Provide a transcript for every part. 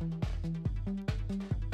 うん。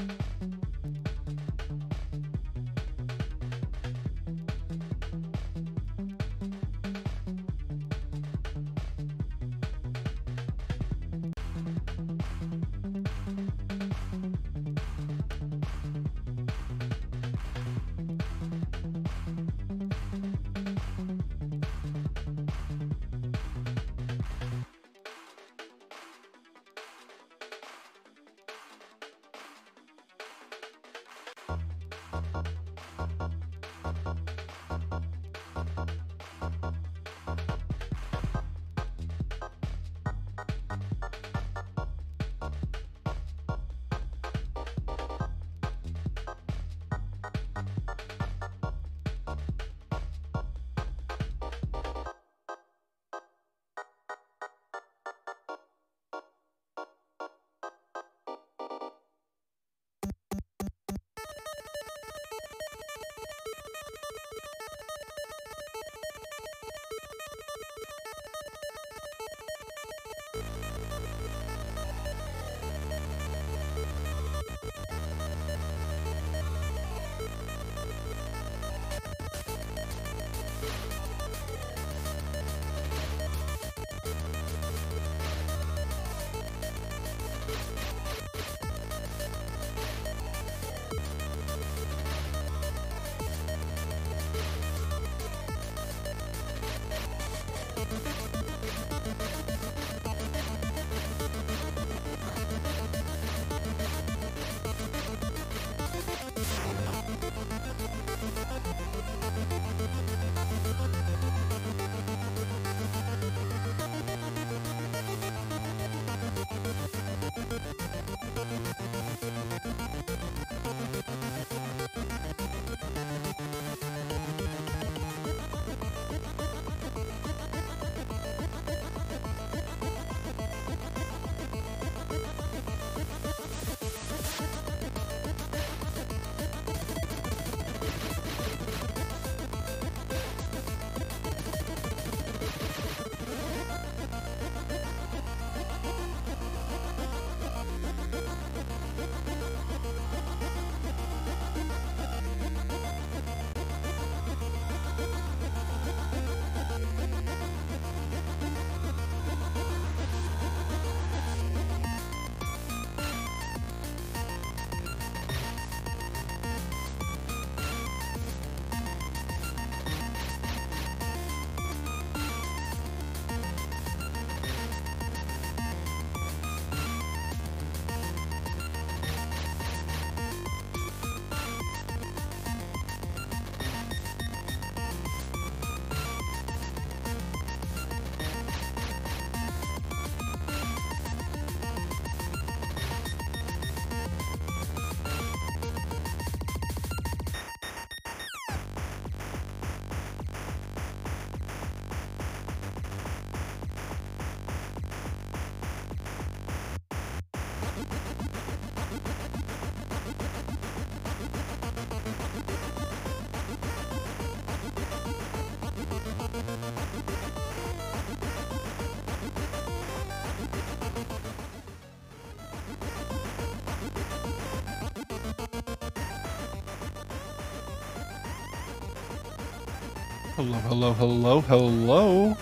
Hello, hello, hello, hello.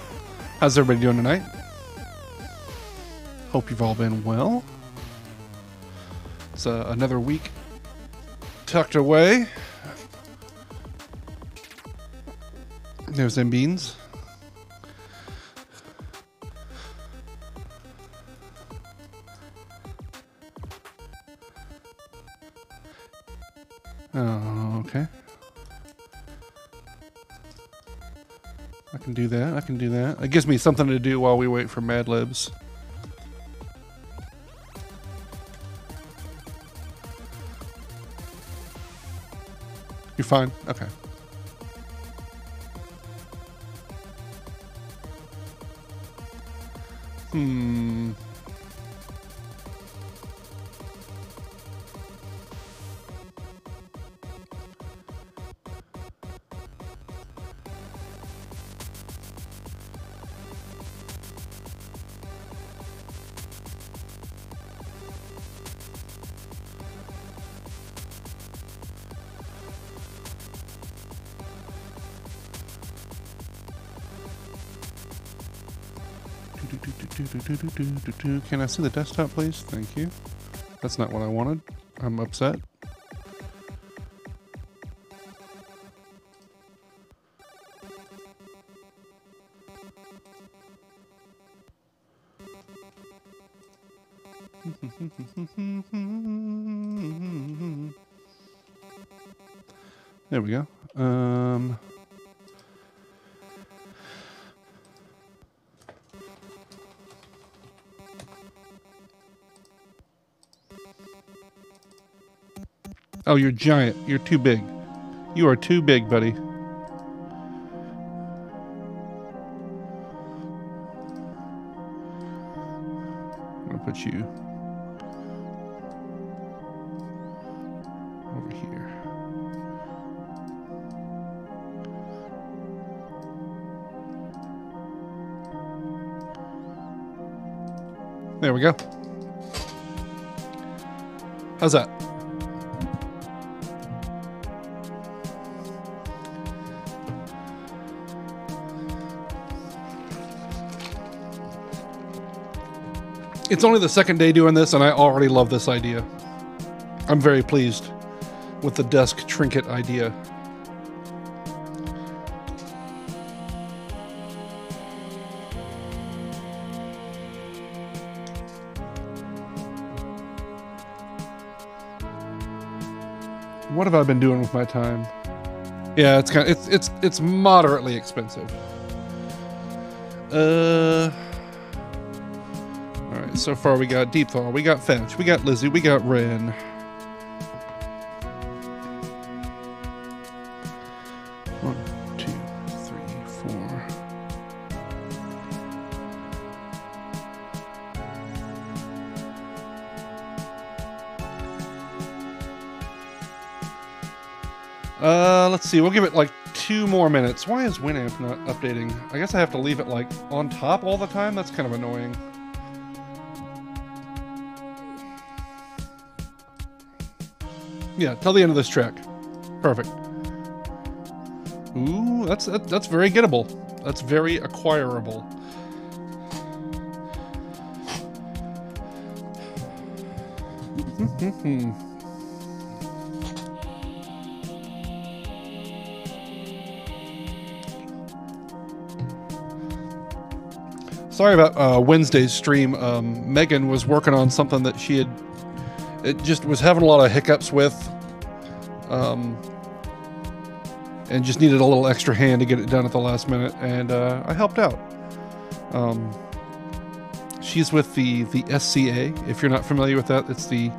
How's everybody doing tonight? Hope you've all been well. It's uh, another week tucked away. There's them beans. It gives me something to do while we wait for Mad Libs. You're fine? Okay. Can I see the desktop, please? Thank you. That's not what I wanted. I'm upset. Oh, you're giant. You're too big. You are too big, buddy. Put you over here. There we go. How's that? It's only the second day doing this, and I already love this idea. I'm very pleased with the desk trinket idea. What have I been doing with my time? Yeah, it's kind of it's it's it's moderately expensive. Uh right, so far we got Deep Thaw, we got Fetch, we got Lizzie, we got Ren. One, two, three, four. Uh, let's see. We'll give it like two more minutes. Why is Winamp not updating? I guess I have to leave it like on top all the time. That's kind of annoying. Yeah, till the end of this track. Perfect. Ooh, that's that, that's very gettable. That's very acquirable. Sorry about uh, Wednesday's stream. Um, Megan was working on something that she had it just was having a lot of hiccups with um, and just needed a little extra hand to get it done at the last minute and uh, i helped out. Um, she's with the the sca if you're not familiar with that it's the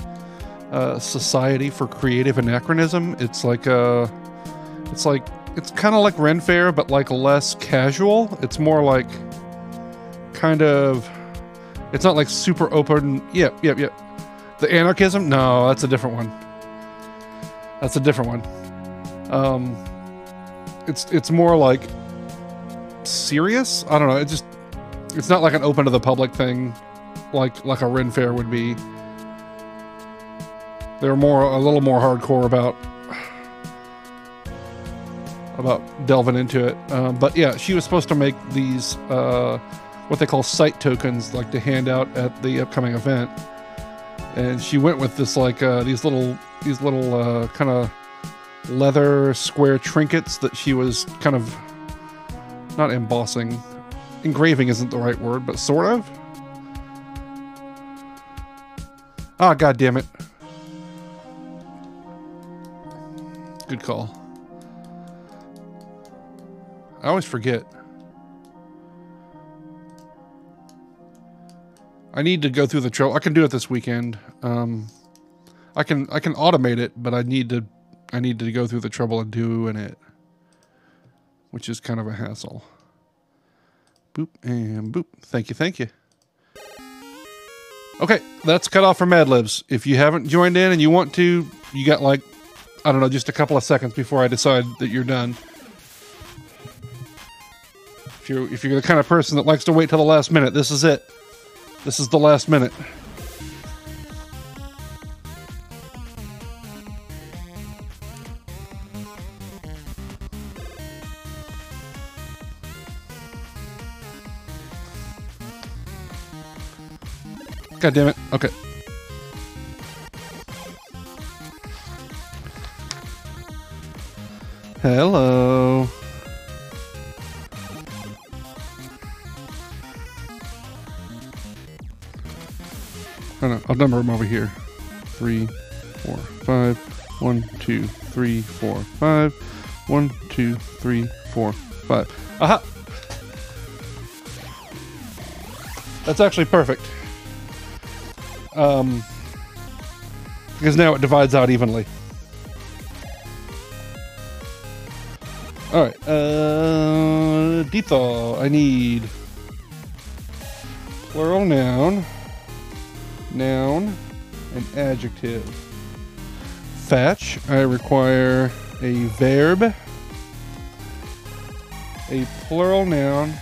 uh, society for creative anachronism. It's like uh it's like it's kind of like ren fair but like less casual. It's more like kind of it's not like super open yep yep yep the anarchism? No, that's a different one. That's a different one. Um, it's it's more like serious. I don't know. It just it's not like an open to the public thing, like like a Ren Fair would be. They're more a little more hardcore about about delving into it. Um, but yeah, she was supposed to make these uh, what they call site tokens, like to hand out at the upcoming event. And she went with this like uh, these little these little uh, kind of leather square trinkets that she was kind of not embossing. Engraving isn't the right word, but sort of. Ah, god damn it. Good call. I always forget. I need to go through the trail. I can do it this weekend. Um, I can I can automate it, but I need to I need to go through the trouble of doing it, which is kind of a hassle. Boop and boop. Thank you, thank you. Okay, that's cut off for Mad Libs. If you haven't joined in and you want to, you got like I don't know, just a couple of seconds before I decide that you're done. If you're if you're the kind of person that likes to wait till the last minute, this is it. This is the last minute. God damn it. Okay. Hello. I know, I'll number them over here. Three, four, five. One, two, three, four, five. One, two, three, four, five. Aha! That's actually perfect. Um, because now it divides out evenly. All right, uh, thaw. I need plural noun, noun, and adjective. Fetch. I require a verb, a plural noun,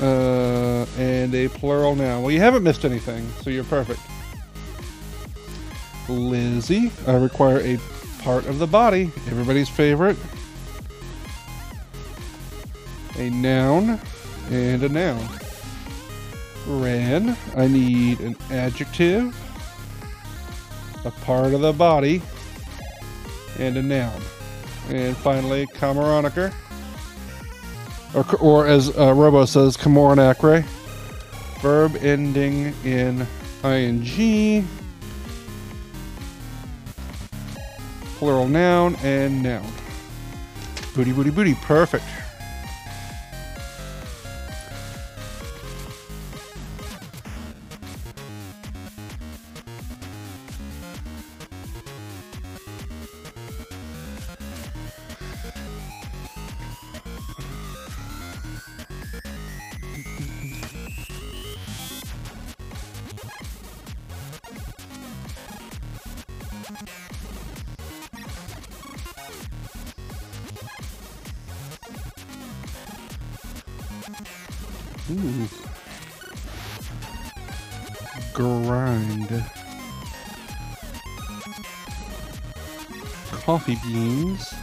uh, and a plural noun. Well, you haven't missed anything, so you're perfect. Lizzie, I require a part of the body, everybody's favorite. A noun and a noun. Ran, I need an adjective, a part of the body, and a noun. And finally, Cameroniker or, or as uh, Robo says, Camoranacre, verb ending in ing, plural noun, and noun. Booty, booty, booty. Perfect. Coffee beans.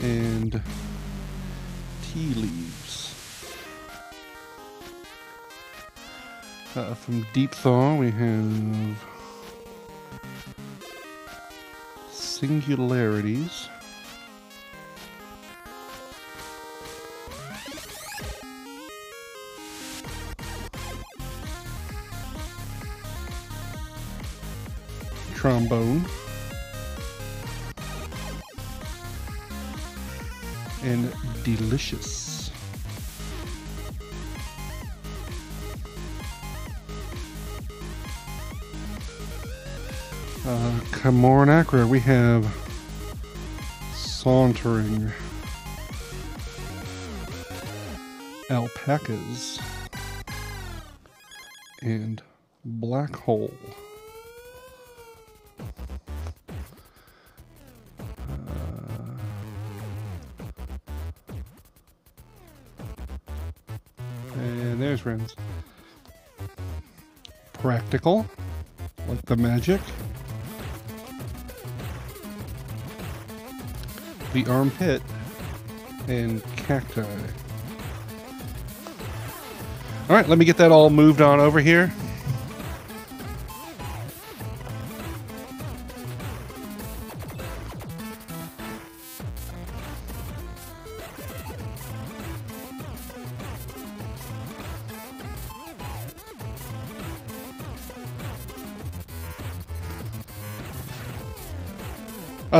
And tea leaves. Uh, from Deep Thaw, we have singularities. Trombone. And delicious. Uh, we have sauntering alpacas and black hole. prize rooms. Practical, like the magic. The armpit and cacti. All right, let me get that all moved on over here.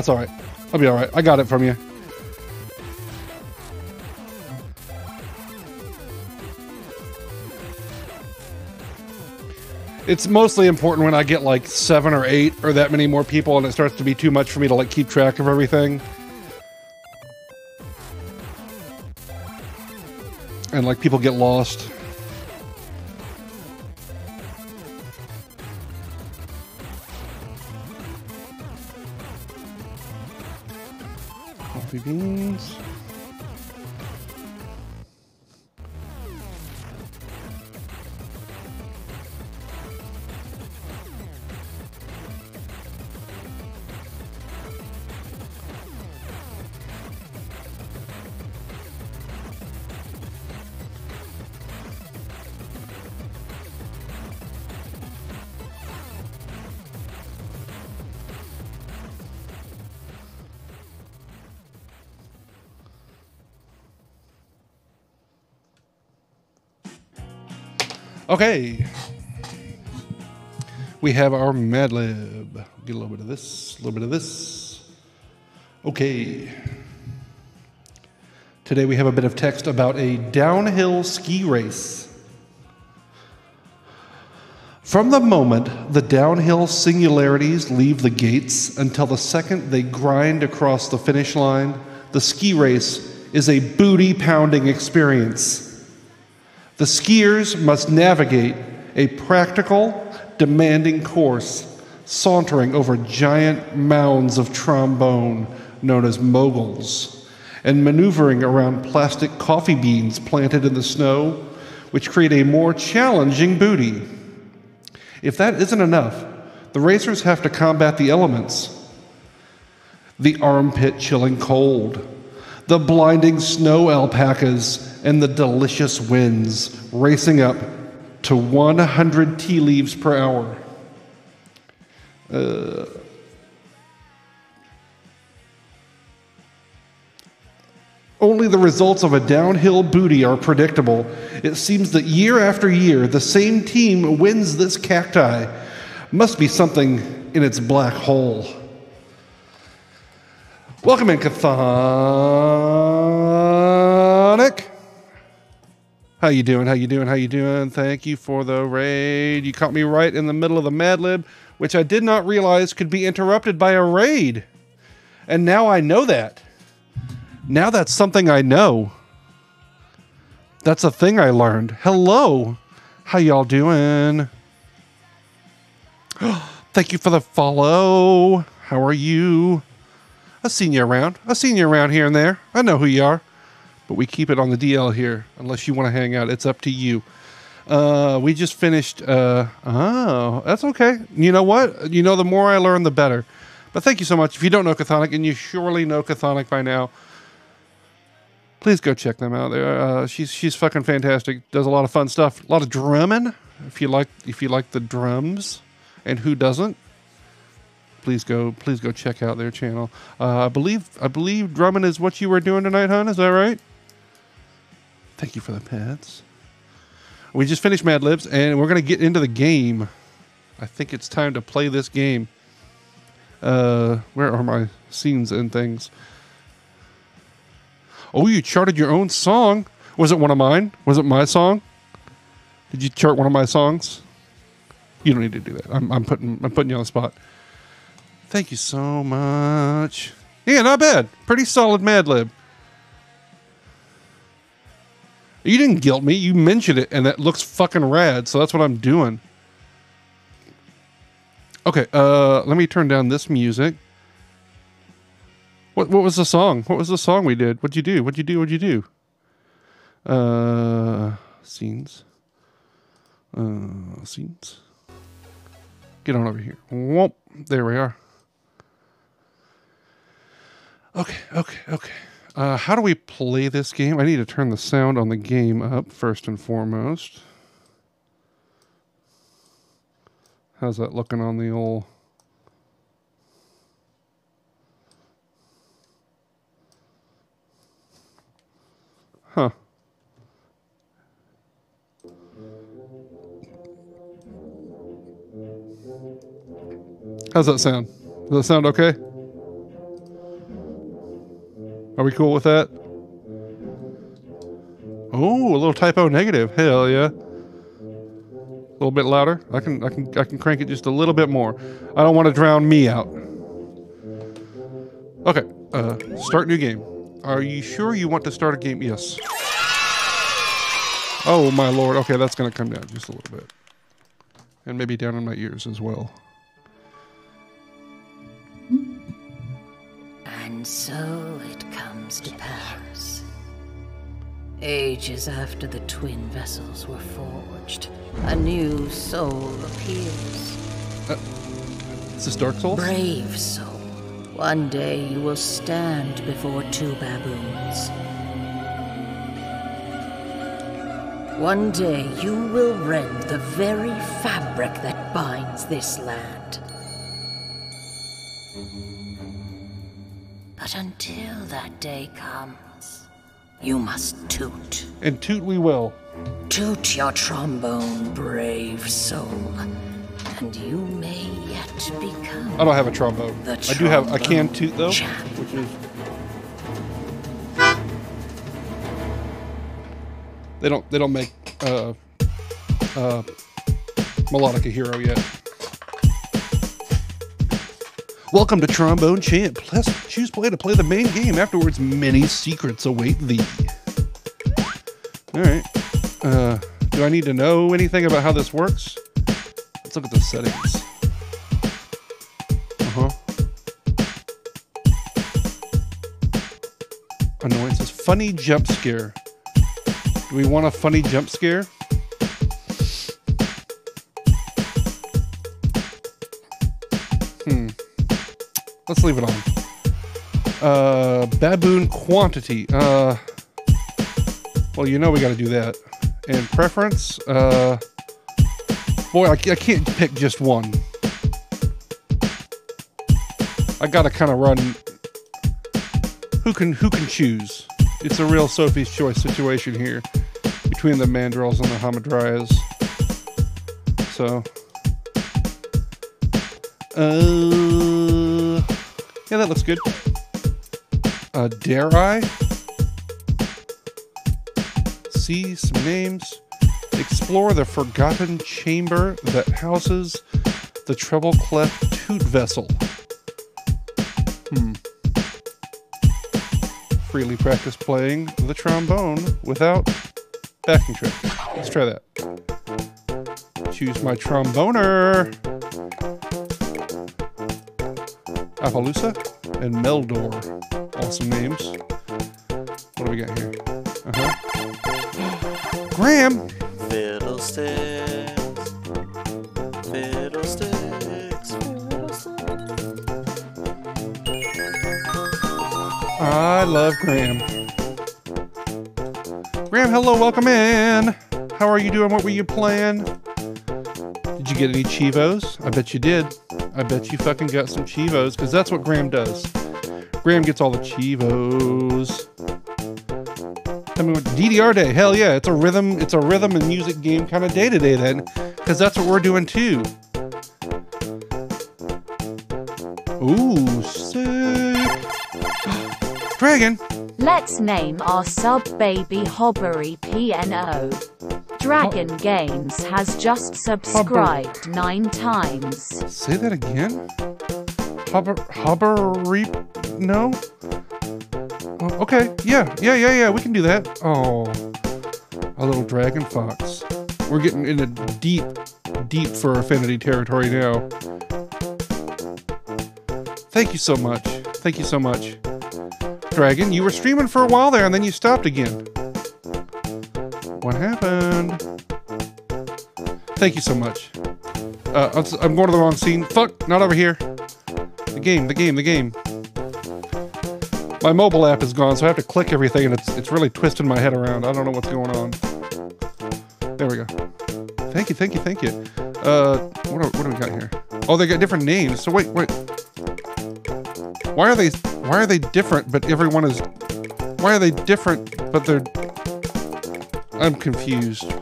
That's all right. I'll be all right. I got it from you. It's mostly important when I get like seven or eight or that many more people and it starts to be too much for me to like keep track of everything. And like people get lost. Okay. We have our Mad Lib. Get a little bit of this, a little bit of this. Okay. Today we have a bit of text about a downhill ski race. From the moment the downhill singularities leave the gates until the second they grind across the finish line, the ski race is a booty pounding experience. The skiers must navigate a practical, demanding course, sauntering over giant mounds of trombone known as moguls, and maneuvering around plastic coffee beans planted in the snow, which create a more challenging booty. If that isn't enough, the racers have to combat the elements the armpit chilling cold, the blinding snow alpacas and the delicious winds racing up to 100 tea leaves per hour. Uh, only the results of a downhill booty are predictable. It seems that year after year, the same team wins this cacti. Must be something in its black hole. Welcome in, Chthonic. How you doing? How you doing? How you doing? Thank you for the raid. You caught me right in the middle of the Mad Lib, which I did not realize could be interrupted by a raid. And now I know that. Now that's something I know. That's a thing I learned. Hello. How y'all doing? Thank you for the follow. How are you? I've seen you around. I've seen you around here and there. I know who you are but we keep it on the DL here unless you want to hang out. It's up to you. Uh, we just finished. Uh, oh, that's okay. You know what? You know, the more I learn, the better. But thank you so much. If you don't know Chthonic, and you surely know Chthonic by now, please go check them out. Uh, she's she's fucking fantastic. Does a lot of fun stuff. A lot of drumming. If you like if you like the drums, and who doesn't? Please go please go check out their channel. Uh, I believe I believe drumming is what you were doing tonight, hon. Is that right? Thank you for the pets. We just finished Mad Libs, and we're going to get into the game. I think it's time to play this game. Uh, where are my scenes and things? Oh, you charted your own song. Was it one of mine? Was it my song? Did you chart one of my songs? You don't need to do that. I'm, I'm putting I'm putting you on the spot. Thank you so much. Yeah, not bad. Pretty solid Mad Lib. You didn't guilt me. You mentioned it, and that looks fucking rad. So that's what I'm doing. Okay, uh, let me turn down this music. What what was the song? What was the song we did? What'd you do? What'd you do? What'd you do? Uh, scenes. Uh, scenes. Get on over here. Whoop. There we are. Okay, okay, okay. Uh, how do we play this game? I need to turn the sound on the game up first and foremost. How's that looking on the old... Huh. How's that sound? Does that sound okay? Are we cool with that? Oh, a little typo negative. Hell yeah. A little bit louder. I can I can I can crank it just a little bit more. I don't want to drown me out. Okay. Uh start new game. Are you sure you want to start a game? Yes. Oh my lord. Okay, that's gonna come down just a little bit. And maybe down in my ears as well. And so it comes to pass. Ages after the twin vessels were forged, a new soul appears. Uh, is this Dark Souls? Brave soul. One day you will stand before two baboons. One day you will rend the very fabric that binds this land. But until that day comes, you must toot. And toot we will. Toot your trombone, brave soul, and you may yet become. I don't have a trombone. I do have. I can toot though, champ. which is. They don't. They don't make uh, uh, melodica hero yet. Welcome to Trombone Champ. Let's choose play to play the main game. Afterwards, many secrets await thee. All right. Uh, do I need to know anything about how this works? Let's look at the settings. Uh huh. Annoyances. Funny jump scare. Do we want a funny jump scare? Let's leave it on. Uh, baboon quantity. Uh, well, you know we got to do that. And preference. Uh, boy, I, I can't pick just one. I gotta kind of run. Who can who can choose? It's a real Sophie's choice situation here between the mandrills and the hamadryas. So, uh, yeah, that looks good. Uh, dare I see some names? Explore the forgotten chamber that houses the treble clef toot vessel. Hmm. Freely practice playing the trombone without backing track. Let's try that. Choose my tromboner. Appaloosa and Meldor. Awesome names. What do we got here? Uh huh. Graham! Fiddlesticks. Fiddlesticks. Fiddlesticks. I love Graham. Graham, hello, welcome in. How are you doing? What were you playing? Did you get any Chivos? I bet you did. I bet you fucking got some Chivos, because that's what Graham does. Graham gets all the Chivos. Tell me what DDR day. Hell yeah, it's a rhythm, it's a rhythm and music game kind of day to day then, because that's what we're doing too. Ooh, sick. Dragon. Let's name our sub baby Hobbery PNO. Dragon Games has just subscribed nine times. Say that again. Hubber, hubber, reap, no. Oh, okay, yeah, yeah, yeah, yeah. We can do that. Oh, a little dragon fox. We're getting into deep, deep Fur Affinity territory now. Thank you so much. Thank you so much, Dragon. You were streaming for a while there, and then you stopped again. What happened? Thank you so much. Uh, I'm going to the wrong scene. Fuck, not over here. The game, the game, the game. My mobile app is gone, so I have to click everything, and it's it's really twisting my head around. I don't know what's going on. There we go. Thank you, thank you, thank you. Uh, what what do we got here? Oh, they got different names. So wait, wait. Why are they why are they different? But everyone is. Why are they different? But they're. I'm confused.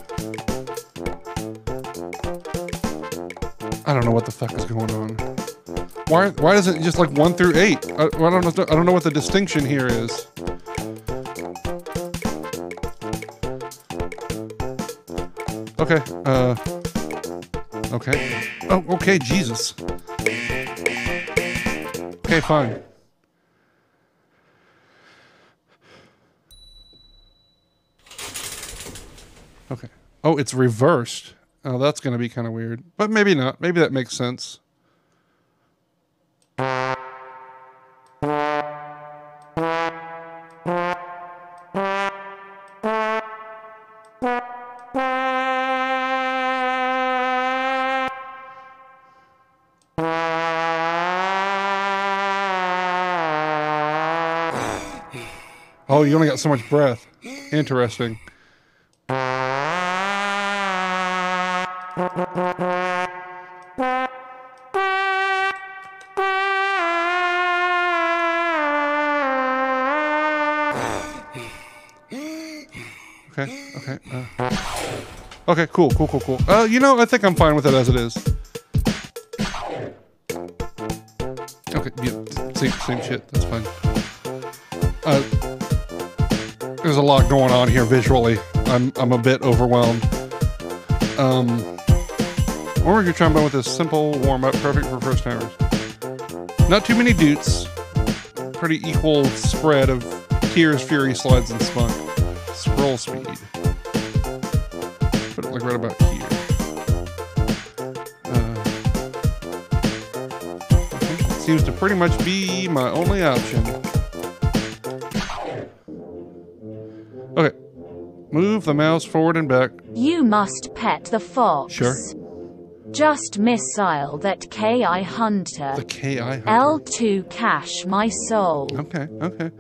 I don't know what the fuck is going on. Why why isn't it just like one through eight? I, I don't know. I don't know what the distinction here is. Okay. Uh. Okay. Oh, okay. Jesus. Okay, fine. Okay. Oh, it's reversed. Oh, that's going to be kind of weird. But maybe not. Maybe that makes sense. Oh, you only got so much breath. Interesting. Okay, cool, cool, cool, cool. Uh, you know, I think I'm fine with it as it is. Okay, yeah, same, same shit. That's fine. Uh, there's a lot going on here visually. I'm, I'm a bit overwhelmed. Um, or we're trying with this simple warm up, perfect for first timers. Not too many doots. Pretty equal spread of tears, fury, slides, and spunk. Scroll speed. Put it like right about here. Uh. Seems to pretty much be my only option. Okay. Move the mouse forward and back. You must pet the fox. Sure. Just missile that KI Hunter. The KI hunter. L2 cash my soul. Okay, okay.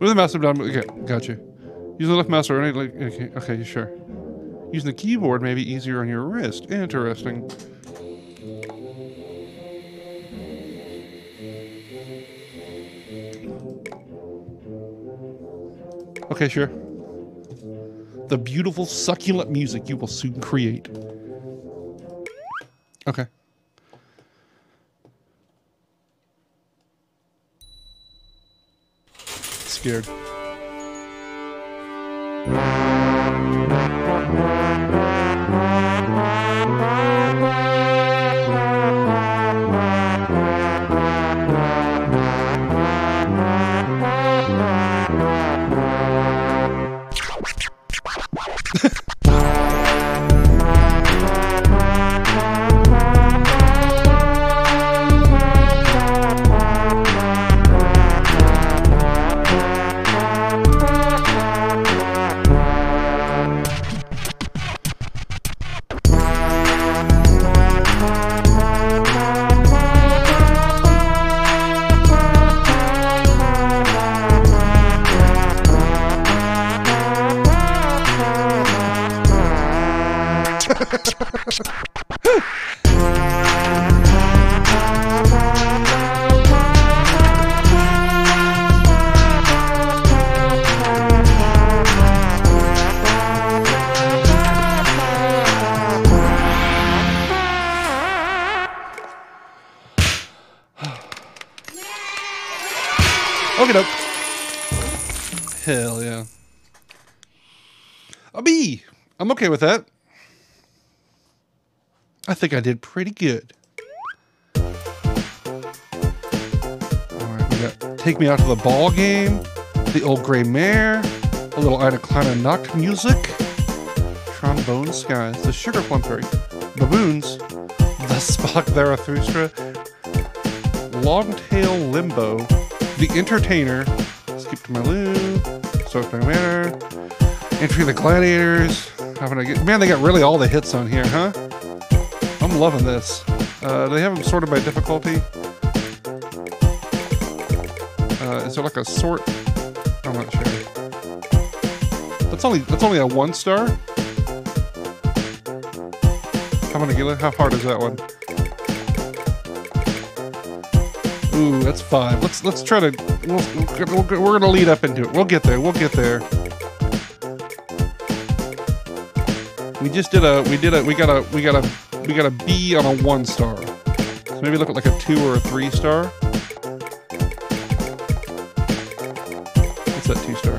Move the mouse up down. Okay, gotcha. Use the left mouse or any like. Okay, okay, sure. Using the keyboard may be easier on your wrist. Interesting. Okay, sure. The beautiful, succulent music you will soon create. Okay. Scared. I did pretty good. All right, we got Take Me Out to the Ball Game, The Old Gray Mare, a little Eine Kleine Nachtmusik, Trombone Skies, The Sugar Plum Fairy, Baboons, The Spock Zarathustra, Longtail Limbo, The Entertainer, Skip to Start My Manor, Entry the Gladiators. Man, they got really all the hits on here, huh? I'm loving this. Uh, they have them sorted by difficulty. Uh, is there like a sort? I'm not sure. That's only that's only a one star. How many get How hard is that one? Ooh, that's five. Let's let's try to. We'll, we'll, we're gonna lead up into it. We'll get there. We'll get there. We just did a. We did a. We got a. We got a. We got a B on a one star. So maybe look at like a two or a three star. What's that two star?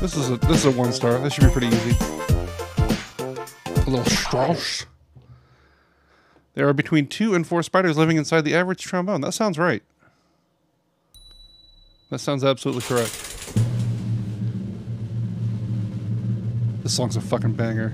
This is a this is a one star. This should be pretty easy. A little Strauss. There are between two and four spiders living inside the average trombone. That sounds right. That sounds absolutely correct. This song's a fucking banger.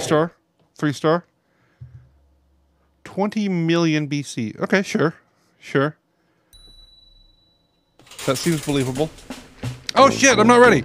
Star. Three star. 20 million BC. Okay, sure. Sure. That seems believable. Oh shit, I'm not ready.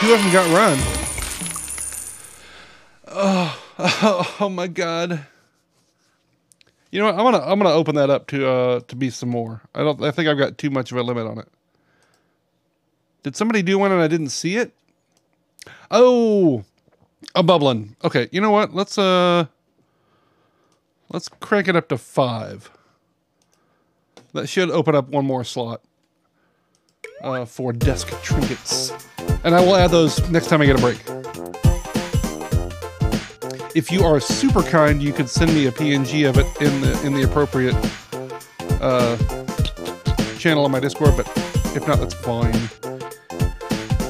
Two of them got run. Oh, oh, oh my god. You know what? I'm gonna I'm gonna open that up to uh to be some more. I don't. I think I've got too much of a limit on it. Did somebody do one and I didn't see it? Oh, a bubbling. Okay, you know what? Let's uh let's crank it up to five. That should open up one more slot uh, for desk trinkets, and I will add those next time I get a break. If you are super kind, you could send me a PNG of it in the in the appropriate uh, channel on my Discord. But if not, that's fine.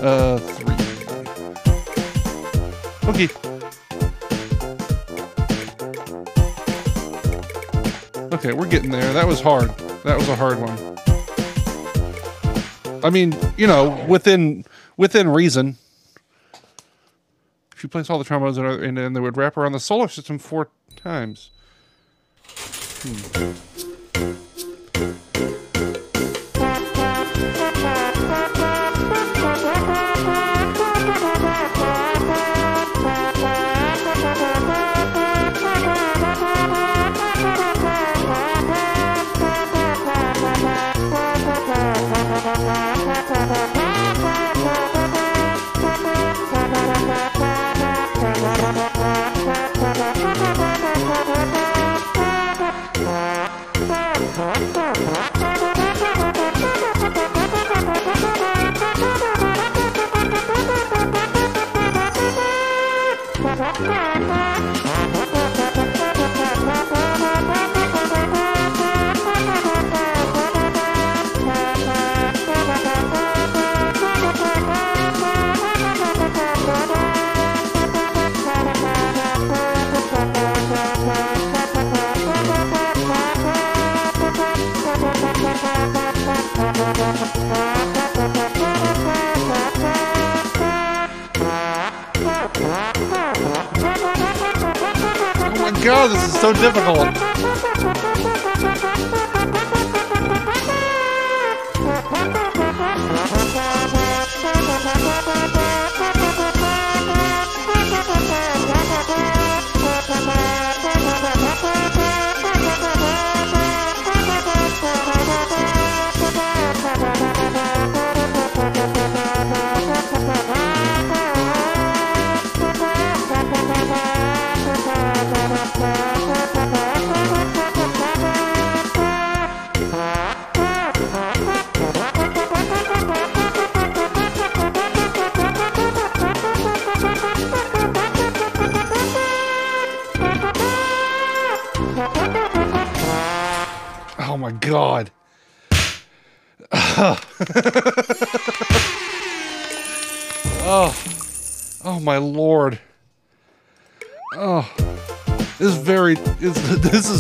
Uh, three. Okay. Okay, we're getting there. That was hard. That was a hard one. I mean, you know, within within reason. If you place all the trombones in, and then they would wrap around the solar system four times. Oh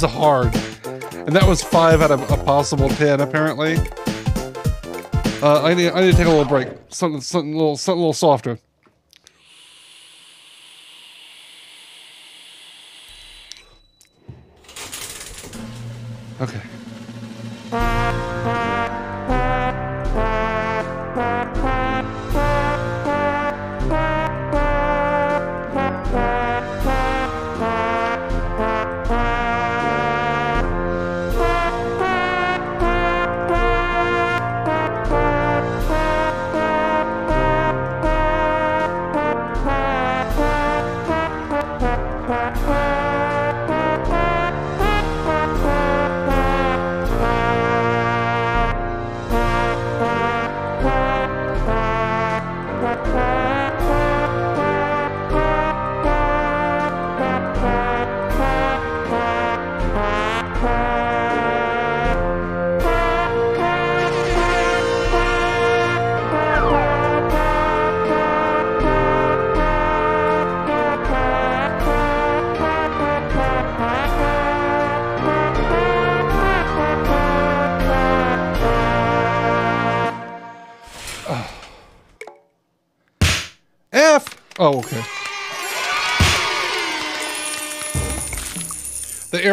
is hard. And that was 5 out of a possible 10 apparently. Uh, I need I need to take a little break. Something something little something a little softer.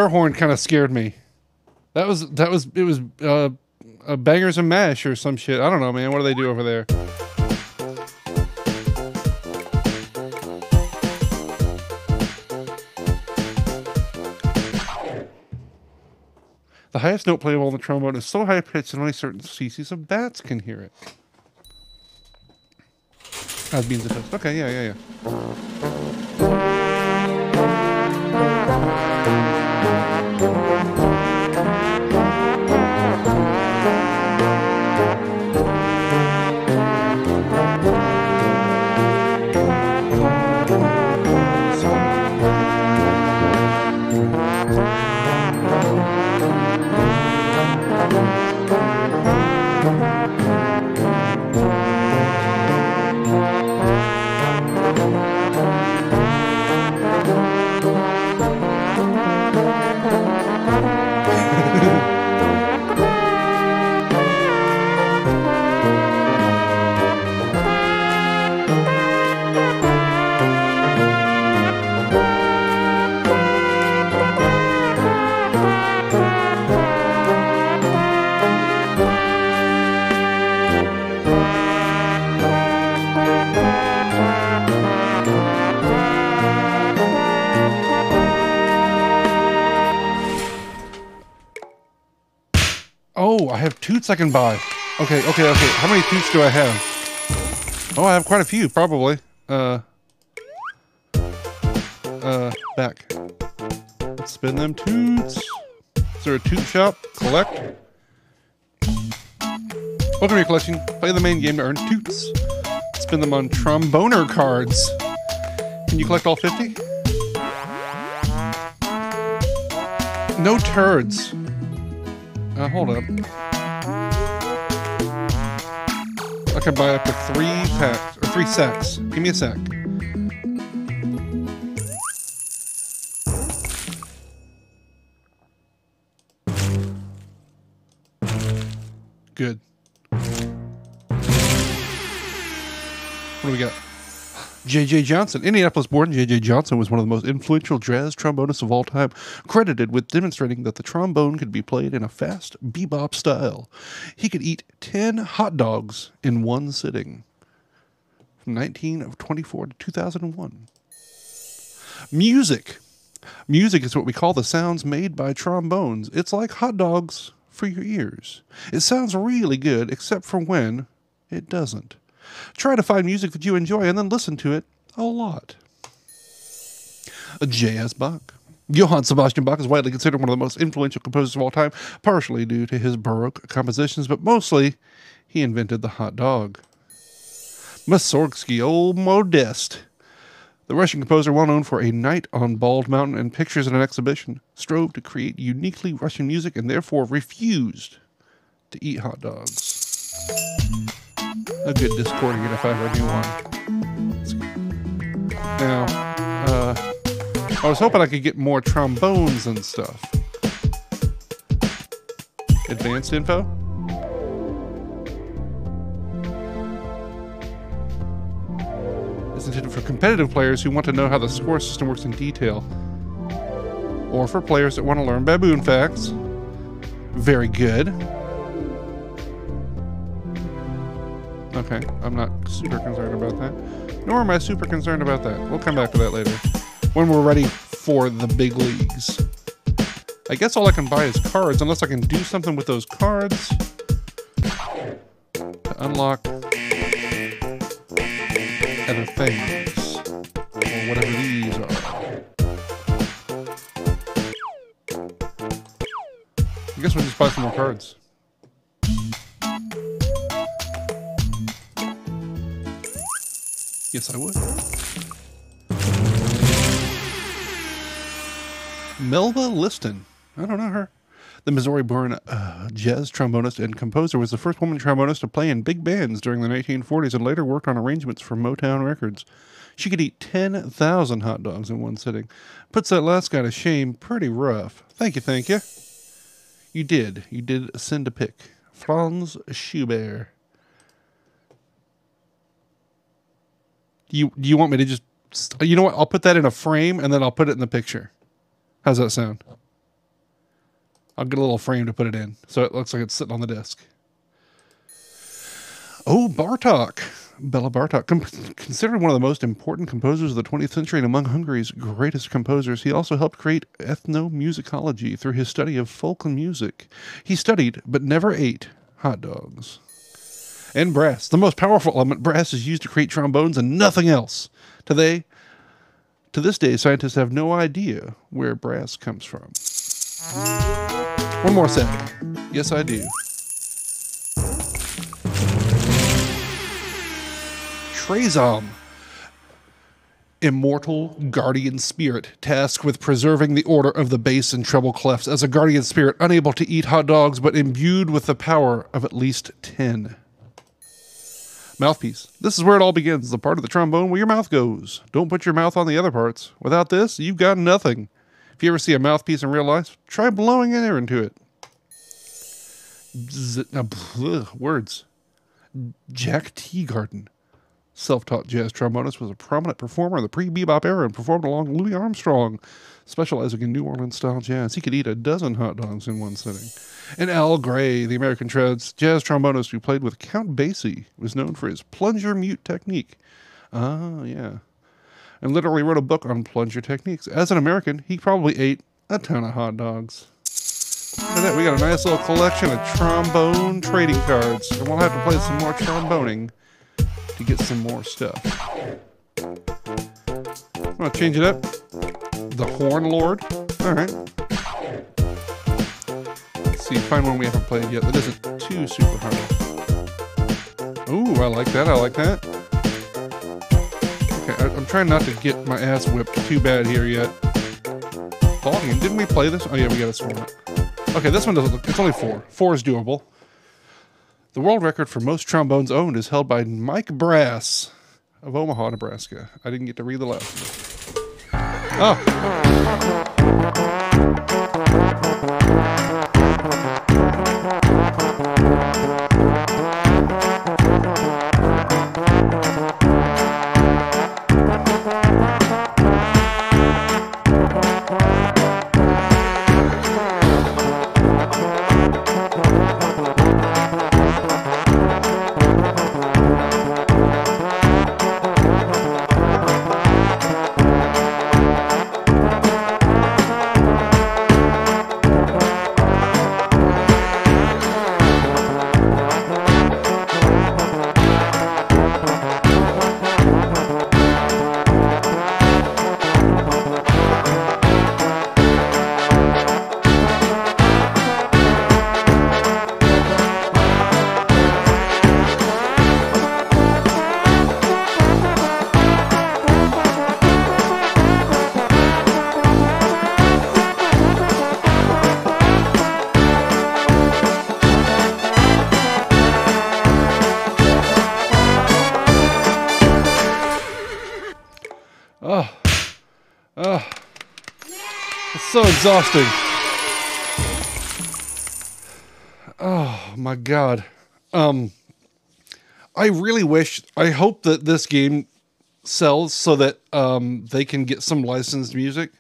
Horn kind of scared me. That was that was it was uh, a bangers and mash or some shit. I don't know, man. What do they do over there? The highest note playable on the trombone is so high pitched that only certain species of bats can hear it. As beans. Okay, yeah, yeah, yeah. Can buy. Okay, okay, okay. How many toots do I have? Oh, I have quite a few, probably. Uh, uh, back. Let's spin them toots. Is there a toot shop? Collect. Welcome to your collection. Play the main game to earn toots. Spin them on tromboner cards. Can you collect all 50? No turds. Uh, hold up. Can buy up to three packs or three sacks. Give me a sack. Good. What do we got? J.J. Johnson. Indianapolis born J.J. Johnson was one of the most influential jazz trombonists of all time, credited with demonstrating that the trombone could be played in a fast bebop style. He could eat 10 hot dogs in one sitting. From 1924 to 2001. Music. Music is what we call the sounds made by trombones. It's like hot dogs for your ears. It sounds really good, except for when it doesn't. Try to find music that you enjoy and then listen to it a lot. J.S. Bach. Johann Sebastian Bach is widely considered one of the most influential composers of all time, partially due to his Baroque compositions, but mostly he invented the hot dog. Mussorgsky, old Modest. The Russian composer, well known for A Night on Bald Mountain and Pictures in an Exhibition, strove to create uniquely Russian music and therefore refused to eat hot dogs a good Discordian if I ever knew one. Now, uh, I was hoping I could get more trombones and stuff. Advanced info? Is intended for competitive players who want to know how the score system works in detail. Or for players that want to learn baboon facts. Very good. Okay, I'm not super concerned about that. Nor am I super concerned about that. We'll come back to that later. When we're ready for the big leagues. I guess all I can buy is cards, unless I can do something with those cards. To unlock other things. Or whatever these are. I guess we'll just buy some more cards. Yes, I would. Melba Liston. I don't know her. The Missouri born uh, jazz trombonist and composer was the first woman trombonist to play in big bands during the 1940s and later worked on arrangements for Motown Records. She could eat 10,000 hot dogs in one sitting. Puts that last guy to shame pretty rough. Thank you, thank you. You did. You did send a pic. Franz Schubert. Do you do you want me to just you know what? I'll put that in a frame and then I'll put it in the picture. How's that sound? I'll get a little frame to put it in so it looks like it's sitting on the desk. Oh, Bartok. Bela Bartok, considered one of the most important composers of the 20th century and among Hungary's greatest composers, he also helped create ethnomusicology through his study of folk music. He studied, but never ate, hot dogs and brass. The most powerful element, brass, is used to create trombones and nothing else. Today, to this day, scientists have no idea where brass comes from. One more set. Yes, I do. Trazom. Immortal guardian spirit, tasked with preserving the order of the bass and treble clefs as a guardian spirit unable to eat hot dogs but imbued with the power of at least 10. Mouthpiece. This is where it all begins, the part of the trombone where your mouth goes. Don't put your mouth on the other parts. Without this, you've got nothing. If you ever see a mouthpiece in real life, try blowing air into it. Z- uh, bleh, words. Jack Teagarden, self taught jazz trombonist, was a prominent performer in the pre bebop era and performed along Louis Armstrong, specializing in New Orleans style jazz. He could eat a dozen hot dogs in one sitting. And Al Grey, the American jazz trombonist who played with Count Basie, was known for his plunger mute technique. Ah, yeah. And literally wrote a book on plunger techniques. As an American, he probably ate a ton of hot dogs. At that, we got a nice little collection of trombone trading cards. And we'll have to play some more tromboning to get some more stuff. I'm gonna change it up. The Horn Lord. Alright. Let's see, find one we haven't played yet that isn't too super hard. Ooh, I like that, I like that. Okay, I, I'm trying not to get my ass whipped too bad here yet. Volume, didn't we play this? Oh yeah, we got a storm. Okay, this one doesn't look, it's only four. Four is doable. The world record for most trombones owned is held by Mike Brass of Omaha, Nebraska. I didn't get to read the last. Oh. Exhausting. Oh my god. Um I really wish I hope that this game sells so that um they can get some licensed music.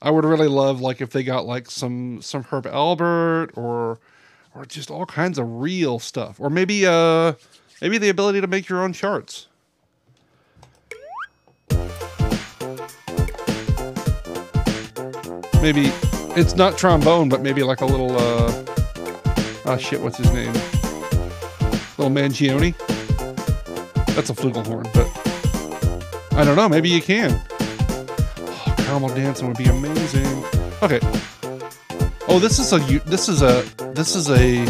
I would really love like if they got like some some Herb Alpert or or just all kinds of real stuff. Or maybe uh maybe the ability to make your own charts. Maybe it's not trombone, but maybe like a little uh ah shit, what's his name? Little Mangione. That's a flugelhorn, but I don't know, maybe you can. Oh, caramel dancing would be amazing. Okay. Oh, this is a this is a this is a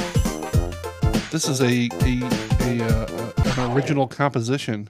this is a a, a uh, an original composition.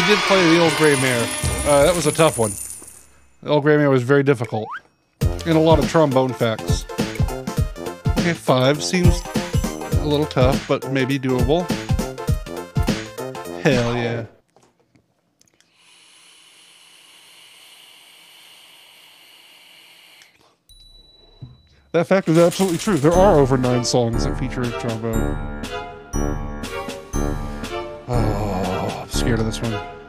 We did play the old gray mare. Uh, that was a tough one. The old gray mare was very difficult. And a lot of trombone facts. Okay, five seems a little tough, but maybe doable. Hell yeah. That fact is absolutely true. There are over nine songs that feature trombone. I'm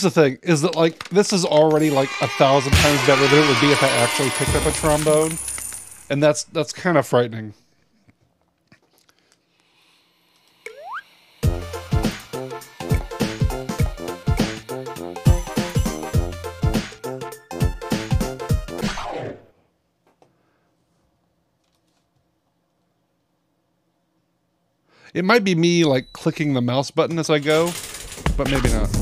Here's the thing: is that like this is already like a thousand times better than it would be if I actually picked up a trombone, and that's that's kind of frightening. It might be me like clicking the mouse button as I go, but maybe not.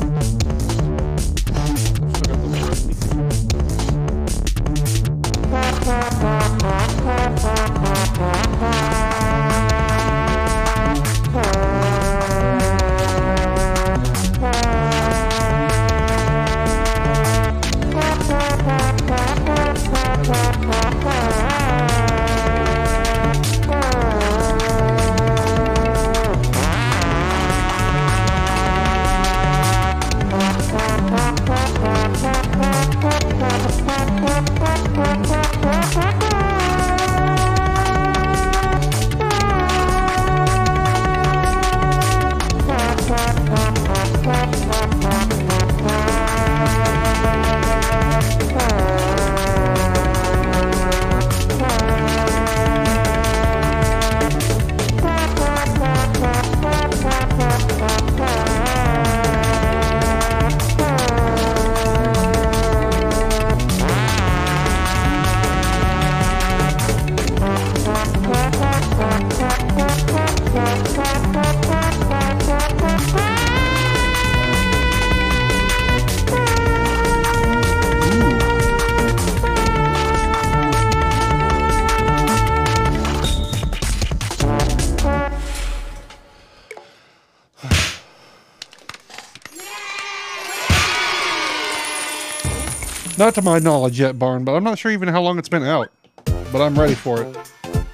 Not to my knowledge yet, Barn, but I'm not sure even how long it's been out. But I'm ready for it.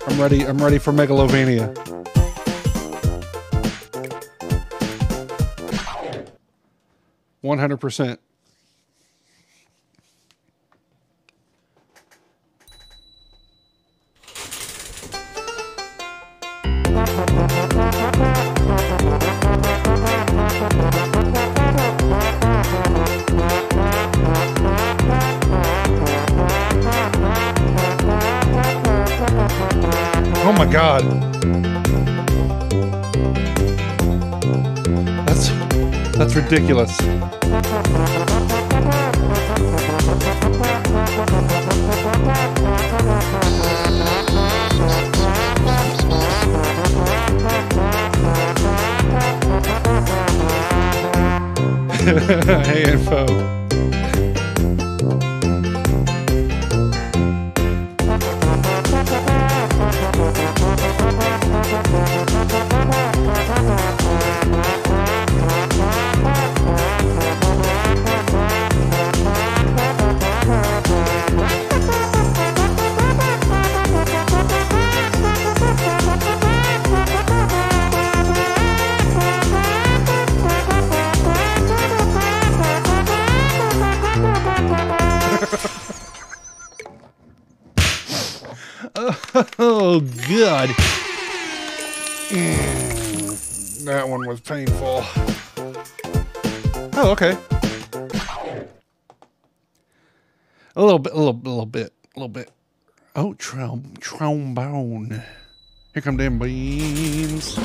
I'm ready. I'm ready for Megalovania. One hundred percent. Ridiculous. was painful. Oh, okay. A little bit, a little, a little bit, a little bit. Oh, trom trombone. Here come them beans.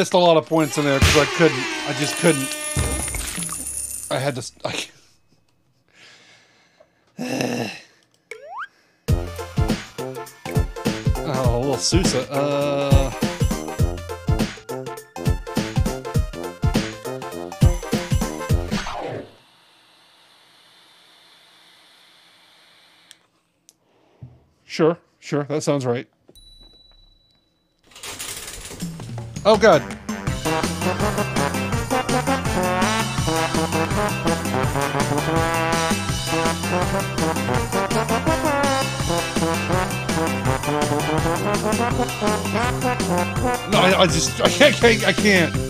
missed a lot of points in there because I couldn't. I just couldn't. I had to. I, oh, a little Sousa. Uh. Sure, sure. That sounds right. Oh, God. No, I, I just, I can't, I can't.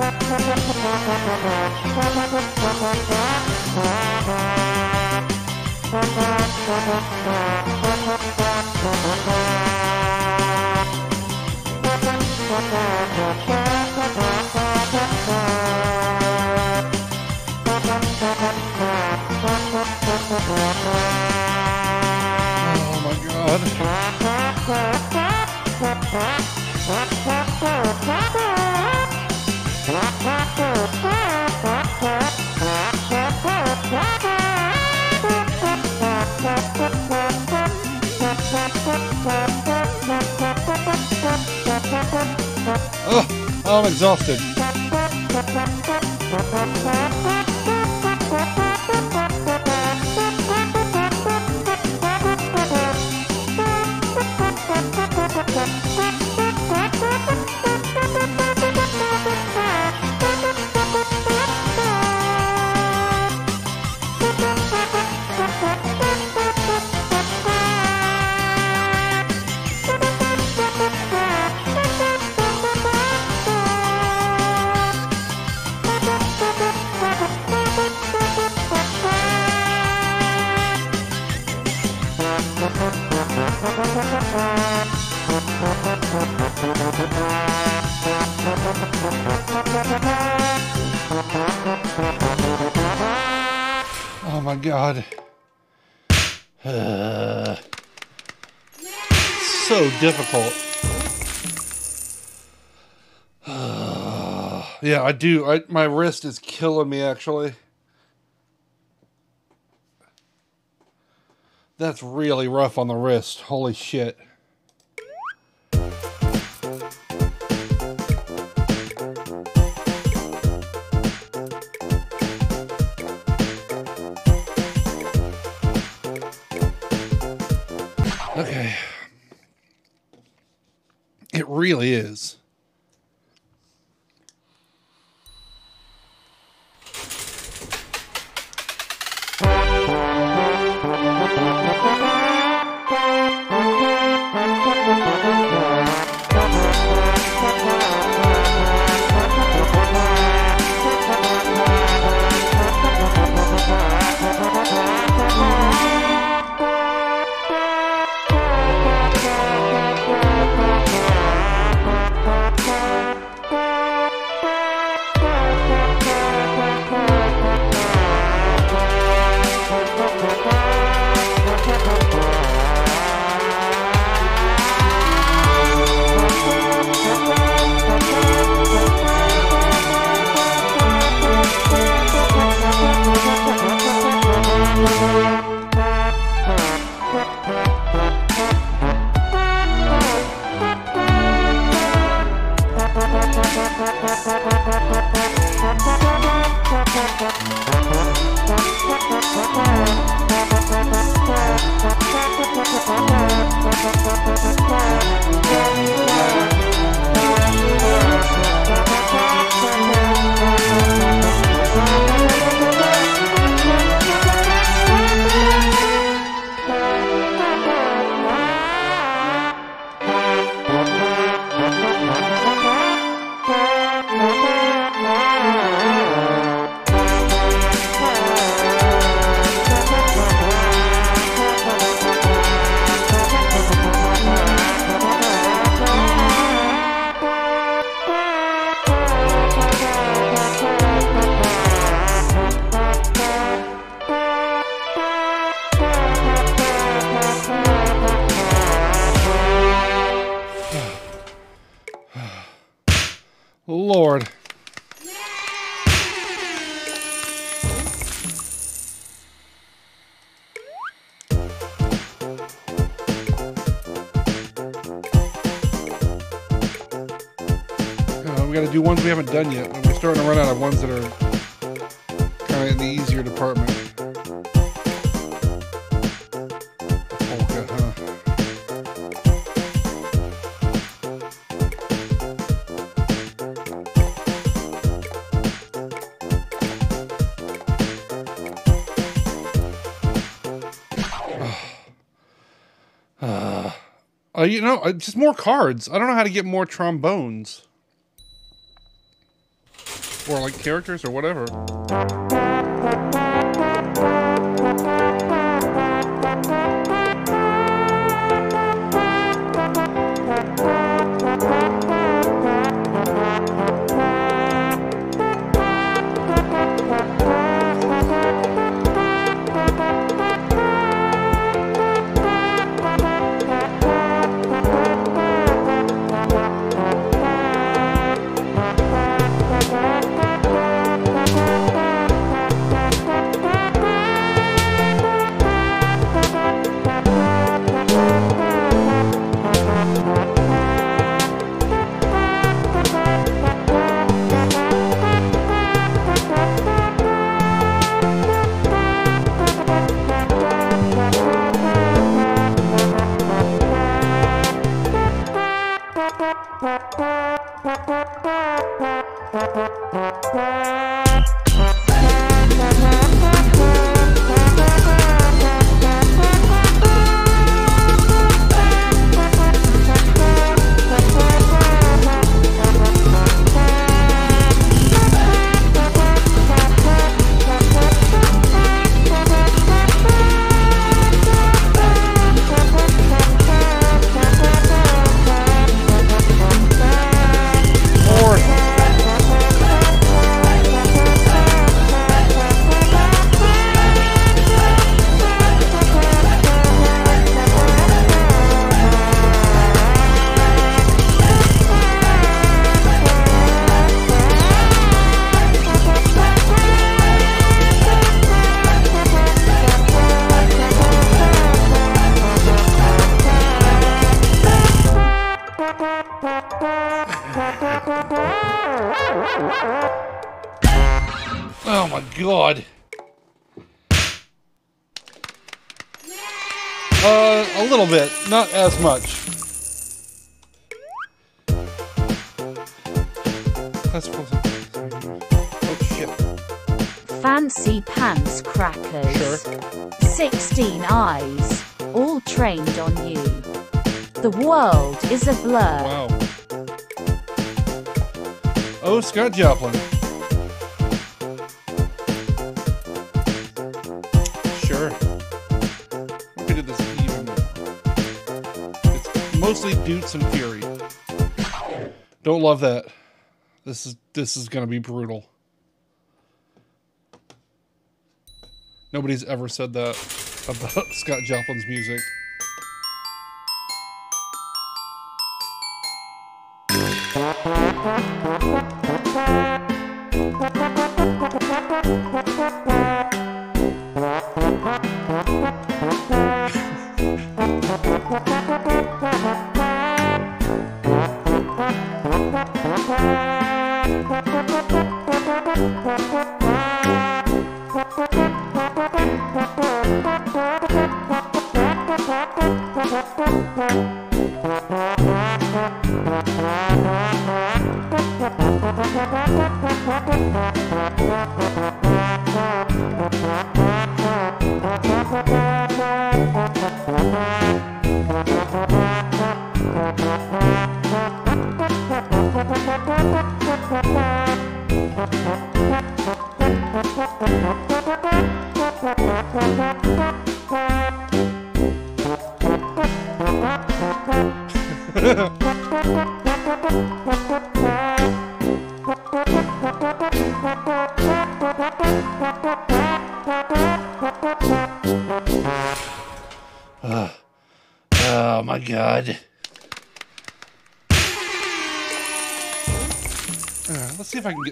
Oh my god. I'm exhausted. Difficult. yeah, I do. I, my wrist is killing me actually. That's really rough on the wrist. Holy shit. Haven't done yet. We're starting to run out of ones that are kind of in the easier department. Polka, huh? Uh, you know, uh, just more cards. I don't know how to get more trombones. Like characters or whatever. Not as much. That's supposed to- Oh shit. Fancy pants crackers. Sure. 16 eyes, all trained on you. The world is a blur. Wow. Oh, Scott Joplin. Dutes and Fury. Don't love that. This is this is gonna be brutal. Nobody's ever said that about Scott Joplin's music. Oh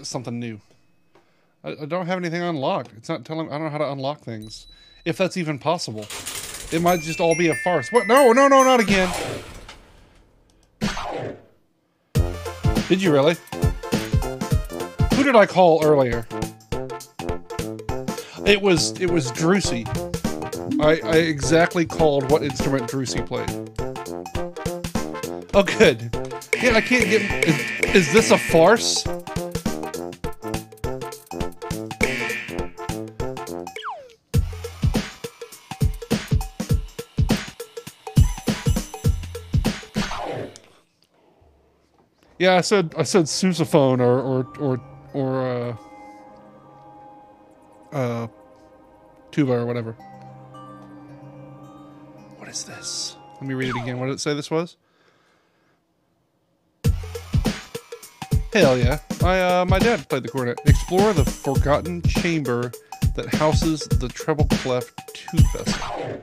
something new. I, I don't have anything unlocked. It's not telling. I don't know how to unlock things, if that's even possible. It might just all be a farce. What? No, no, no, not again. Did you really? Who did I call earlier? It was it was Drusy. I, I exactly called what instrument Drusy played. Oh, good. Yeah, I can't get. Is, is this a farce? Yeah, I said I said sousaphone or or or or uh uh tuba or whatever. What is this? Let me read it again. What did it say this was? Hell yeah. My uh my dad played the cornet. Explore the forgotten chamber that houses the treble clef tooth vessel.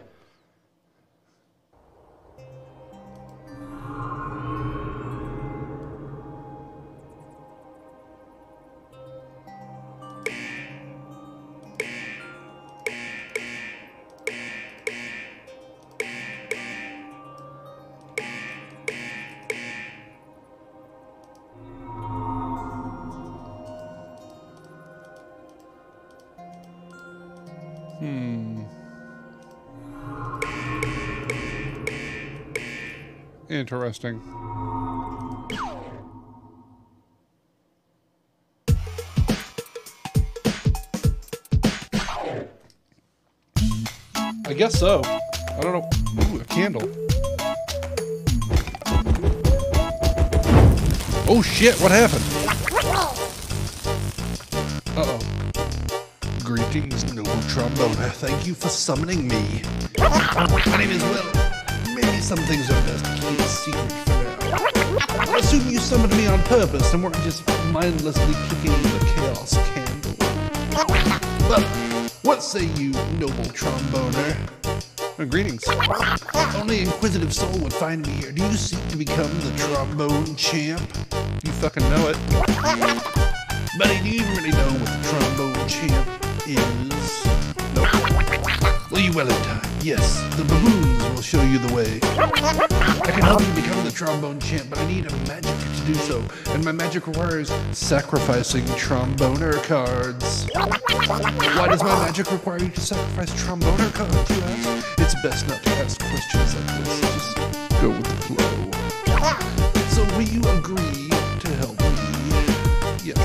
Interesting. I guess so. I don't know. Ooh, a candle. Oh shit, what happened? Uh-oh. Greetings, noble tromboner. Thank you for summoning me. My name is Will. Some things are best kept secret for now. I assume you summoned me on purpose and weren't just mindlessly kicking the chaos candle. Well, what say you, noble tromboner? Uh, greetings. Only inquisitive soul would find me here. Do you seek to become the trombone champ? You fucking know it. Buddy, do you really know what the trombone champ is? No. Well, you well in time. Yes, the baboons will show you the way. I can help you become the trombone champ, but I need a magic to do so, and my magic requires sacrificing tromboner cards. Why does my magic require you to sacrifice tromboner cards, you ask? It's best not to ask questions like this. Just go with the flow. So will you agree to help me? Yes.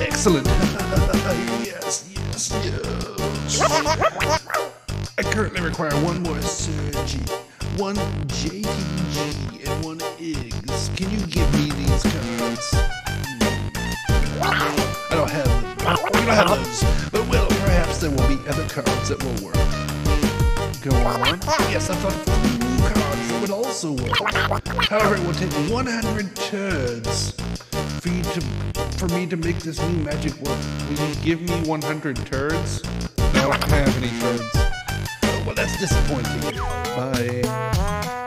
Excellent. yes, yes, yes. I currently require one more Surgy, one JTG, and one Iggs. Can you give me these cards? Hmm. I don't have them. We don't have those. But well, perhaps there will be other cards that will work. Go on. Yes, I thought new cards that would also work. However, it will take 100 turns for you to for me to make this new magic work. Will you give me 100 turds? I don't have any turds. Well, that's disappointing. Bye.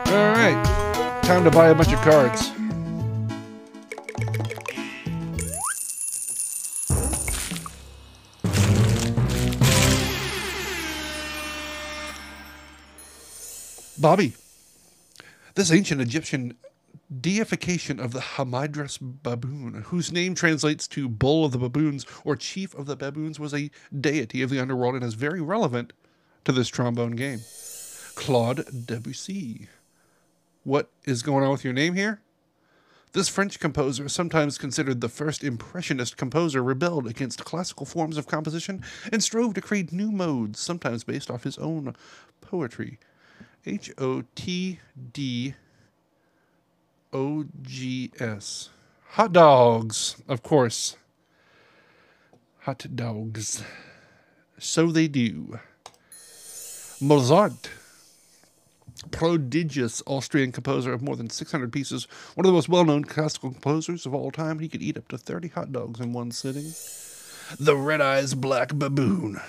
All right, time to buy a bunch of cards. Bobby, this ancient Egyptian deification of the Hamadryas baboon, whose name translates to bull of the baboons or chief of the baboons, was a deity of the underworld and is very relevant to this trombone game. Claude Debussy. What is going on with your name here? This French composer, sometimes considered the first Impressionist composer, rebelled against classical forms of composition and strove to create new modes, sometimes based off his own poetry. H O T D O G S. Hot dogs, of course. Hot dogs. So they do. Mozart, prodigious Austrian composer of more than 600 pieces, one of the most well known classical composers of all time. He could eat up to 30 hot dogs in one sitting. The Red Eyes Black Baboon.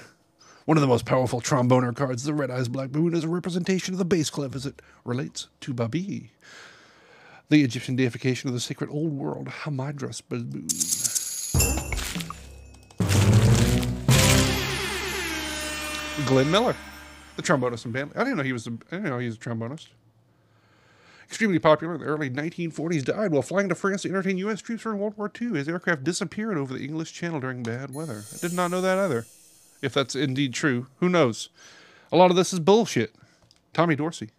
One of the most powerful tromboner cards, the Red Eyes Black Baboon, is a representation of the bass clef as it relates to Babi. The Egyptian deification of the sacred old world Hamadryas baboon. Glenn Miller, the trombonist and band. I didn't know he was. A, I didn't know he was a trombonist. Extremely popular in the early 1940s, died while flying to France to entertain U.S. troops during World War II. His aircraft disappeared over the English Channel during bad weather. I did not know that either. If that's indeed true, who knows? A lot of this is bullshit. Tommy Dorsey.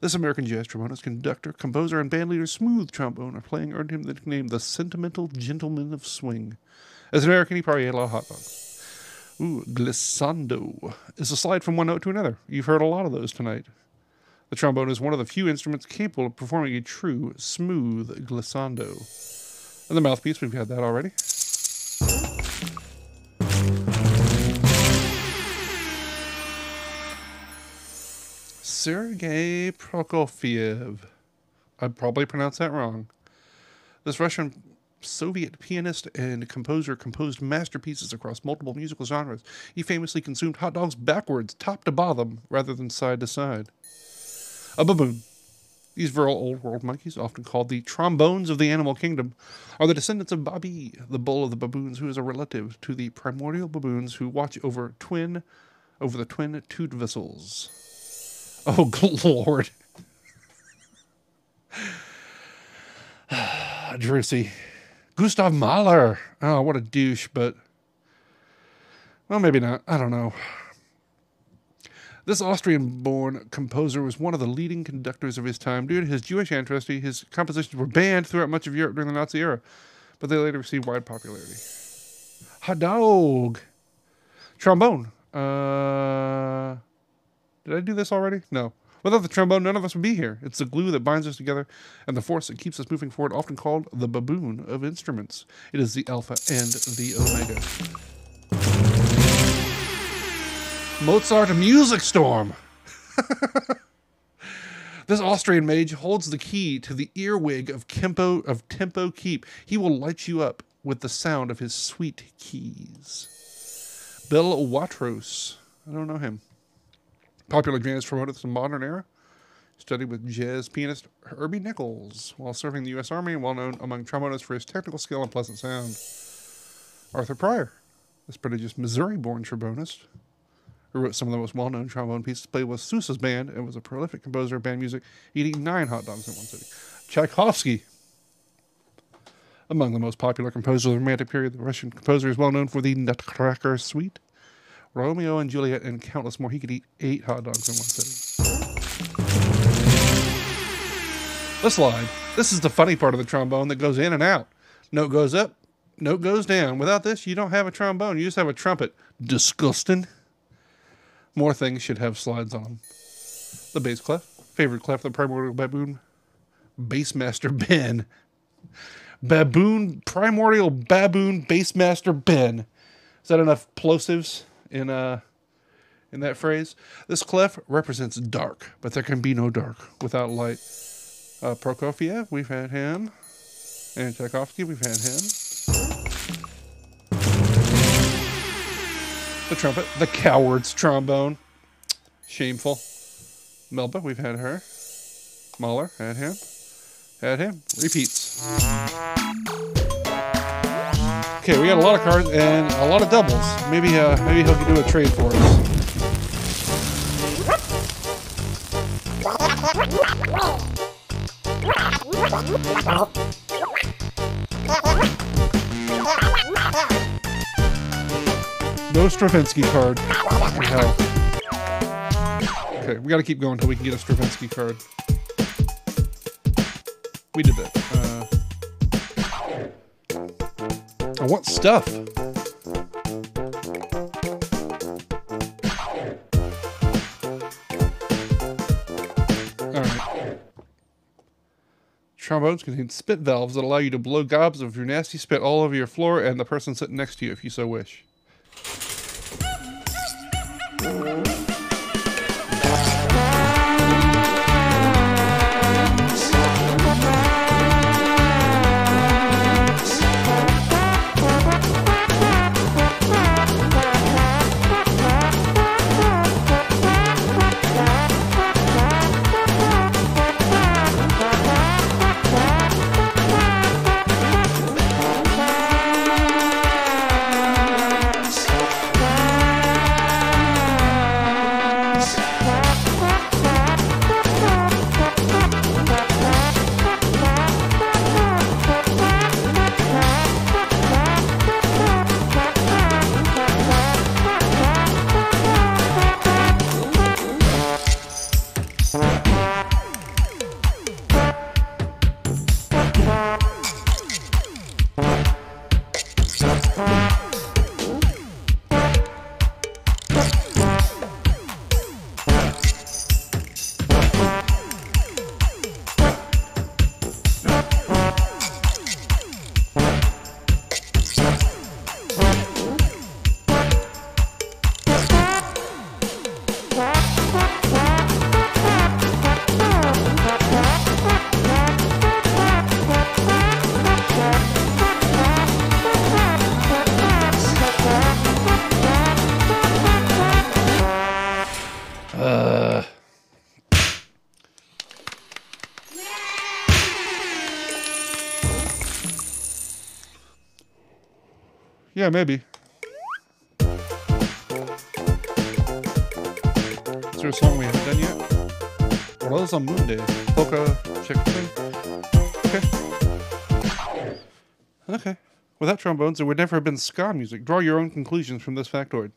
This American jazz trombonist, conductor, composer, and bandleader smooth trombone are playing earned him the nickname the Sentimental Gentleman of Swing. As an American, he probably ate a lot of hot dogs. Ooh, glissando is a slide from one note to another. You've heard a lot of those tonight. The trombone is one of the few instruments capable of performing a true, smooth glissando. And the mouthpiece, we've had that already. Sergei Prokofiev. I probably pronounced that wrong. This Russian Soviet pianist and composer composed masterpieces across multiple musical genres. He famously consumed hot dogs backwards, top to bottom, rather than side to side. A baboon. These virile old world monkeys, often called the trombones of the animal kingdom, are the descendants of Babi, the bull of the baboons, who is a relative to the primordial baboons who watch over twin over the twin toot vessels. Oh lord. Drusy. Gustav Mahler. Oh, what a douche, but well, maybe not. I don't know. This Austrian born composer was one of the leading conductors of his time. Due to his Jewish ancestry, his compositions were banned throughout much of Europe during the Nazi era, but they later received wide popularity. Hot dog. Trombone. Uh, did I do this already? No. Without the trombone, none of us would be here. It's the glue that binds us together and the force that keeps us moving forward, often called the baboon of instruments. It is the alpha and the omega. Mozart Music Storm. this Austrian mage holds the key to the earwig of Kempo of Tempo Keep. He will light you up with the sound of his sweet keys. Bill Watrous. I don't know him. Popular jazz promoter of the modern era. Studied with jazz pianist Herbie Nichols while serving the U.S. Army, well known among trombonists for his technical skill and pleasant sound. Arthur Pryor, this prodigious Missouri born trombonist, who wrote some of the most well known trombone pieces, played with Sousa's band, and was a prolific composer of band music, eating nine hot dogs in one sitting. Tchaikovsky, among the most popular composers of the Romantic period, the Russian composer is well known for the Nutcracker Suite, Romeo and Juliet, and countless more. He could eat eight hot dogs in one sitting. This line, this is the funny part of the trombone that goes in and out. Note goes up, note goes down. Without this, you don't have a trombone. You just have a trumpet. Disgusting. More things should have slides on them. The bass clef, favorite clef, the primordial baboon, bassmaster Ben. Baboon, primordial baboon, bassmaster Ben. Is that enough plosives in uh in that phrase? This clef represents dark, but there can be no dark without light. Uh, Prokofiev, we've had him. And Tchaikovsky, we've had him. The trumpet, the coward's trombone. Shameful. Melba, we've had her. Mahler, had him. Had him. Repeats. Okay, we got a lot of cards and a lot of doubles. Maybe uh, maybe he'll do a trade for us. No Stravinsky card. Hell? Okay, we gotta keep going until we can get a Stravinsky card. We did that. Uh, I want stuff. Trombones contain spit valves that allow you to blow gobs of your nasty spit all over your floor and the person sitting next to you if you so wish. Bye. Yeah, maybe. Is there a song we haven't done yet? Rosamunde. Polka check. Okay. Okay. Without trombones, there would never have been ska music. Draw your own conclusions from this factoid.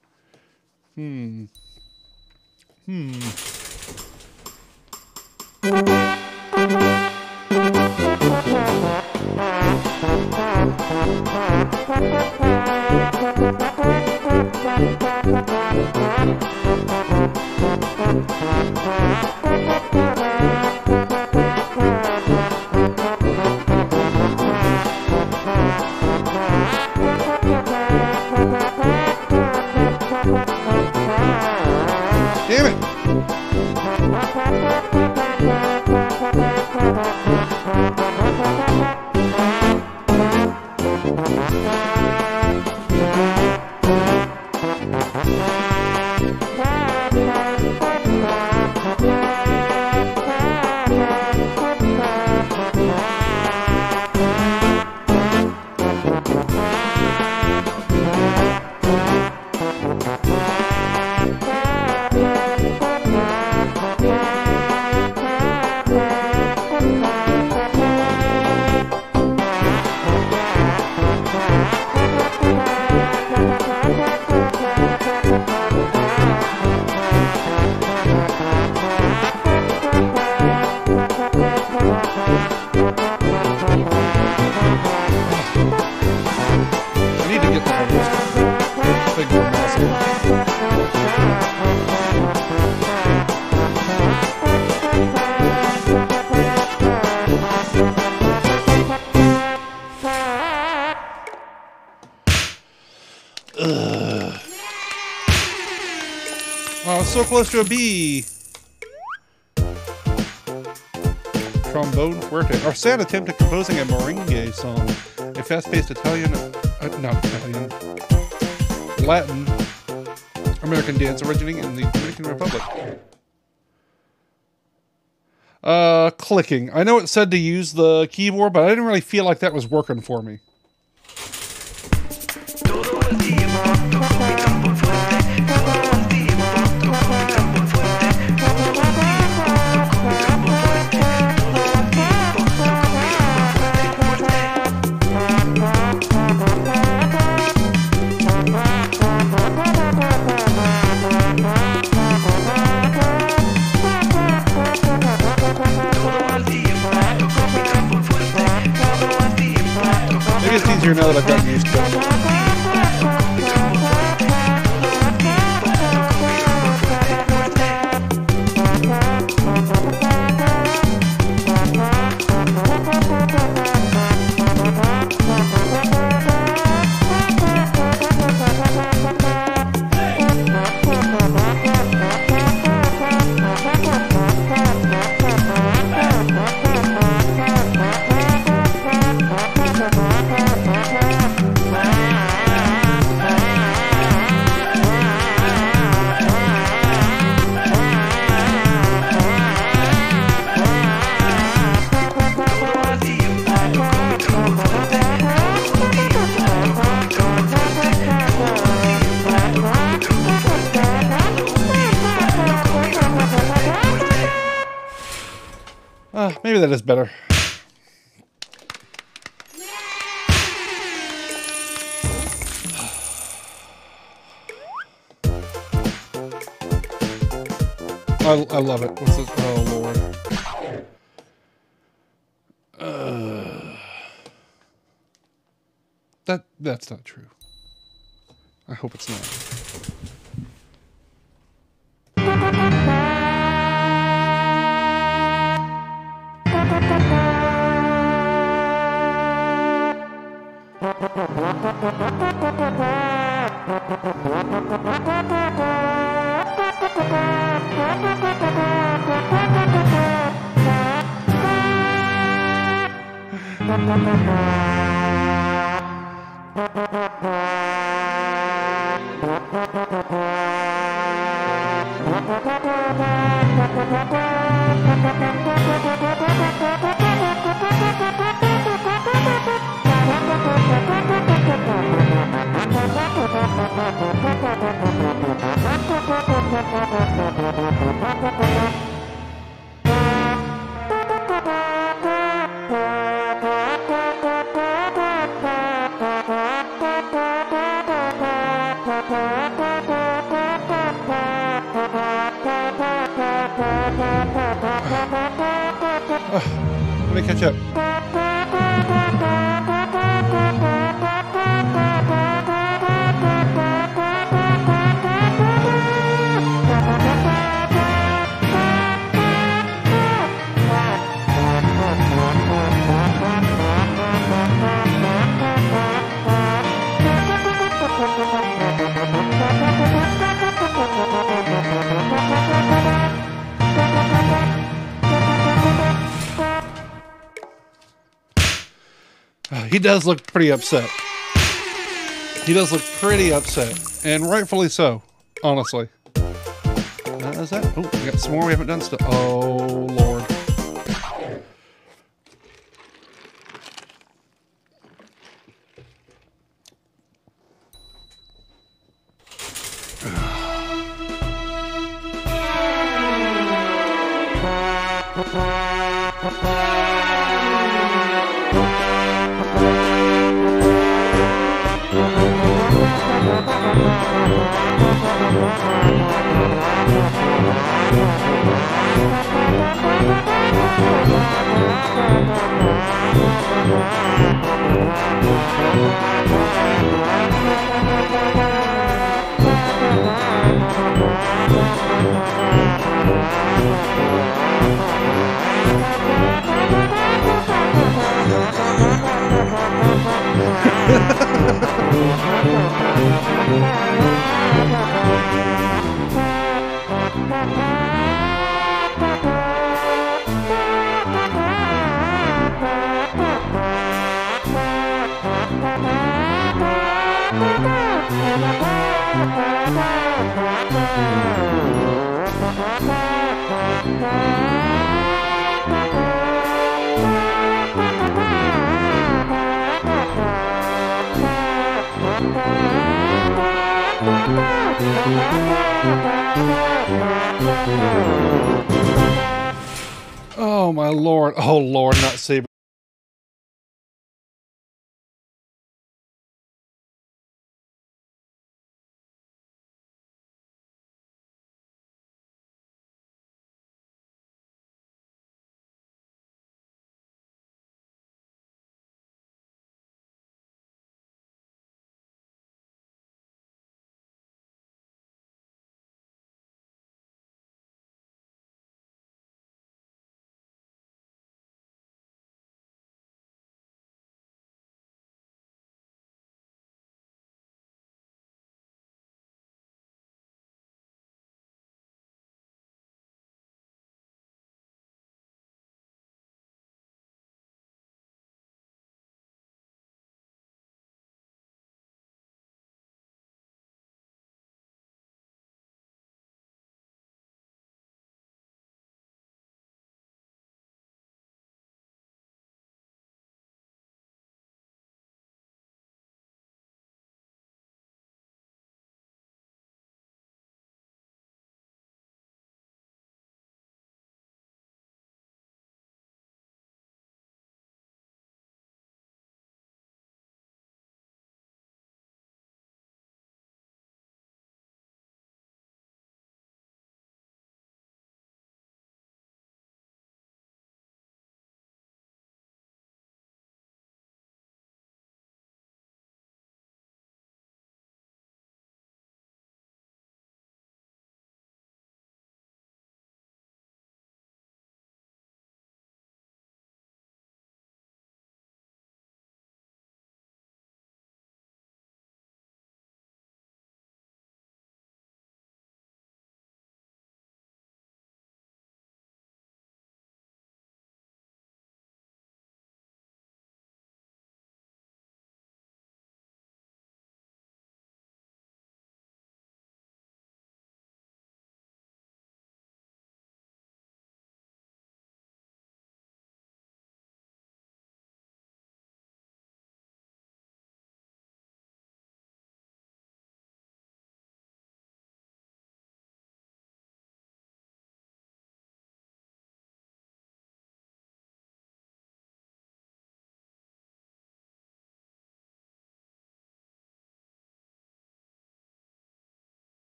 Hmm. Hmm. Thank you. So close to a B. Trombone Fuerte. Our sad attempt at composing a merengue song, a fast-paced Italian, uh, not Italian, Latin American dance originating in the Dominican Republic. Uh, clicking. I know it said to use the keyboard, but I didn't really feel like that was working for me. Does look pretty upset. He does look pretty upset, and rightfully so, honestly. Is that? Oh, we got some more we haven't done still. Oh, Lord.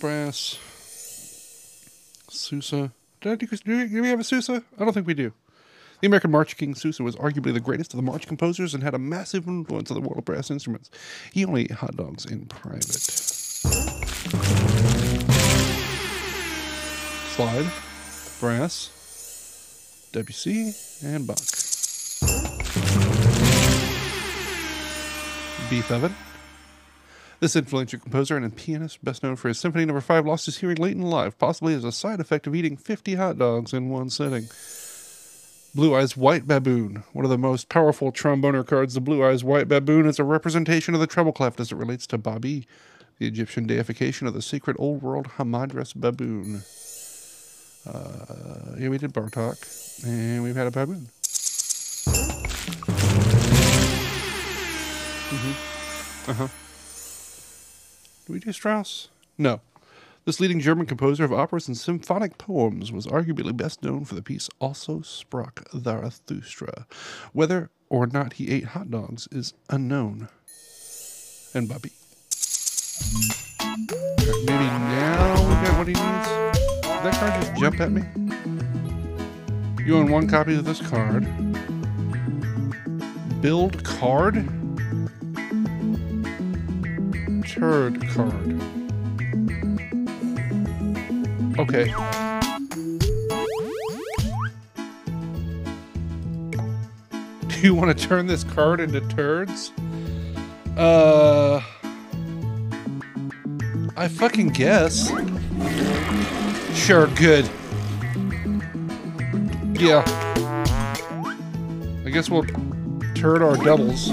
Brass. Sousa. Did, do, do, we have a Sousa? I don't think we do. The American March King Sousa was arguably the greatest of the march composers and had a massive influence on the world of brass instruments. He only ate hot dogs in private. Slide, brass, Debussy, and Bach. Beethoven. This influential composer and pianist, best known for his Symphony No. 5, lost his hearing late in life, possibly as a side effect of eating 50 hot dogs in one sitting. Blue Eyes White Baboon. One of the most powerful tromboner cards, the Blue Eyes White Baboon, is a representation of the treble clef as it relates to Babi, the Egyptian deification of the secret old world Hamadryas baboon. Uh, yeah, we did Bartok, and we've had a baboon. Mm-hmm. Uh-huh. Do we do Strauss? No. This leading German composer of operas and symphonic poems was arguably best known for the piece Also Sprach Zarathustra. Whether or not he ate hot dogs is unknown. And Bobby. Maybe now we got what he needs. Did that card just jump at me? You own one copy of this card. Build card? Turd card. Okay. Do you want to turn this card into turds? Uh. I fucking guess. Sure, good. Yeah. I guess we'll turn our doubles.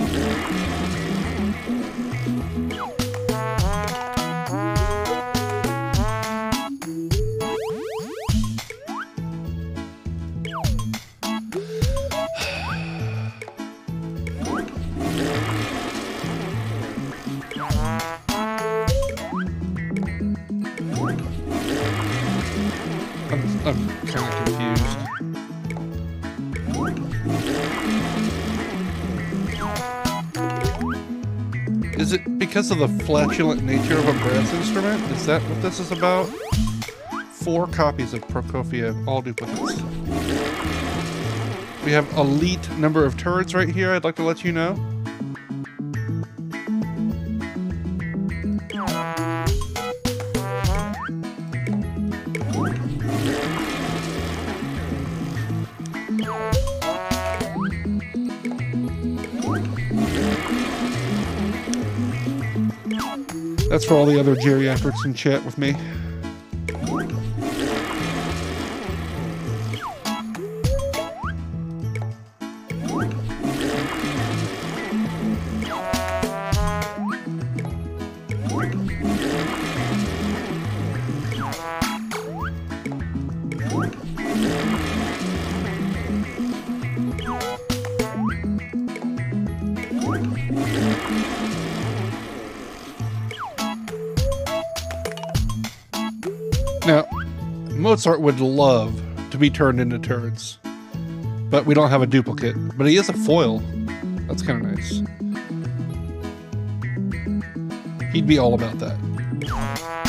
Because of the flatulent nature of a brass instrument? Is that what this is about? Four copies of Prokofiev, all duplicates. We have elite number of turrets right here, I'd like to let you know. That's for all the other geriatrics in chat with me. Mozart would love to be turned into turds, but we don't have a duplicate. But he is a foil. That's kind of nice. He'd be all about that.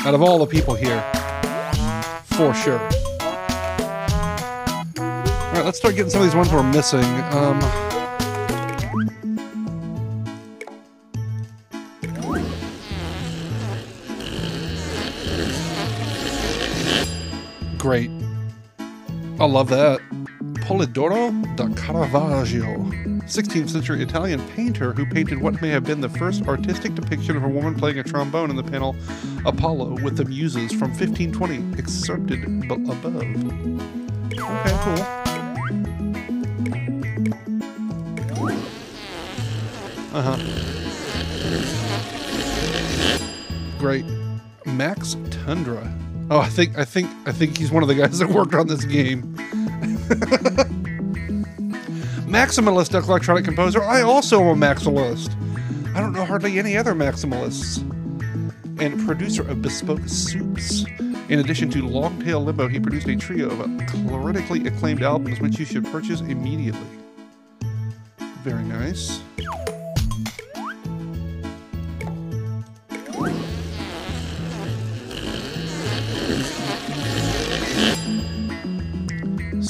Out of all the people here, for sure. All right, let's start getting some of these ones we're missing. Um, I love that. Polidoro da Caravaggio, 16th century Italian painter who painted what may have been the first artistic depiction of a woman playing a trombone in the panel Apollo with the Muses from 1520, excerpted above. Okay, cool. Uh huh. Great. Max Tundra. Oh, I think I think I think he's one of the guys that worked on this game. Maximalist electronic composer. I also am a maximalist. I don't know hardly any other maximalists. And producer of bespoke soups. In addition to Long Tail Limbo, he produced a trio of critically acclaimed albums, which you should purchase immediately. Very nice.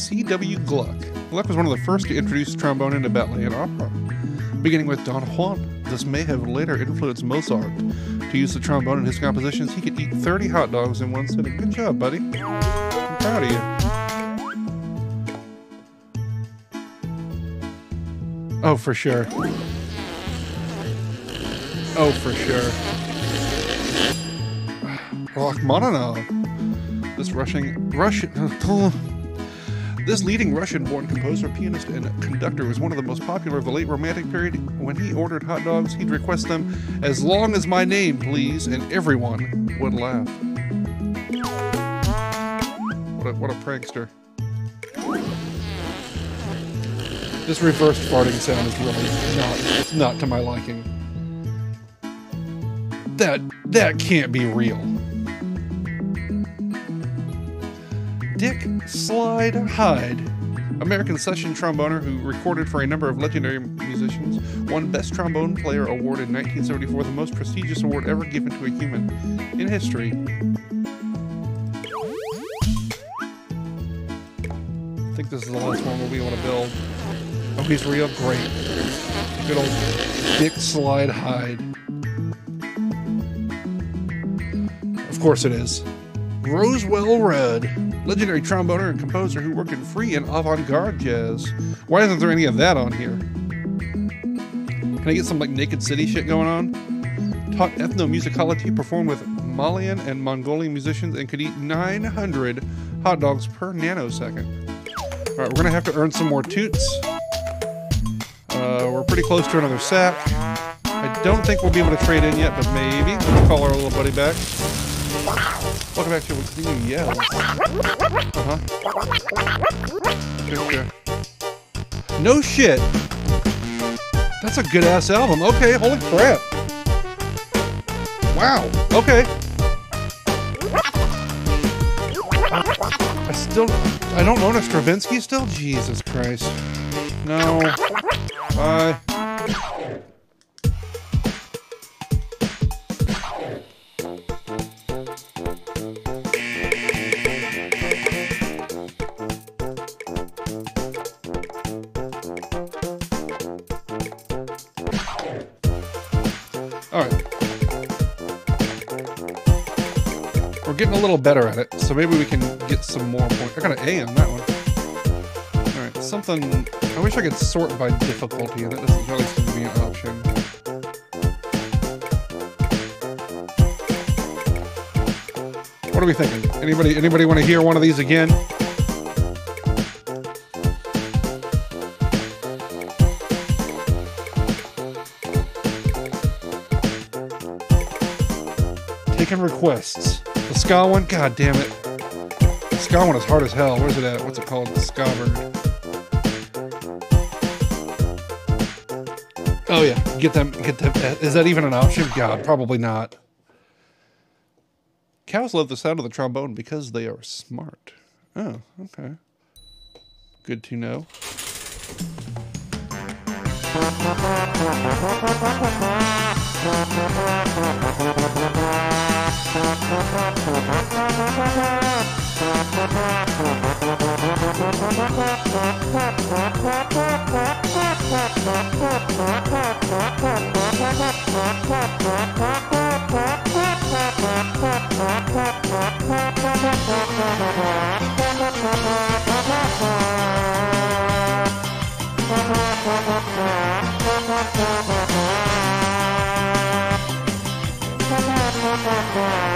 C.W. Gluck. Gluck was one of the first to introduce trombone into ballet and opera, beginning with Don Juan. This may have later influenced Mozart to use the trombone in his compositions. He could eat 30 hot dogs in one sitting. Good job, buddy. I'm proud of you. Oh, for sure. Oh, for sure. Rachmaninoff. This Russian Russian This leading Russian-born composer, pianist, and conductor was one of the most popular of the late Romantic period. When he ordered hot dogs, he'd request them as long as my name, please, and everyone would laugh. What a, what a prankster. This reversed farting sound is really not not to my liking. That that can't be real. Slide Hyde, American session tromboner who recorded for a number of legendary musicians, won Best Trombone Player Award in 1974, the most prestigious award ever given to a human in history. I think this is the last one we'll be able to build. Oh, he's real great. Good old Dick Slide Hyde. Of course it is. Roswell Red, legendary tromboner and composer who worked in free and avant-garde jazz. Why isn't there any of that on here? Can I get some like Naked City shit going on? Taught ethnomusicology, performed with Malian and Mongolian musicians, and could eat 900 hot dogs per nanosecond. All right, we're gonna have to earn some more toots. Uh, we're pretty close to another sack. I don't think we'll be able to trade in yet, but maybe. We'll call our little buddy back. Welcome back to Continue Yells. Uh-huh. Sure, sure. No shit. That's a good ass album. Okay, holy crap. Wow. Okay. I still I don't own a Stravinsky still? Jesus Christ. No. Bye. A little better at it, so maybe we can get some more points. I got an A on that one. All right, something. I wish I could sort by difficulty, that doesn't really seem to be an option. What are we thinking? Anybody? Anybody want to hear one of these again? Taking requests. The ska one? God damn it. The ska one is hard as hell. Where's it at? What's it called? The. Oh yeah, get them. Get them. Is that even an option? God, probably not. Cows love the sound of the trombone because they are smart. Oh, okay. Good to know. Bye.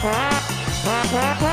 Bye. Bye.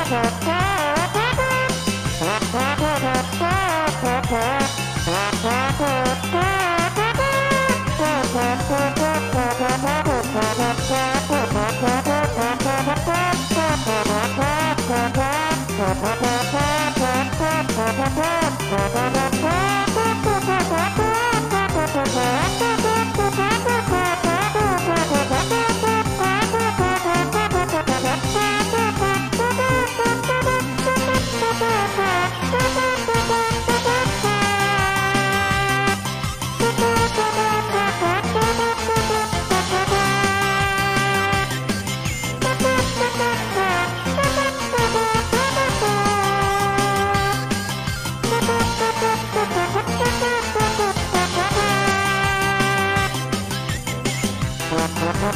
Fucking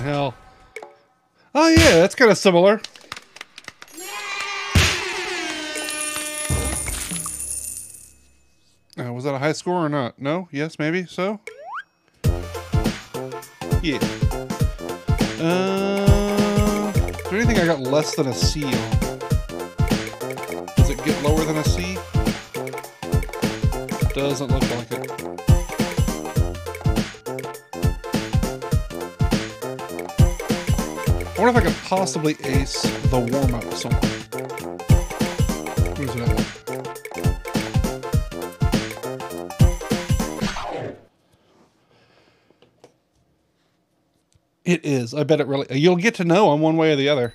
hell. Oh yeah, that's kind of similar. Uh, was that a high score or not? No? Yes, maybe? So? Yeah. Uh, there anything I got less than a C on? Does it get lower than a C? Doesn't look like it. I wonder if I could possibly ace the warm-up song. It is. I bet it really. You'll get to know on one way or the other.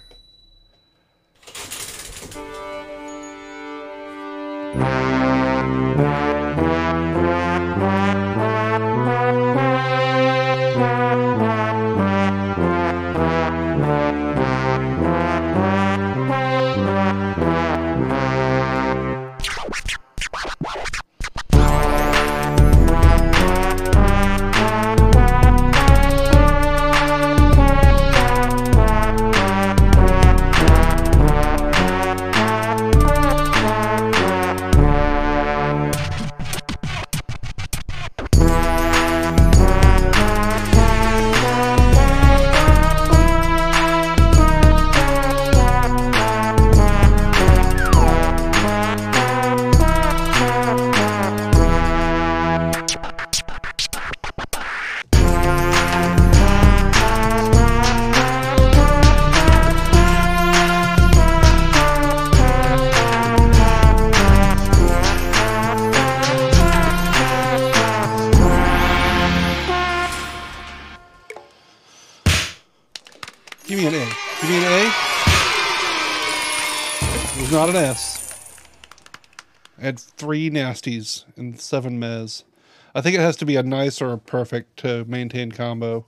Three nasties and seven mez. I think it has to be a nice or a perfect to maintain combo.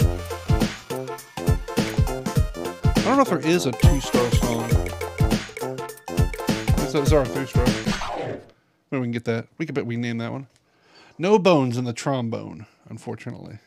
I don't know if there is a two-star song. There a three-star? Maybe we can get that. We could bet we name that one. No bones in the trombone, unfortunately.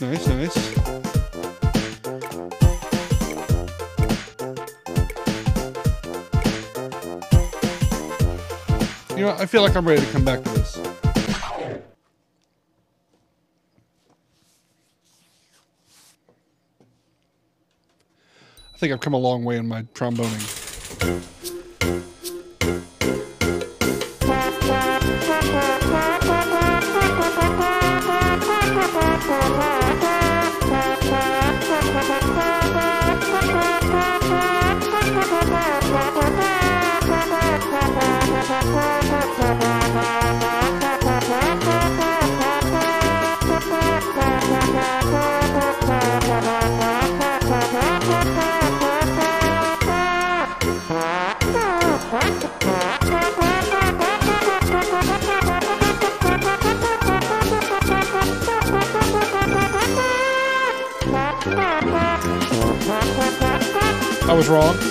Nice, nice. You know, I feel like I'm ready to come back to this. I think I've come a long way in my tromboning. Wrong.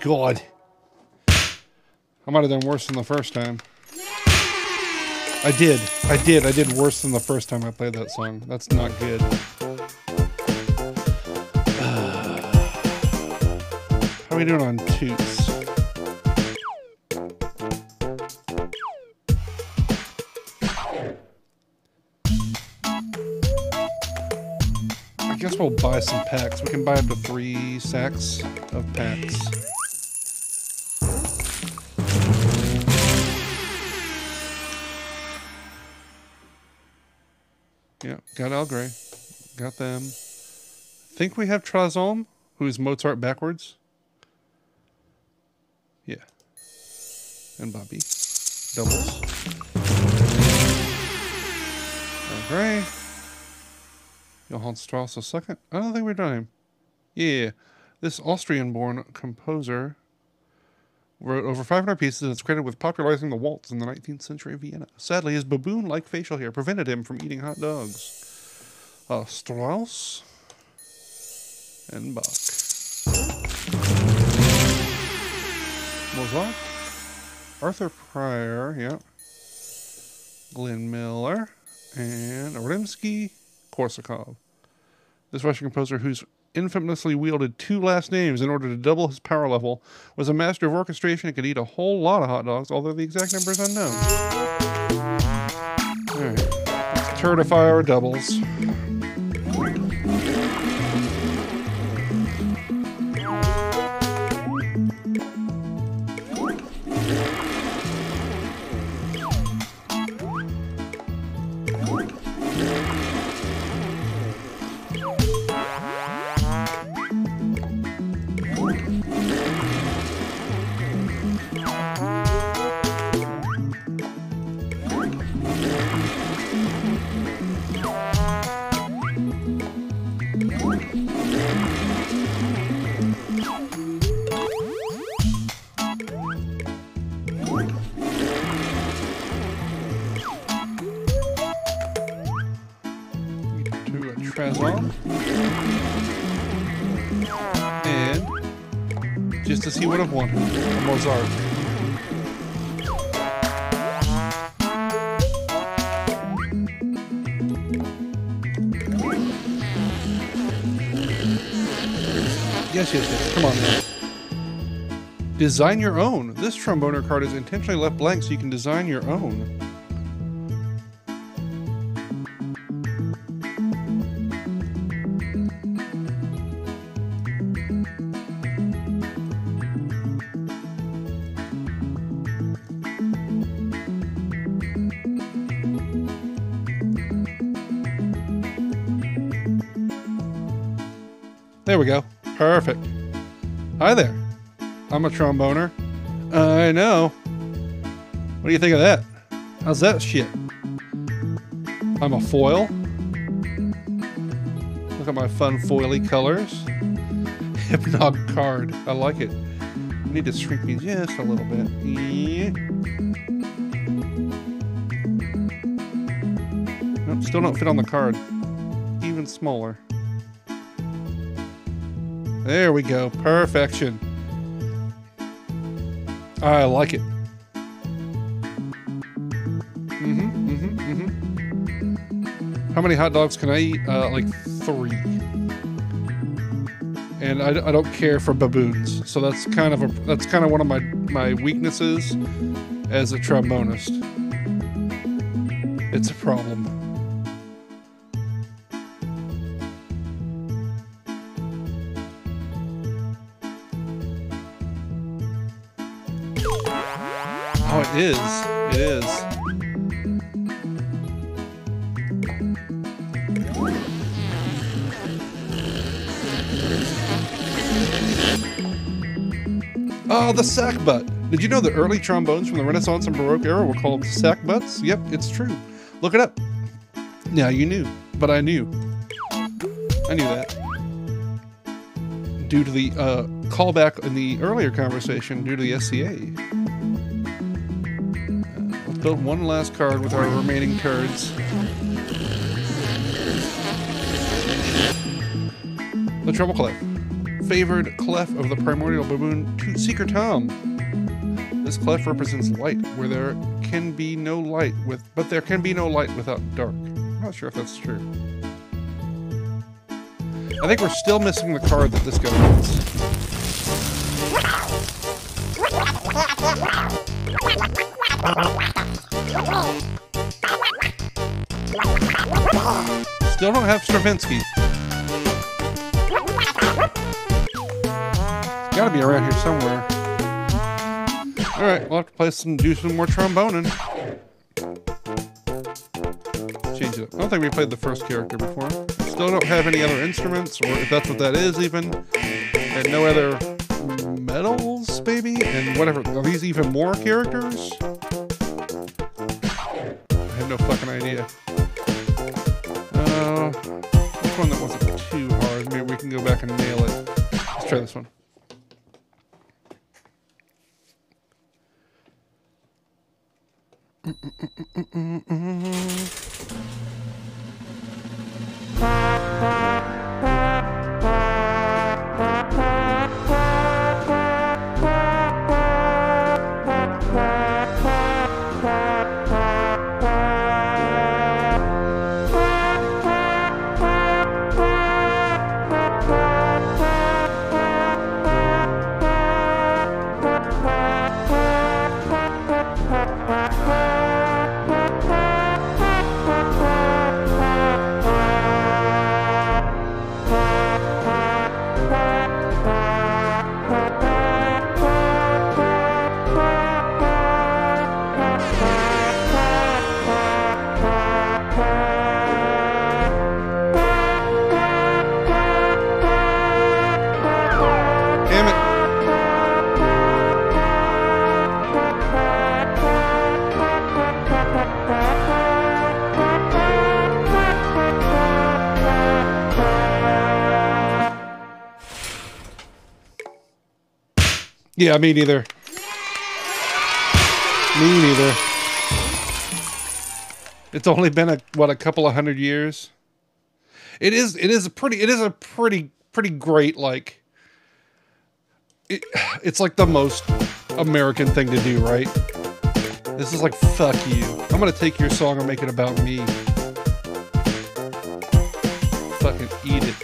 God. I might have done worse than the first time. I did. I did. I did worse than the first time I played that song. That's not good. How are we doing on toots? I guess we'll buy some packs. We can buy up to three sacks of packs. Think we have Trazom, who is Mozart backwards. Yeah. And Bobby. Doubles. Al Grey. Johann Strauss a second. I don't think we've done him. Yeah. This Austrian-born composer wrote over 500 pieces and is credited with popularizing the waltz in the 19th century Vienna. Sadly, his baboon-like facial hair prevented him from eating hot dogs. Uh, Strauss and Bach. Mozart. Arthur Pryor, yeah. Glenn Miller. And Rimsky-Korsakov. This Russian composer who's infamously wielded two last names in order to double his power level, was a master of orchestration and could eat a whole lot of hot dogs, although the exact number is unknown. Alright. Let's certify our doubles. A Mozart. Yes, yes, yes. Come on. Design your own. This tromboner card is intentionally left blank so you can design your own. Perfect. Hi there. I'm a tromboner. I know. What do you think of that? How's that shit? I'm a foil. Look at my fun foily colors. Hypnog card. I like it. I need to shrink me just a little bit. Yeah. Nope, still don't fit on the card. Even smaller. There we go. Perfection. I like it. Mm-hmm, mm-hmm, mm-hmm. How many hot dogs can I eat? Uh, like three. And I, I don't care for baboons, so that's kind of a that's kind of one of my my weaknesses as a trombonist. It's a problem. Is. It is. Oh, the sack butt. Did you know the early trombones from the Renaissance and Baroque era were called sack butts? Yep, it's true. Look it up. Now you knew, but I knew. I knew that. Due to the uh, callback in the earlier conversation, due to the SCA. Build one last card with our remaining cards. The Treble Clef. Favored clef of the primordial baboon to Seeker Tom. This clef represents light, where there can be no light with but there can be no light without dark. I'm not sure if that's true. I think we're still missing the card that this guy wants. Still don't have Stravinsky. It's gotta be around here somewhere. Alright, we'll have to play some do some more tromboning. Change it. I don't think we played the first character before. Still don't have any other instruments, or if that's what that is even. And no other metals, maybe? And whatever. Are these even more characters? No fucking idea. Uh, this one that wasn't too hard. Maybe we can go back and nail it. Let's try this one. Damn Yeah, me neither. Me neither. It's only been a what a couple of hundred years. It is it is a pretty it is a pretty pretty great like it, it's like the most American thing to do, right? This is like fuck you. I'm gonna take your song and make it about me. Fucking eat it.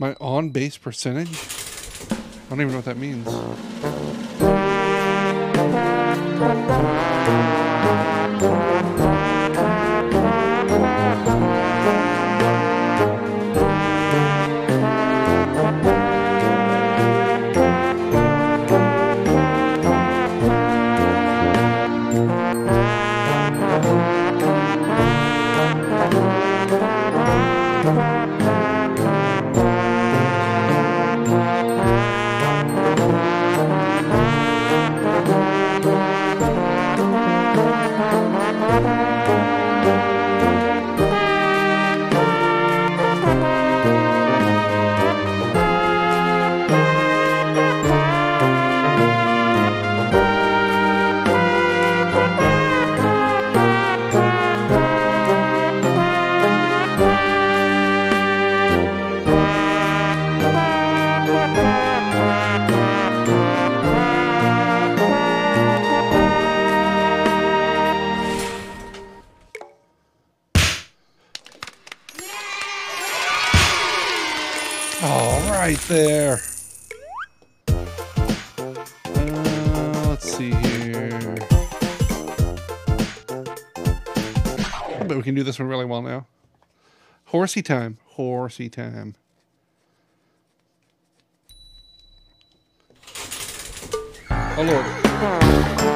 My on base percentage? I don't even know what that means. Horsey time. Horsey time. Oh, Lord.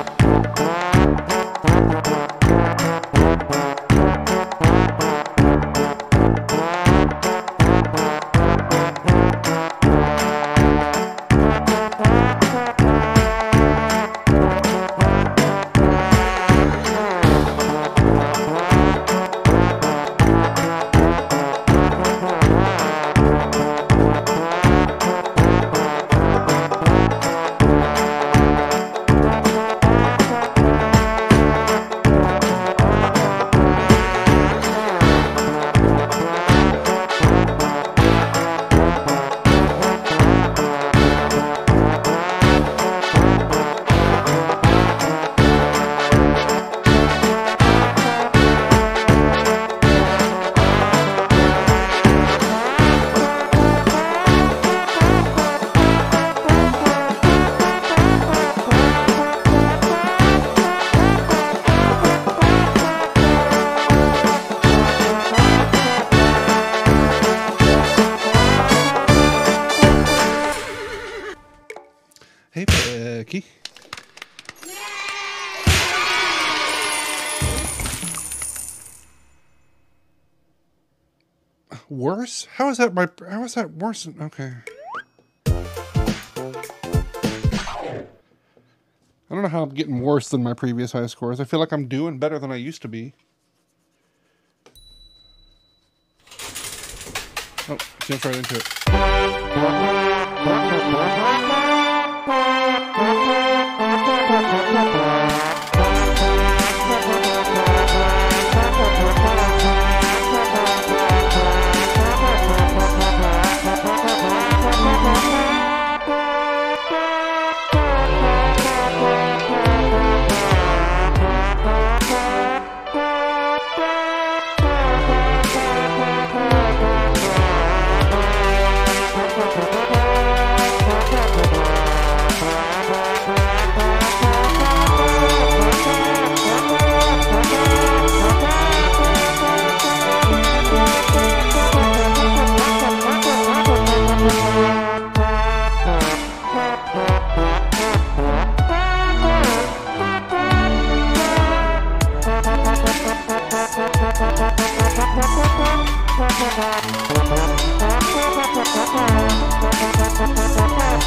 How is that my? How is that worse? Than, okay. I don't know how I'm getting worse than my previous high scores. I feel like I'm doing better than I used to be. Oh, jump right into it.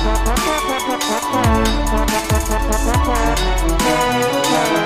Thank you.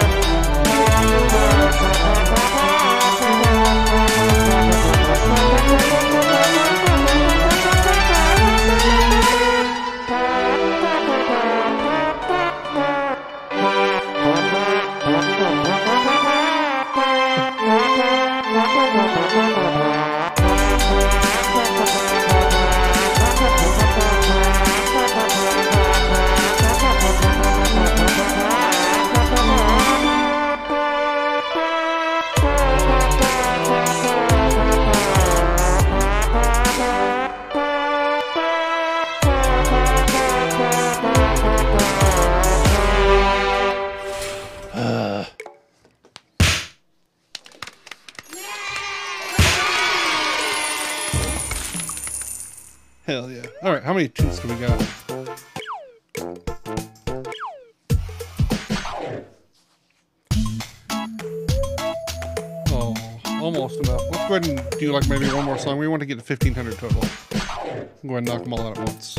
Like maybe one more song. We want to get to 1500 total. Go ahead and knock them all out at once.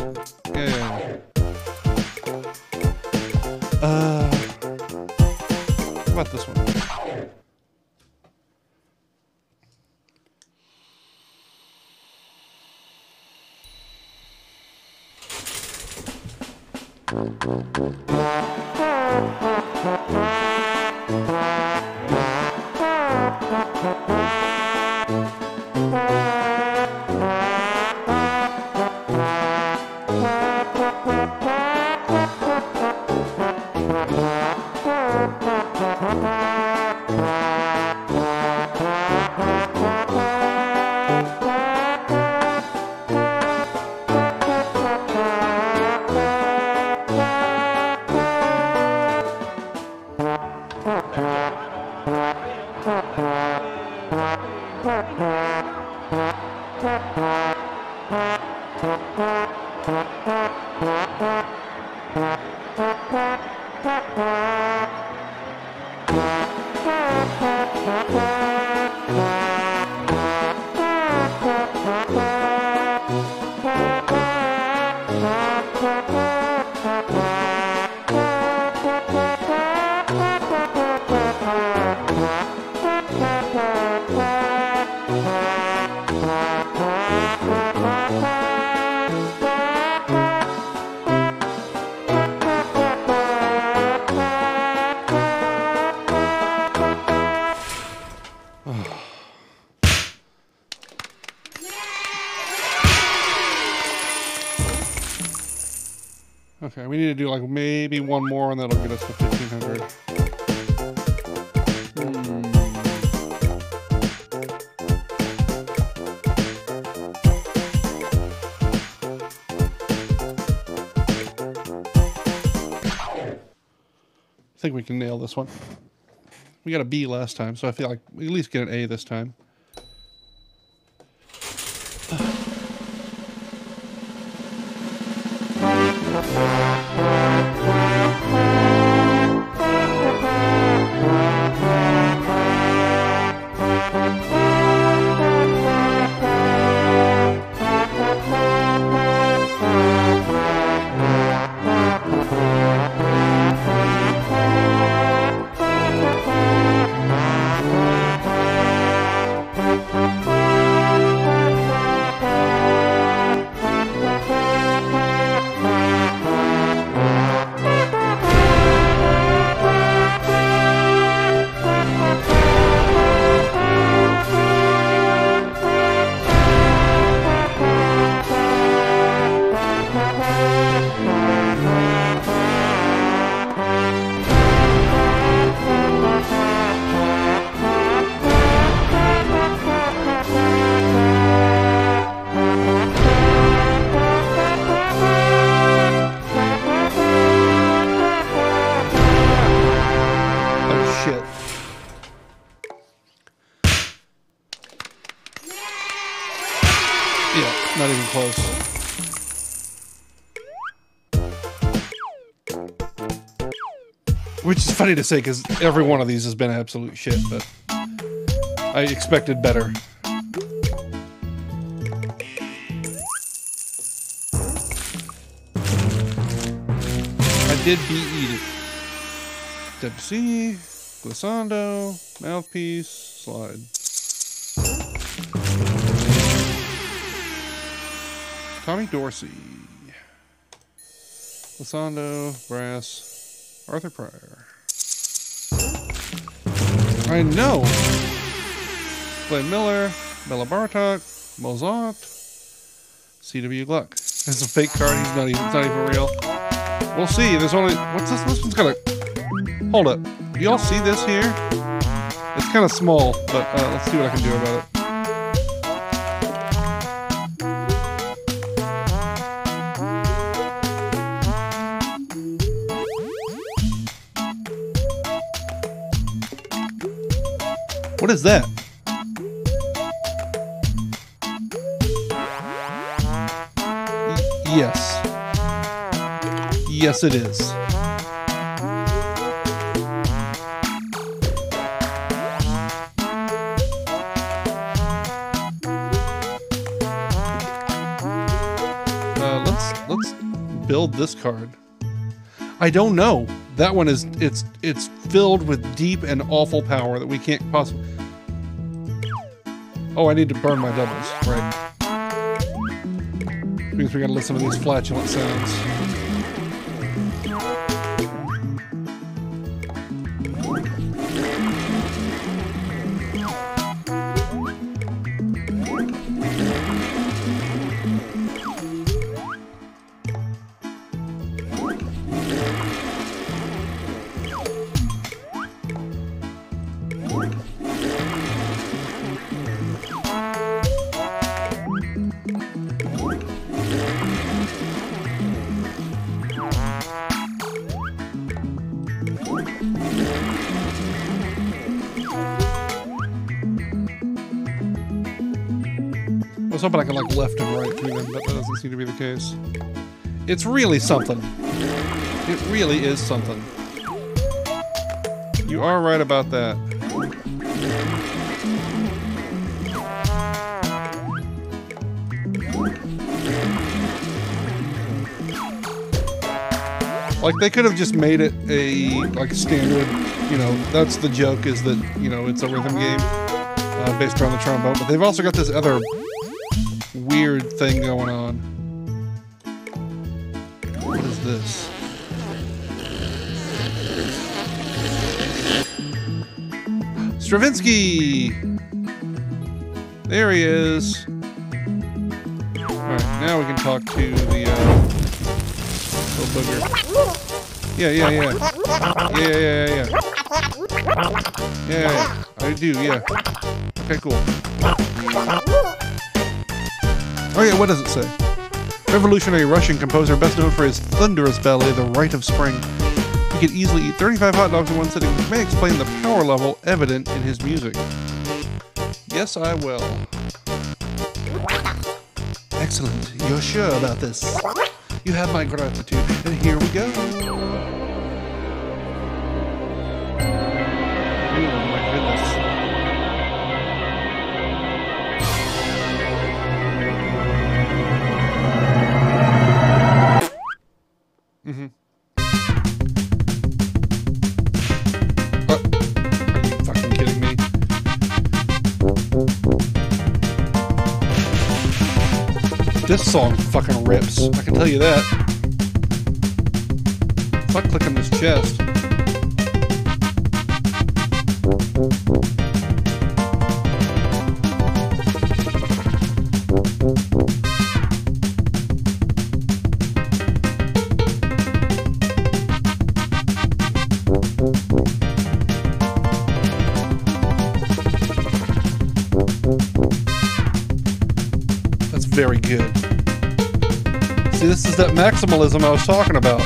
Yeah. I think we can nail this one. We got a B last time, so I feel like we at least get an A this time. Funny to say because every one of these has been absolute shit, but I expected better. I did beat it. Debussy, glissando, mouthpiece, slide. Tommy Dorsey. Glissando, brass, Arthur Pryor. I know. Glenn Miller, Béla Bartók, Mozart, C.W. Gluck. It's a fake card. He's not even. It's not even real. We'll see. There's only. What's this? This one's got a. Hold up. Do y'all see this here? It's kind of small, but uh, let's see what I can do about it. What is that? Y- yes. Yes, it is. Uh, build this card. I don't know. That one is it's it's filled with deep and awful power that we can't possibly. Oh, I need to burn my doubles, right? Because we gotta listen to these flatulent sounds. Seem to be the case. It's really something. It really is something. You are right about that. Like they could have just made it a like standard, you know, that's the joke is that, you know, it's a rhythm game uh, based around the trombone, but they've also got this other weird thing going on. Stravinsky! There he is. Alright, now we can talk to the uh, little booger. Yeah, yeah, yeah. Yeah, yeah, yeah, yeah. Yeah, yeah. I do, yeah. Okay, cool. Oh yeah, what does it say? Revolutionary Russian composer best known for his thunderous ballet, The Rite of Spring. Could easily eat 35 hot dogs in one sitting, which may explain the power level evident in his music. Yes, I will. Excellent. You're sure about this? You have my gratitude. And here we go. Oh my goodness. Uh, This song fucking rips. I can tell you that. Fuck clicking this chest. That's very good. This is that maximalism I was talking about.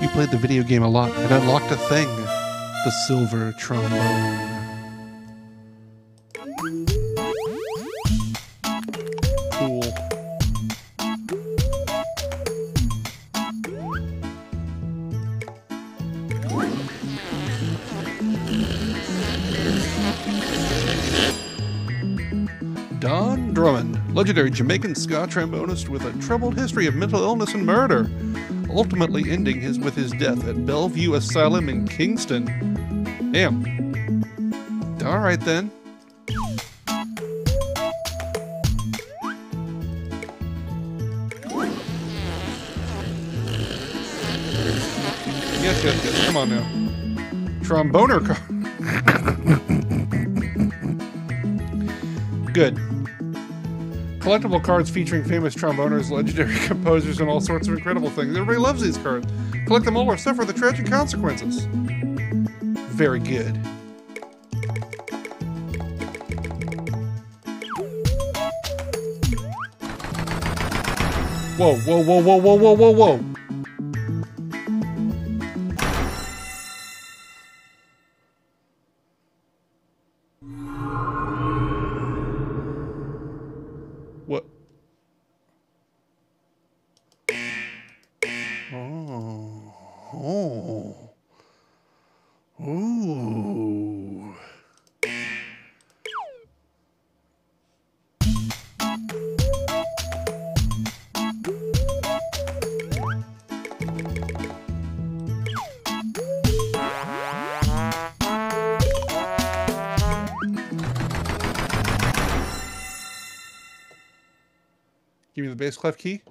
You played the video game a lot and unlocked a thing the silver trombone. Legendary Jamaican ska trombonist with a troubled history of mental illness and murder, ultimately ending his with his death at Bellevue Asylum in Kingston. Damn. All right then. Yes, yes, yes. Come on now. Tromboner car. Good. Collectible cards featuring famous tromboners, legendary composers, and all sorts of incredible things. Everybody loves these cards. Collect them all or suffer the tragic consequences. Very good. Whoa, whoa, whoa, whoa, whoa, whoa, whoa, whoa. Clef key.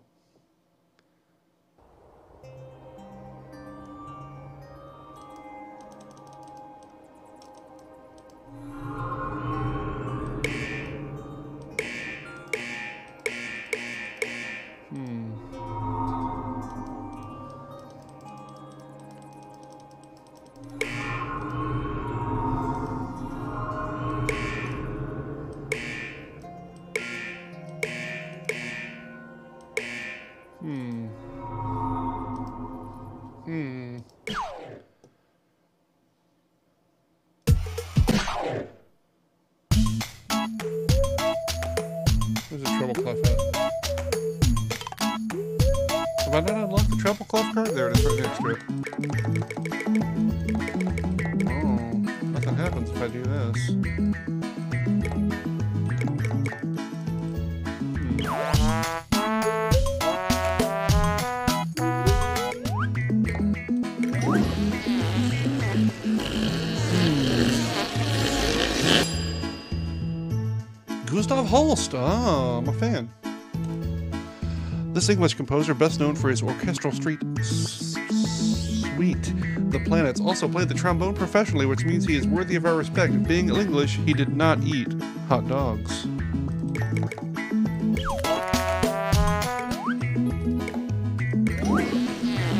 This English composer, best known for his orchestral street suite, The Planets, also played the trombone professionally, which means he is worthy of our respect. Being English, he did not eat hot dogs.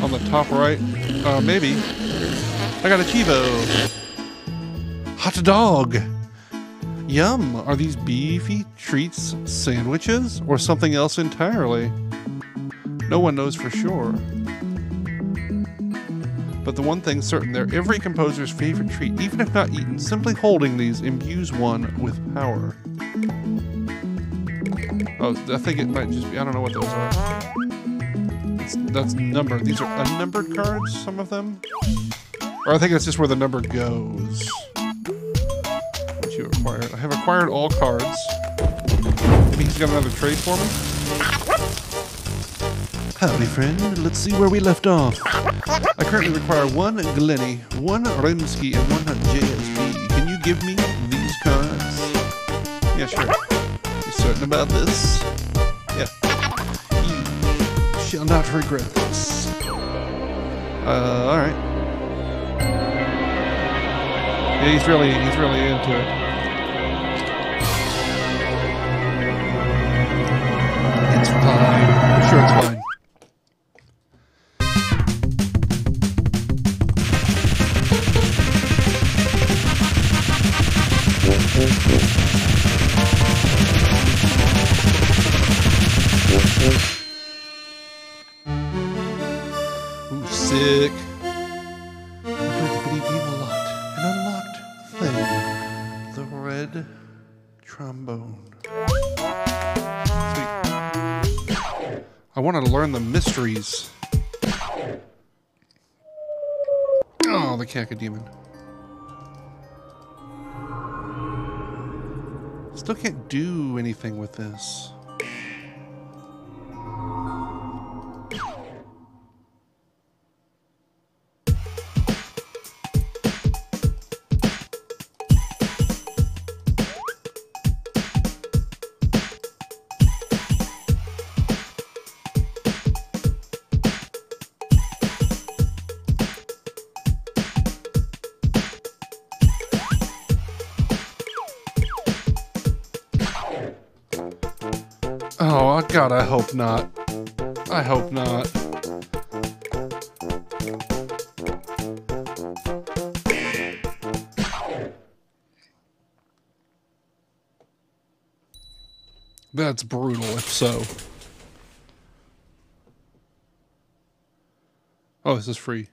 On the top right, uh, maybe. I got a Chivo. Hot dog. Yum! Are these beefy treats sandwiches or something else entirely? No one knows for sure. But the one thing's certain, they're every composer's favorite treat, even if not eaten. Simply holding these imbues one with power. Oh, I think it might just be, I don't know what those are. It's, that's numbered. These are unnumbered cards, some of them? Or I think that's just where the number goes what you acquired. I have acquired all cards. Maybe he's got another trade for me? Howdy, friend. Let's see where we left off. I currently require one Glenny, one Rimsky, and one JSB. Can you give me these cards? Yeah, sure. You certain about this? Yeah. You shall not regret this. Uh, alright. Yeah, he's really he's really into it. It's. Cacodemon. Still can't do anything with this. God, I hope not. I hope not. That's brutal, if so. Oh, this is free.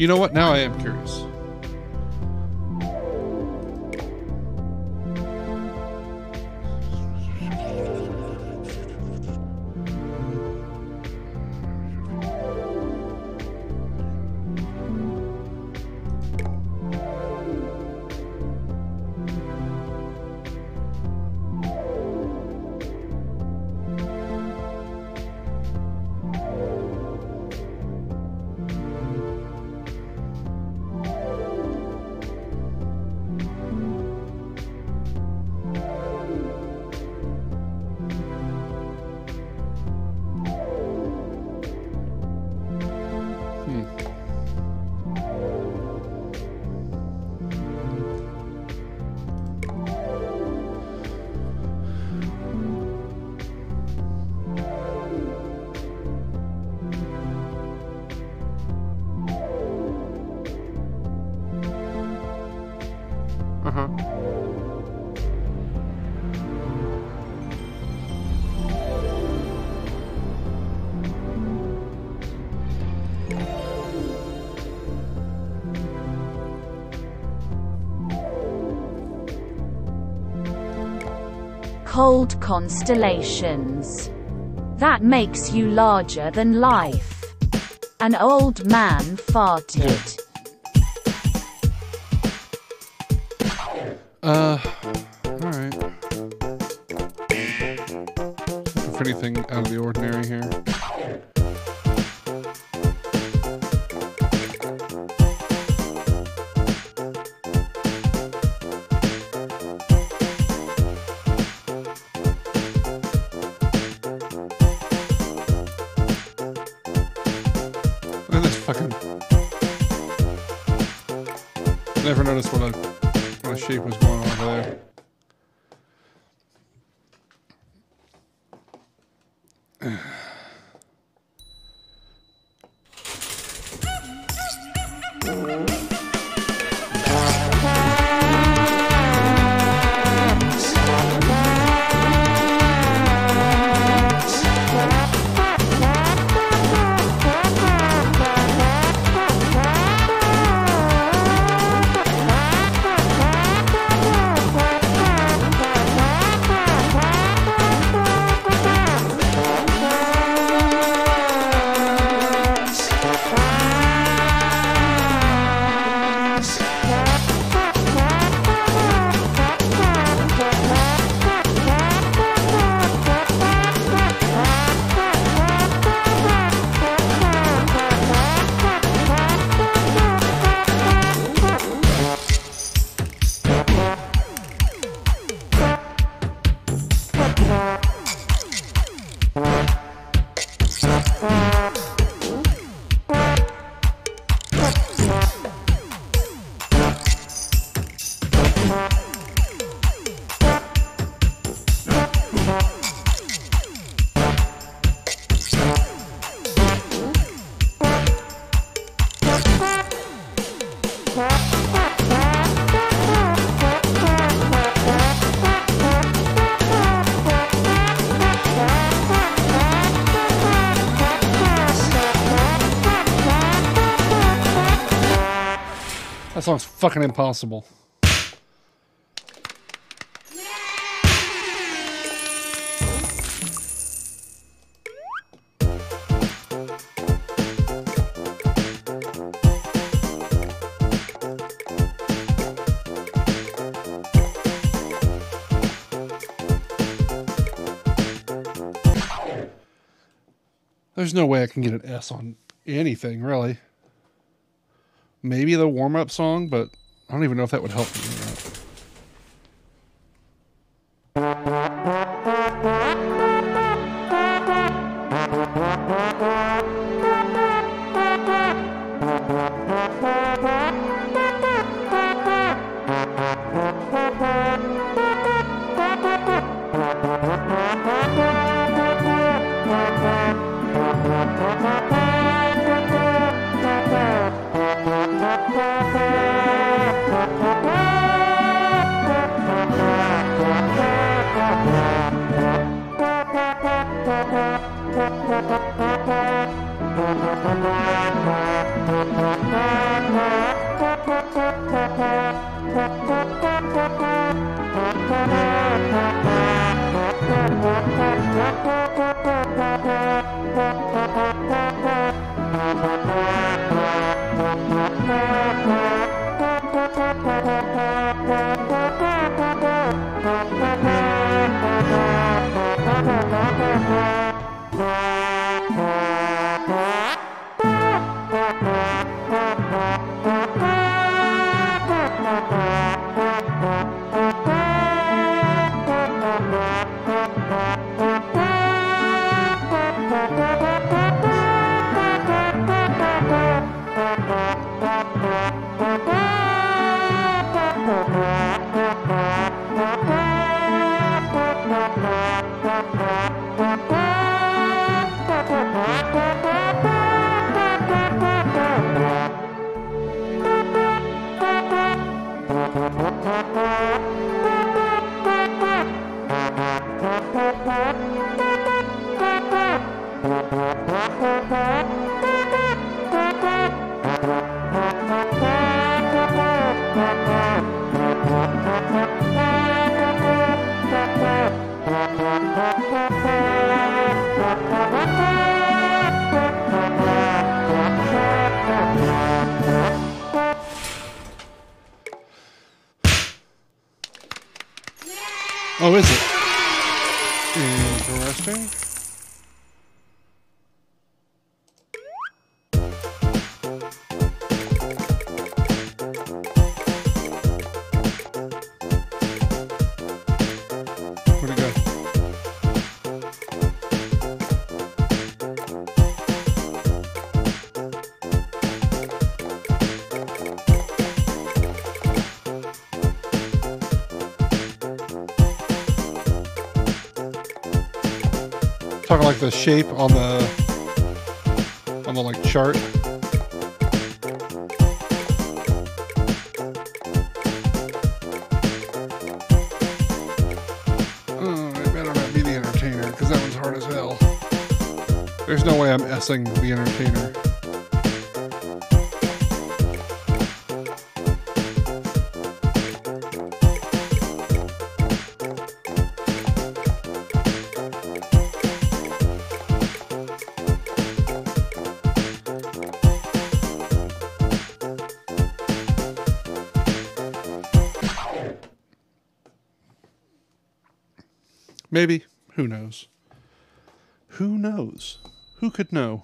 You know what? Now I am curious. Constellations. That makes you larger than life. An old man farted. Fucking impossible. There's no way I can get an S on anything, really. Maybe the warm up song, but I don't even know if that would help Is it? Interesting. Shape on the on the like chart. Oh, it better not be the entertainer because that hard as hell. There's no way I'm S'ing the entertainer. Maybe. Who knows? Who knows? Who could know?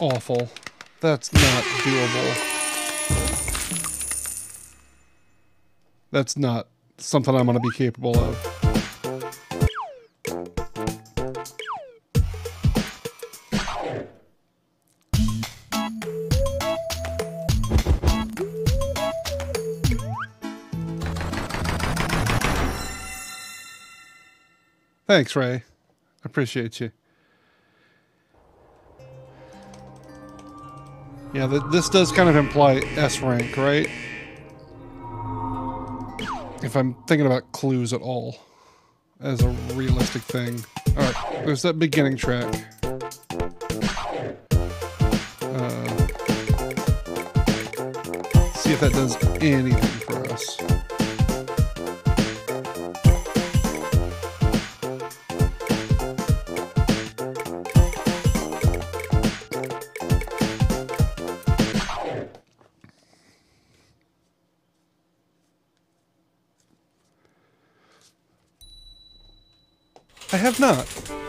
Awful. That's not doable. That's not something I'm going to be capable of. Thanks, Ray. Appreciate you. Yeah, th this does kind of imply S rank, right? If I'm thinking about clues at all as a realistic thing. Alright, there's that beginning track. Uh, see if that does anything for us. I have not.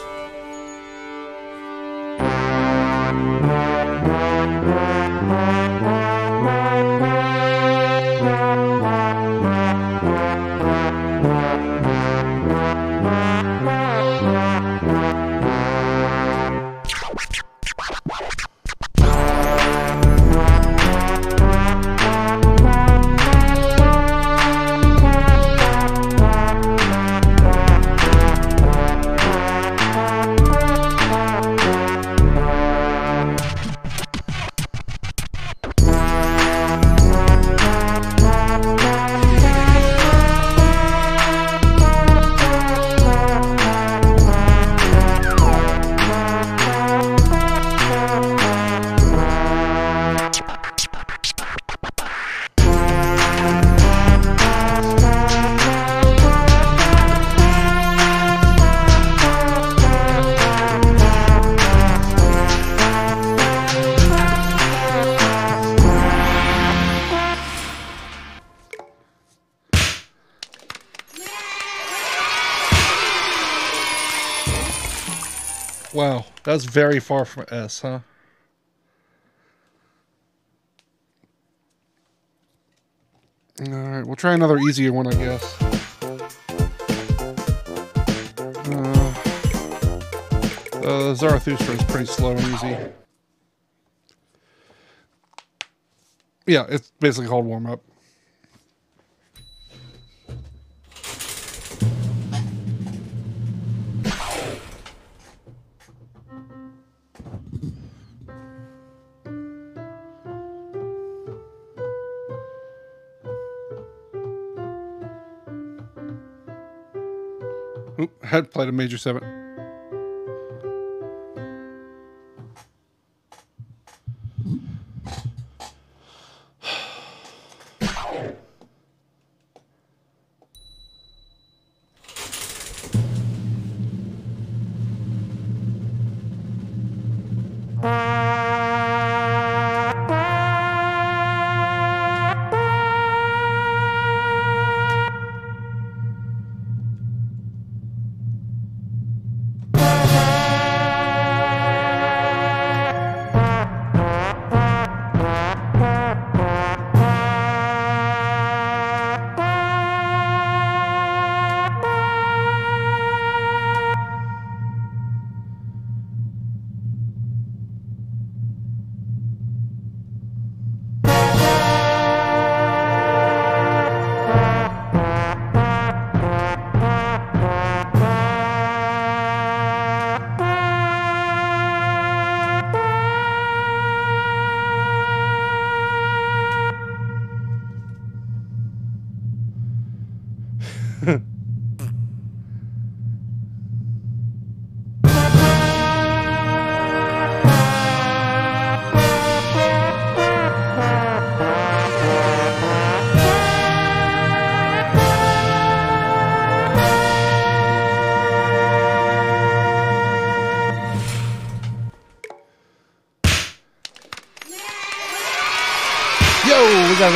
That's very far from S, huh? Alright, we'll try another easier one, I guess. Uh, uh, Zarathustra is pretty slow and easy. Yeah, it's basically called warm Oop, had played a major seven.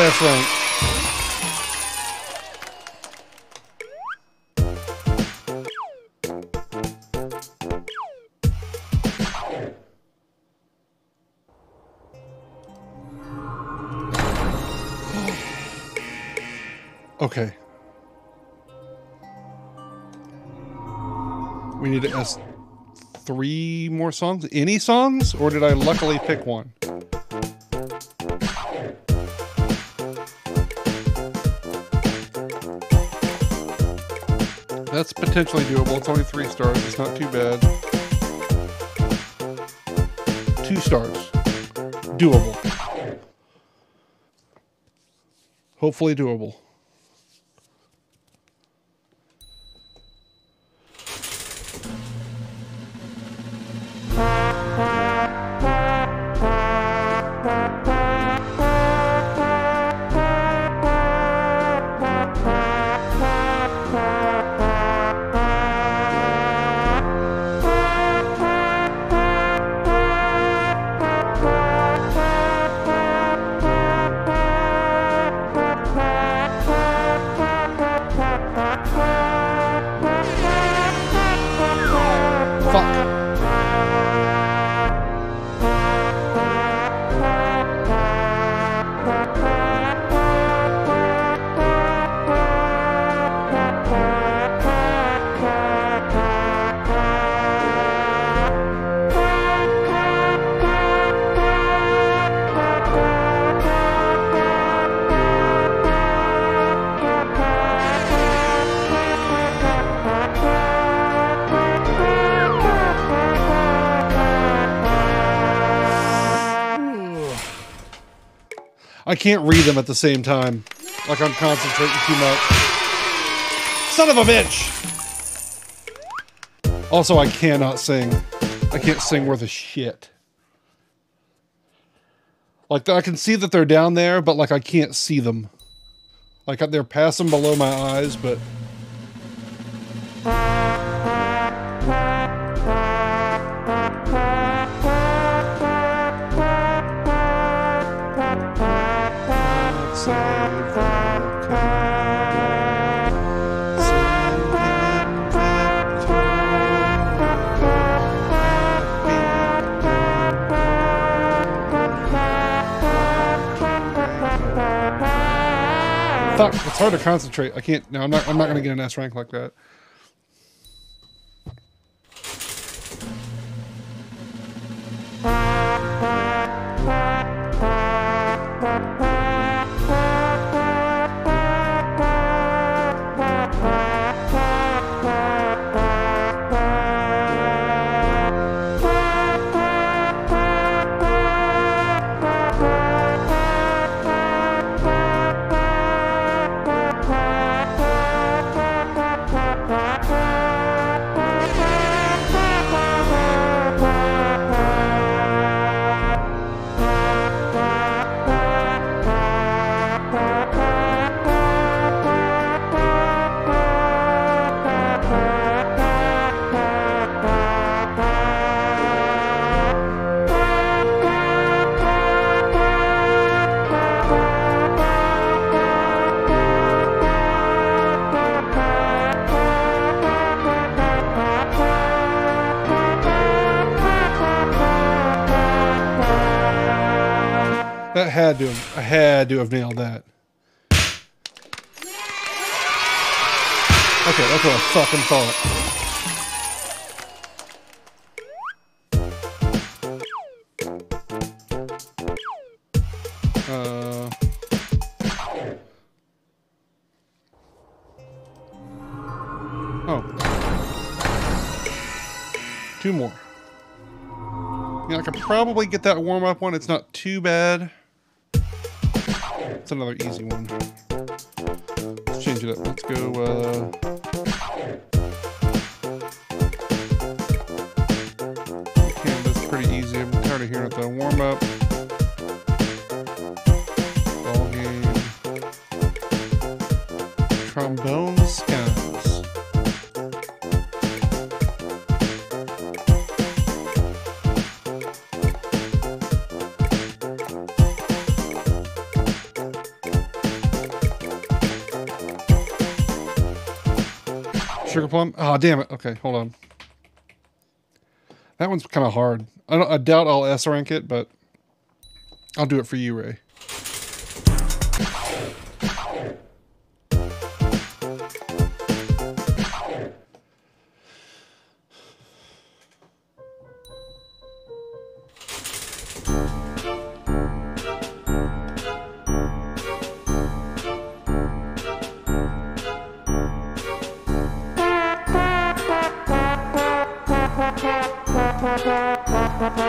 Okay. We need to ask three more songs. Any songs? Or did I luckily pick one? That's potentially doable. It's only three stars. It's not too bad. Two stars. Doable. Hopefully doable. Can't read them at the same time. Like I'm concentrating too much. Son of a bitch! Also, I cannot sing. I can't sing worth a shit. Like, I can see that they're down there, but, like, I can't see them. Like, they're passing below my eyes, but... it's hard to concentrate. I can't, no, I'm not, I'm not gonna get an S rank like. That to have nailed that. Okay, that's what I fucking thought. Uh, oh. Two more. Yeah, I could probably get that warm up one. It's not too bad. It's another easy one. Let's change it up. Let's go, uh... Canvas, pretty easy. I'm tired of hearing it though. Warm up. Ball game. Trombone Sugar plum? Oh, damn it. Okay, hold on. That one's kind of hard. I, don't, I doubt I'll S rank it, but I'll do it for you, Ray. Uh.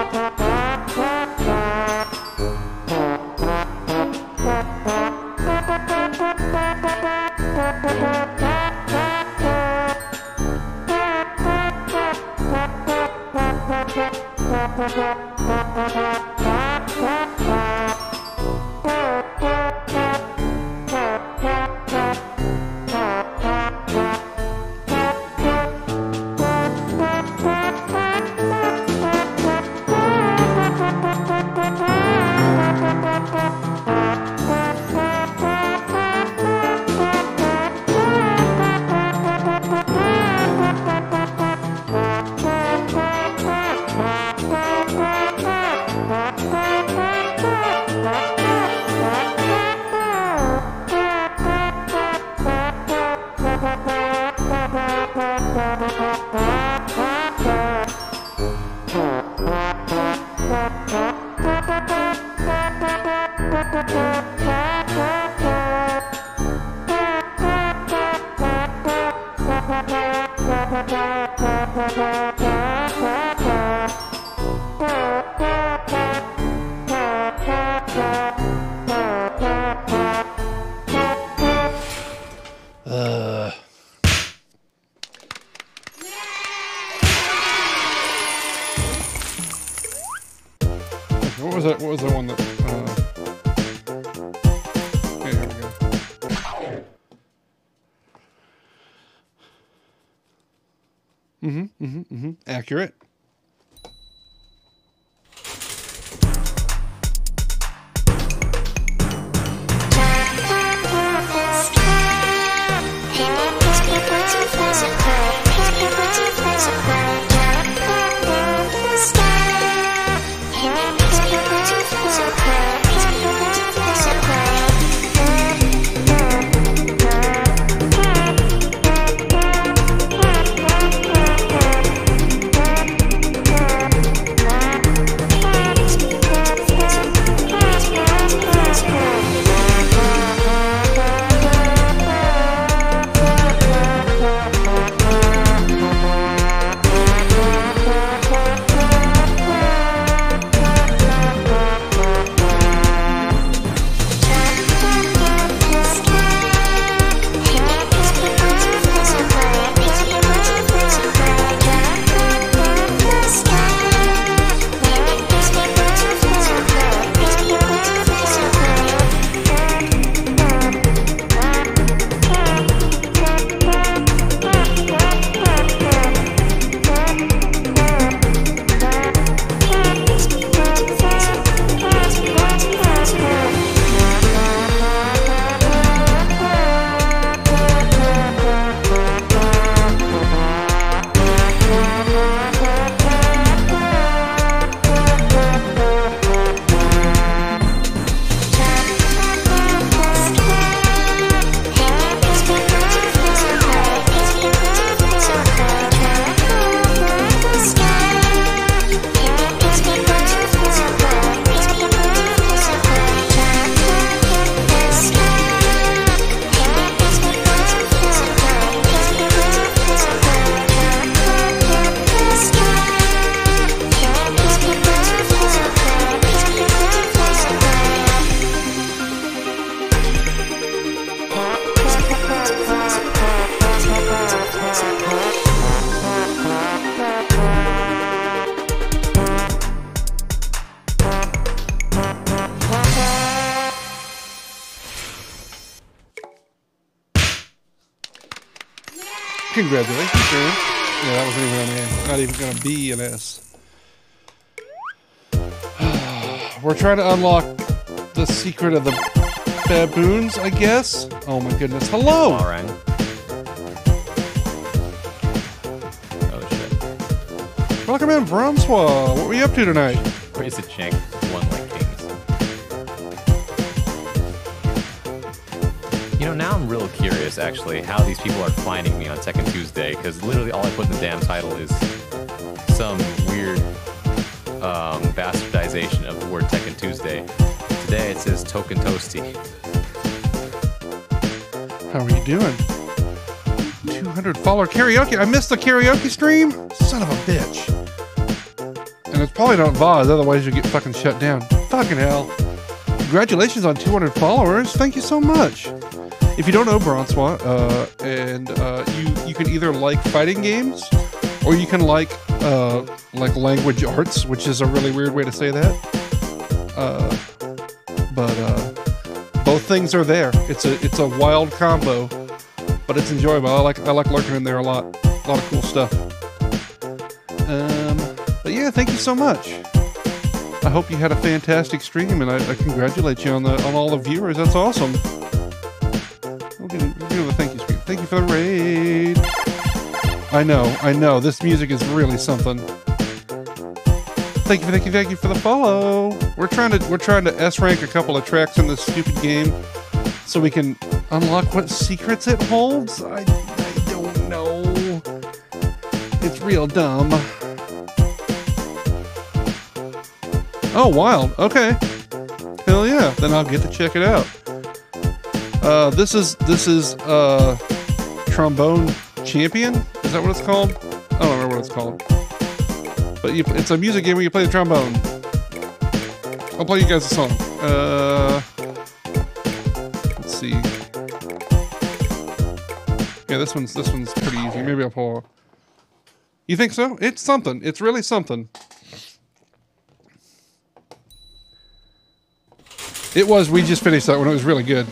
Congratulations. Yeah, that wasn't even an A. Not even to be an S. We're trying to unlock the secret of the baboons, I guess. Oh my goodness. Hello! Orang. Oh shit. Welcome in, Francois. What were you up to tonight? Actually how these people are finding me on Second Tuesday because literally all I put in the damn title is some weird um, bastardization of the word Tekken Tuesday. Today it says Token Toasty. How are you doing? 200 follower karaoke. I missed the karaoke stream? Son of a bitch. And it's probably not Voz, otherwise you get fucking shut down. Fucking hell. Congratulations on 200 followers. Thank you so much. If you don't know Bronzewat, uh, and uh, you you can either like fighting games, or you can like uh, like language arts, which is a really weird way to say that. Uh, but uh, both things are there. It's a it's a wild combo, but it's enjoyable. I like I like lurking in there a lot. A lot of cool stuff. Um, but yeah, thank you so much. I hope you had a fantastic stream, and I, I congratulate you on the on all the viewers. That's awesome. For the raid. I know, I know. This music is really something. Thank you, thank you, thank you for the follow. We're trying to we're trying to S rank a couple of tracks in this stupid game, so we can unlock what secrets it holds. I I don't know. It's real dumb. Oh, wild. Okay. Hell yeah. Then I'll get to check it out. Uh, this is this is uh, trombone champion. Is that what it's called? I don't remember what it's called. But you, it's a music game where you play the trombone. I'll play you guys a song. Uh, let's see. Yeah, this one's this one's pretty easy. Maybe I'll pull. You think so? It's something. It's really something. It was. We just finished that one. It was really good.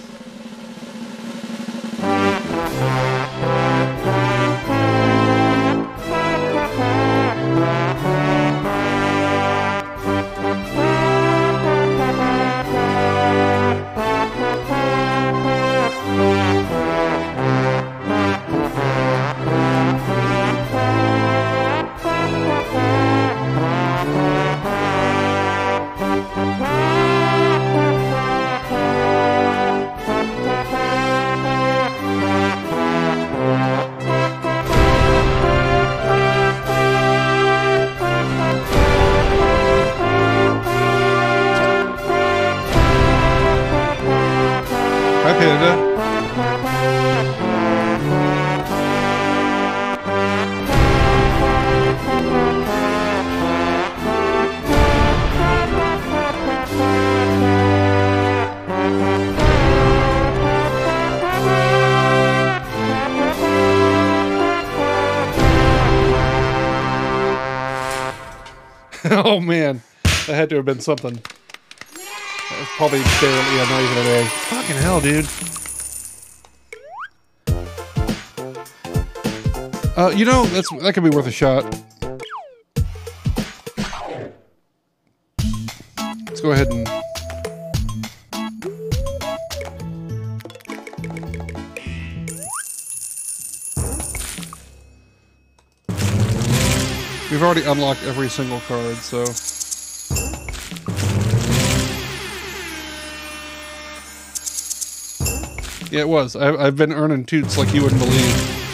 Oh man, that had to have been something. Probably barely, yeah, not even an A. Fucking hell, dude. Uh, you know, that's that could be worth a shot. Let's go ahead and. We've already unlocked every single card, so. Yeah, it was. I, I've been earning toots like you wouldn't believe.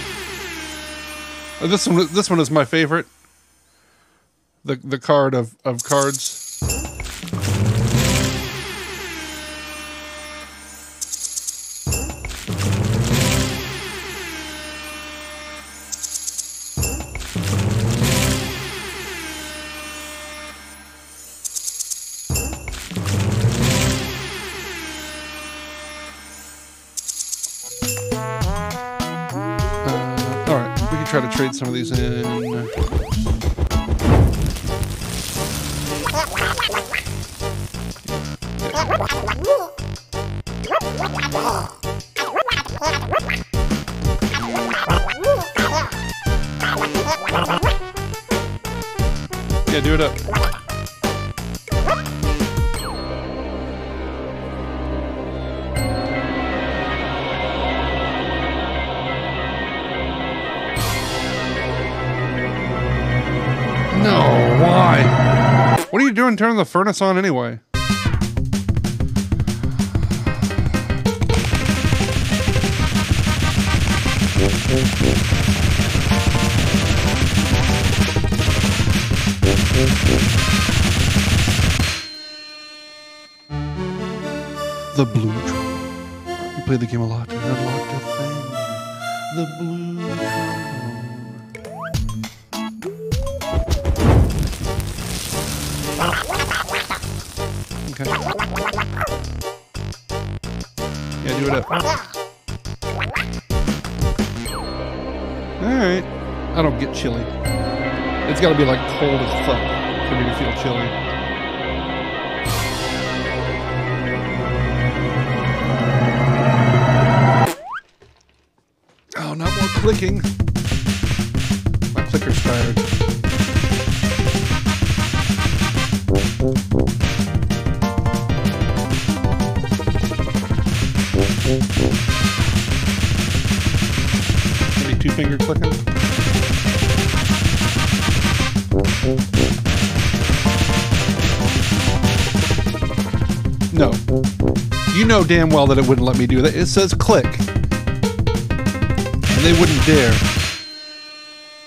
This one, this one is my favorite. The the card of of cards. Some of these in. the furnace on anyway? The blue drum. We played the game a lot. It's gotta be like cold as fuck for me to feel chilly. Oh, not more clicking. Damn well that it wouldn't let me do that. It says click. And they wouldn't dare.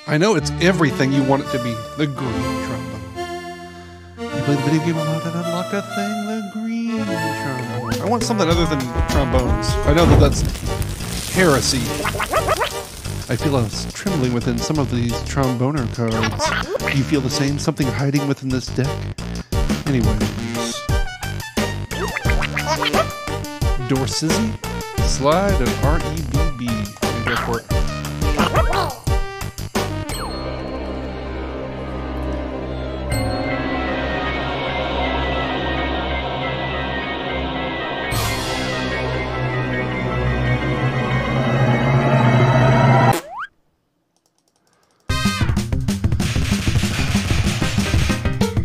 I know it's everything you want it to be. The green trombone. You play the video game a lot and unlocked a thing, the green trombone. I want something other than trombones. I know that that's heresy. I feel a trembling within some of these tromboner cards. Do you feel the same? Something hiding within this deck? Anyways. Dorsizzy? Slide of R-E-B-B. Go for it.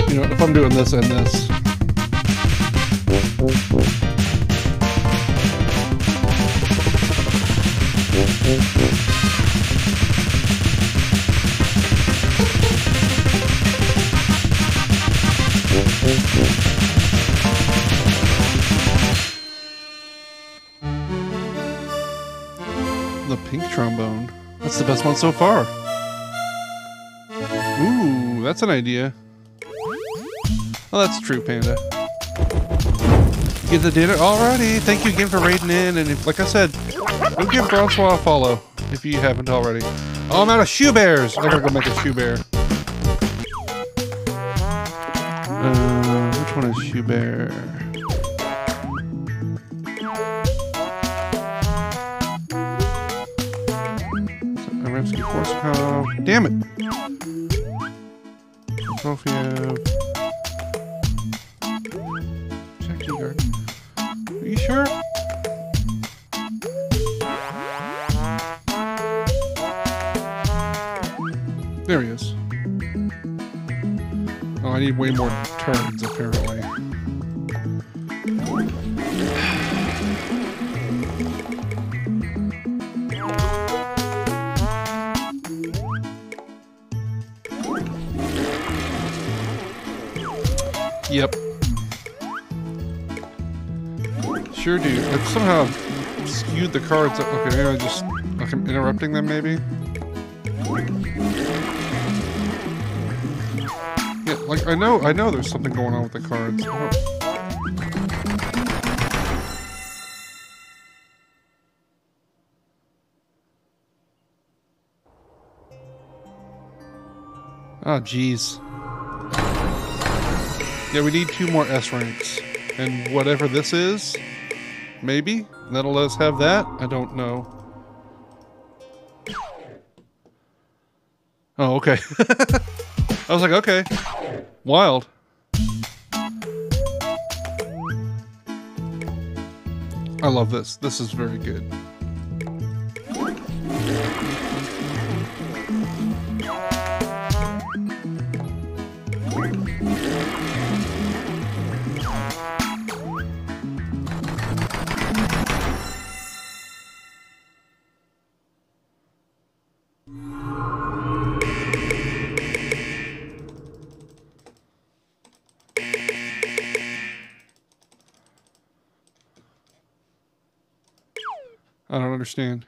You know, if I'm doing this and this, so far. Ooh, that's an idea. Oh, that's true, Panda. Get the dinner already. Thank you again for raiding in, and if, like I said, go give Bronsois a follow if you haven't already. Oh, I'm out of shoe bears. I gotta go make a shoe bear. Uh, which one is shoe bear? Cards. Okay, maybe I just like I'm interrupting them. Maybe. Yeah, like I know, I know. There's something going on with the cards. Oh. Oh, jeez. Yeah, we need two more S ranks. And whatever this is, maybe? That'll let us have that? I don't know. Oh, okay. I was like, okay. Wild. I love this. This is very good. Understand.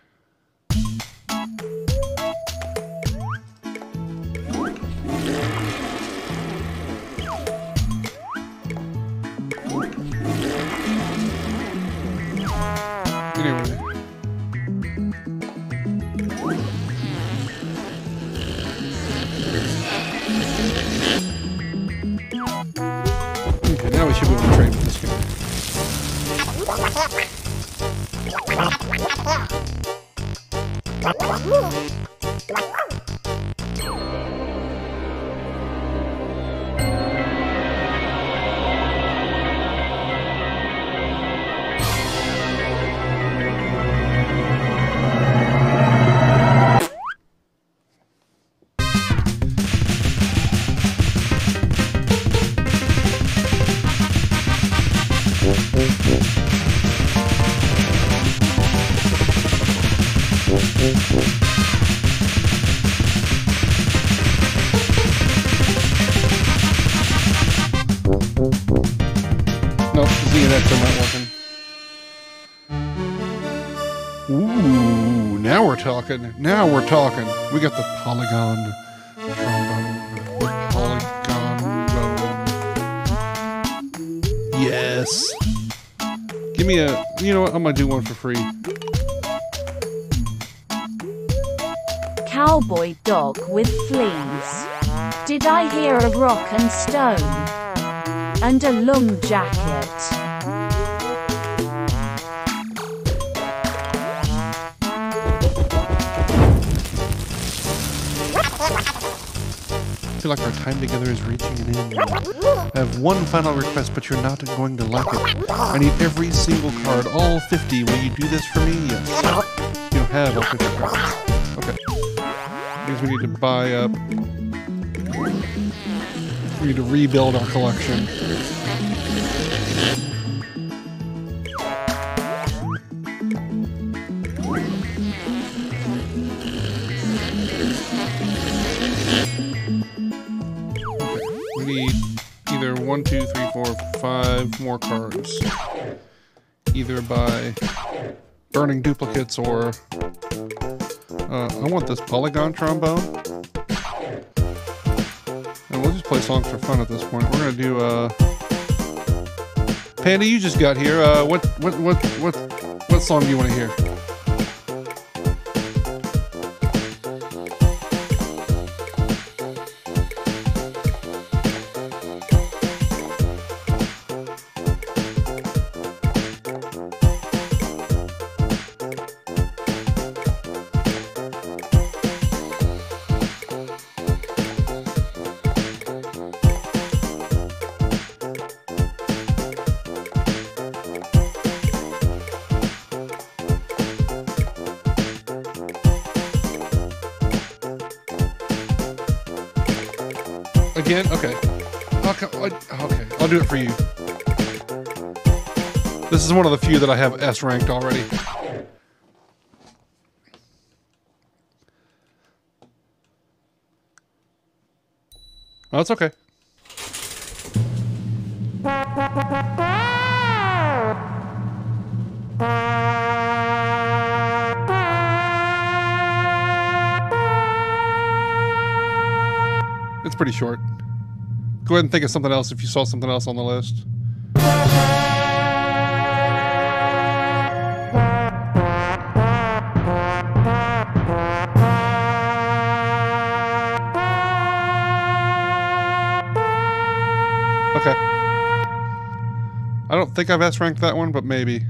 Talking. Now we're talking. We got the polygon trombone. Polygon bone. Yes. Give me a. You know what? I'm gonna do one for free. Cowboy dog with fleas. Did I hear a rock and stone? And a lung jacket. Feel like our time together is reaching an end. I have one final request, but you're not going to like it. I need every single card, all 50. Will you do this for me? Yes. You have all 50 cards. Okay. Means we need to buy up. We need to rebuild our collection. More cards. Either by burning duplicates or. Uh, I want this polygon trombone. And we'll just play songs for fun at this point. We're gonna do. Uh, Panda, you just got here. Uh, what, what, what, what, what song do you want to hear? One of the few that I have S ranked already. Oh, it's okay. It's pretty short. Go ahead and think of something else if you saw something else on the list. Think I've S ranked that one, but maybe.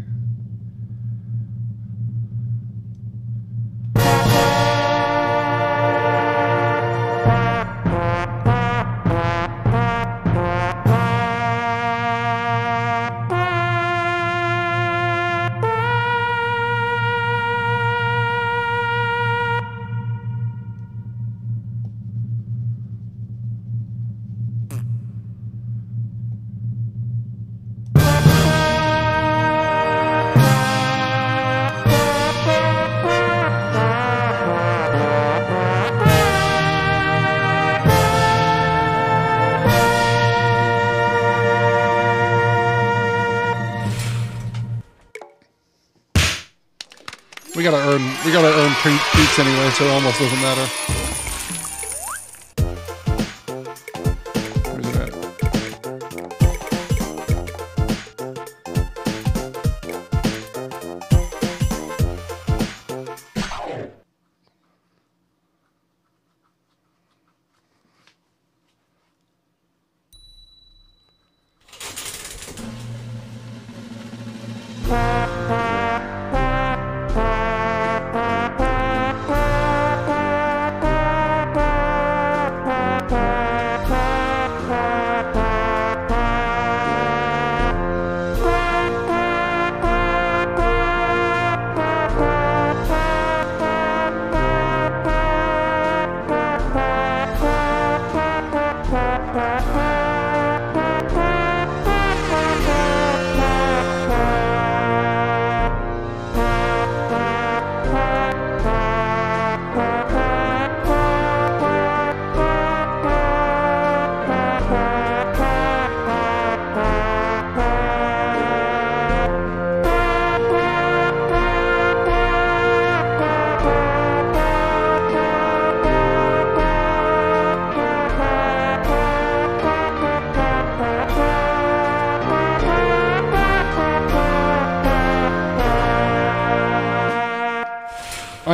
So it almost doesn't matter.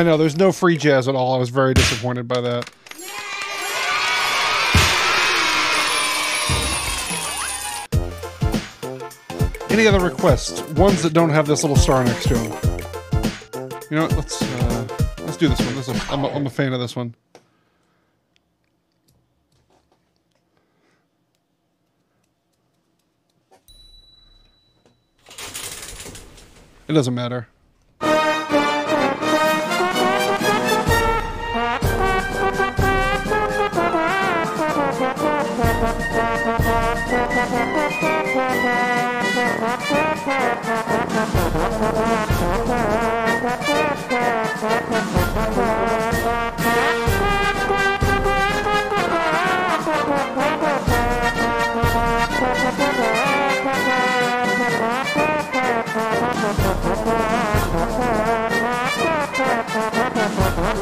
Know there's no free jazz at all. I was very disappointed by that. Any other requests? Ones that don't have this little star next to them. You know what? Let's uh, let's do this one. This is I'm, a, I'm a fan of this one. It doesn't matter.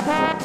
Thank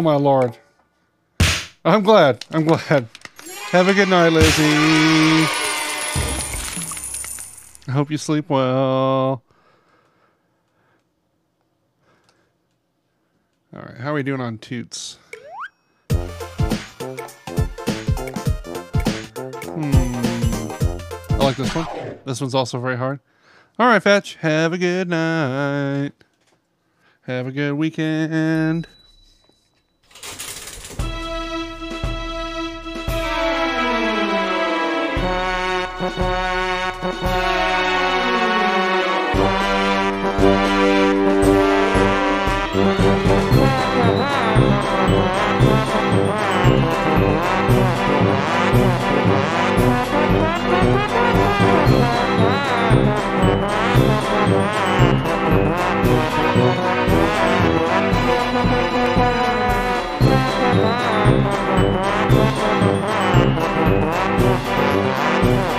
Oh my lord. I'm glad. I'm glad. Have a good night, Lizzie. I hope you sleep well. All right, how are we doing on toots? Hmm. I like this one. This one's also very hard. All right, Fetch. Have a good night. Have a good weekend.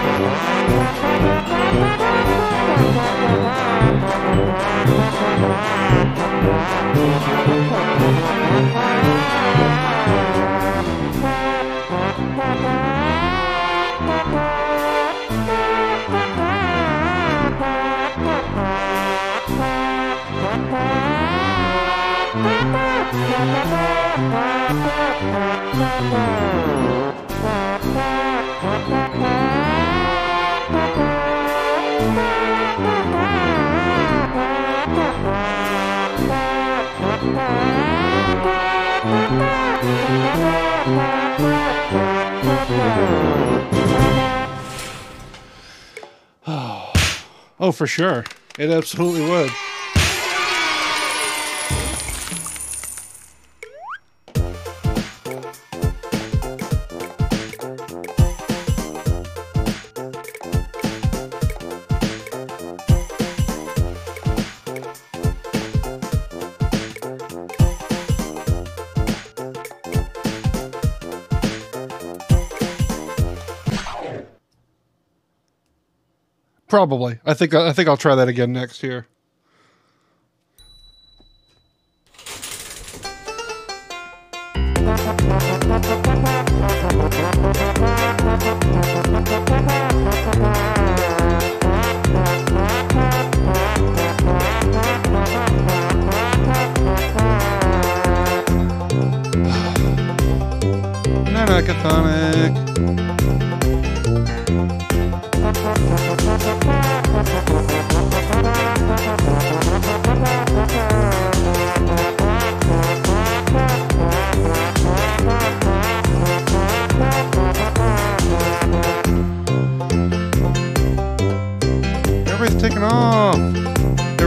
Thank you. Oh, for sure. It absolutely would. Probably. I think I think I'll try that again next year. Nanakathonic.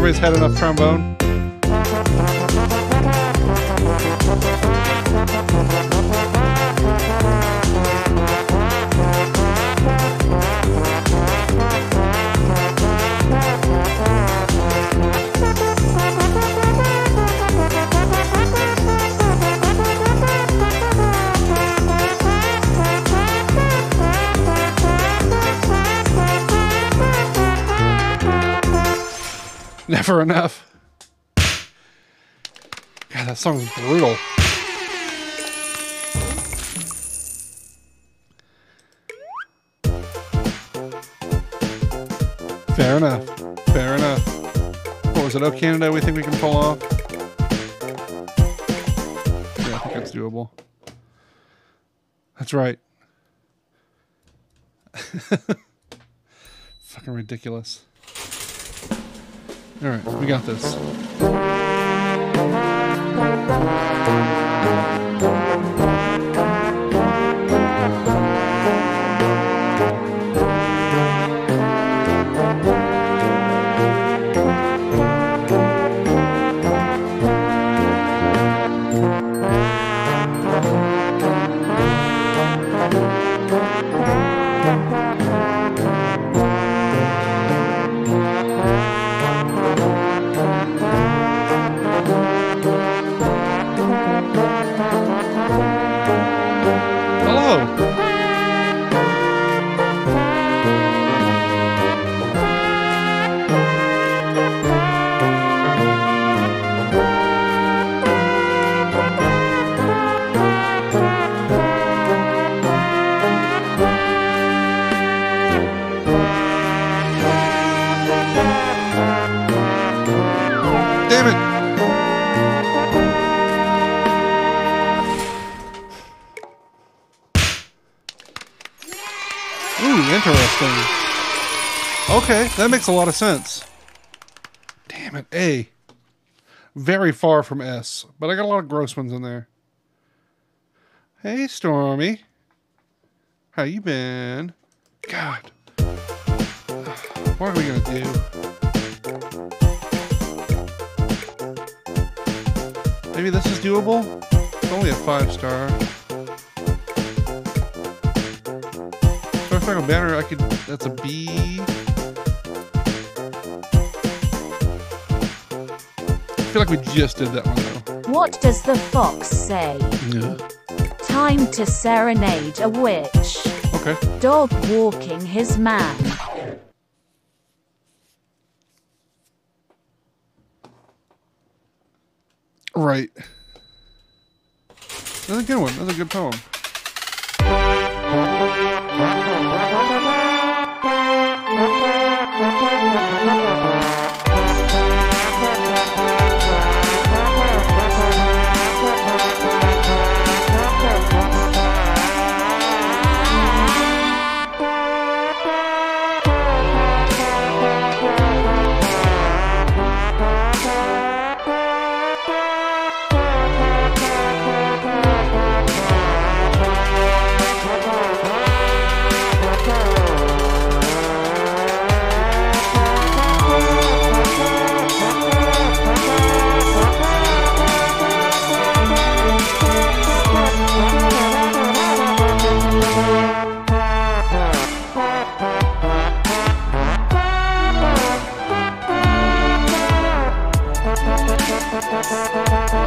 Everybody's had enough trombone. Never enough. God, that song's brutal. Fair enough. Fair enough. What was it? Oh, Canada, we think we can pull off? Yeah, I think that's doable. That's right. Fucking ridiculous. All right, we got this. Okay, that makes a lot of sense. Damn it, A. Very far from S, but I got a lot of gross ones in there. Hey, Stormy. How you been? God. What are we gonna do? Maybe this is doable? It's only a five star. Star Banner, I could. That's a B. feel like we just did that one though. What does the fox say? Yeah. Time to serenade a witch. Okay. Dog walking his man. Right. That's a good one. That's a good poem. Fuck.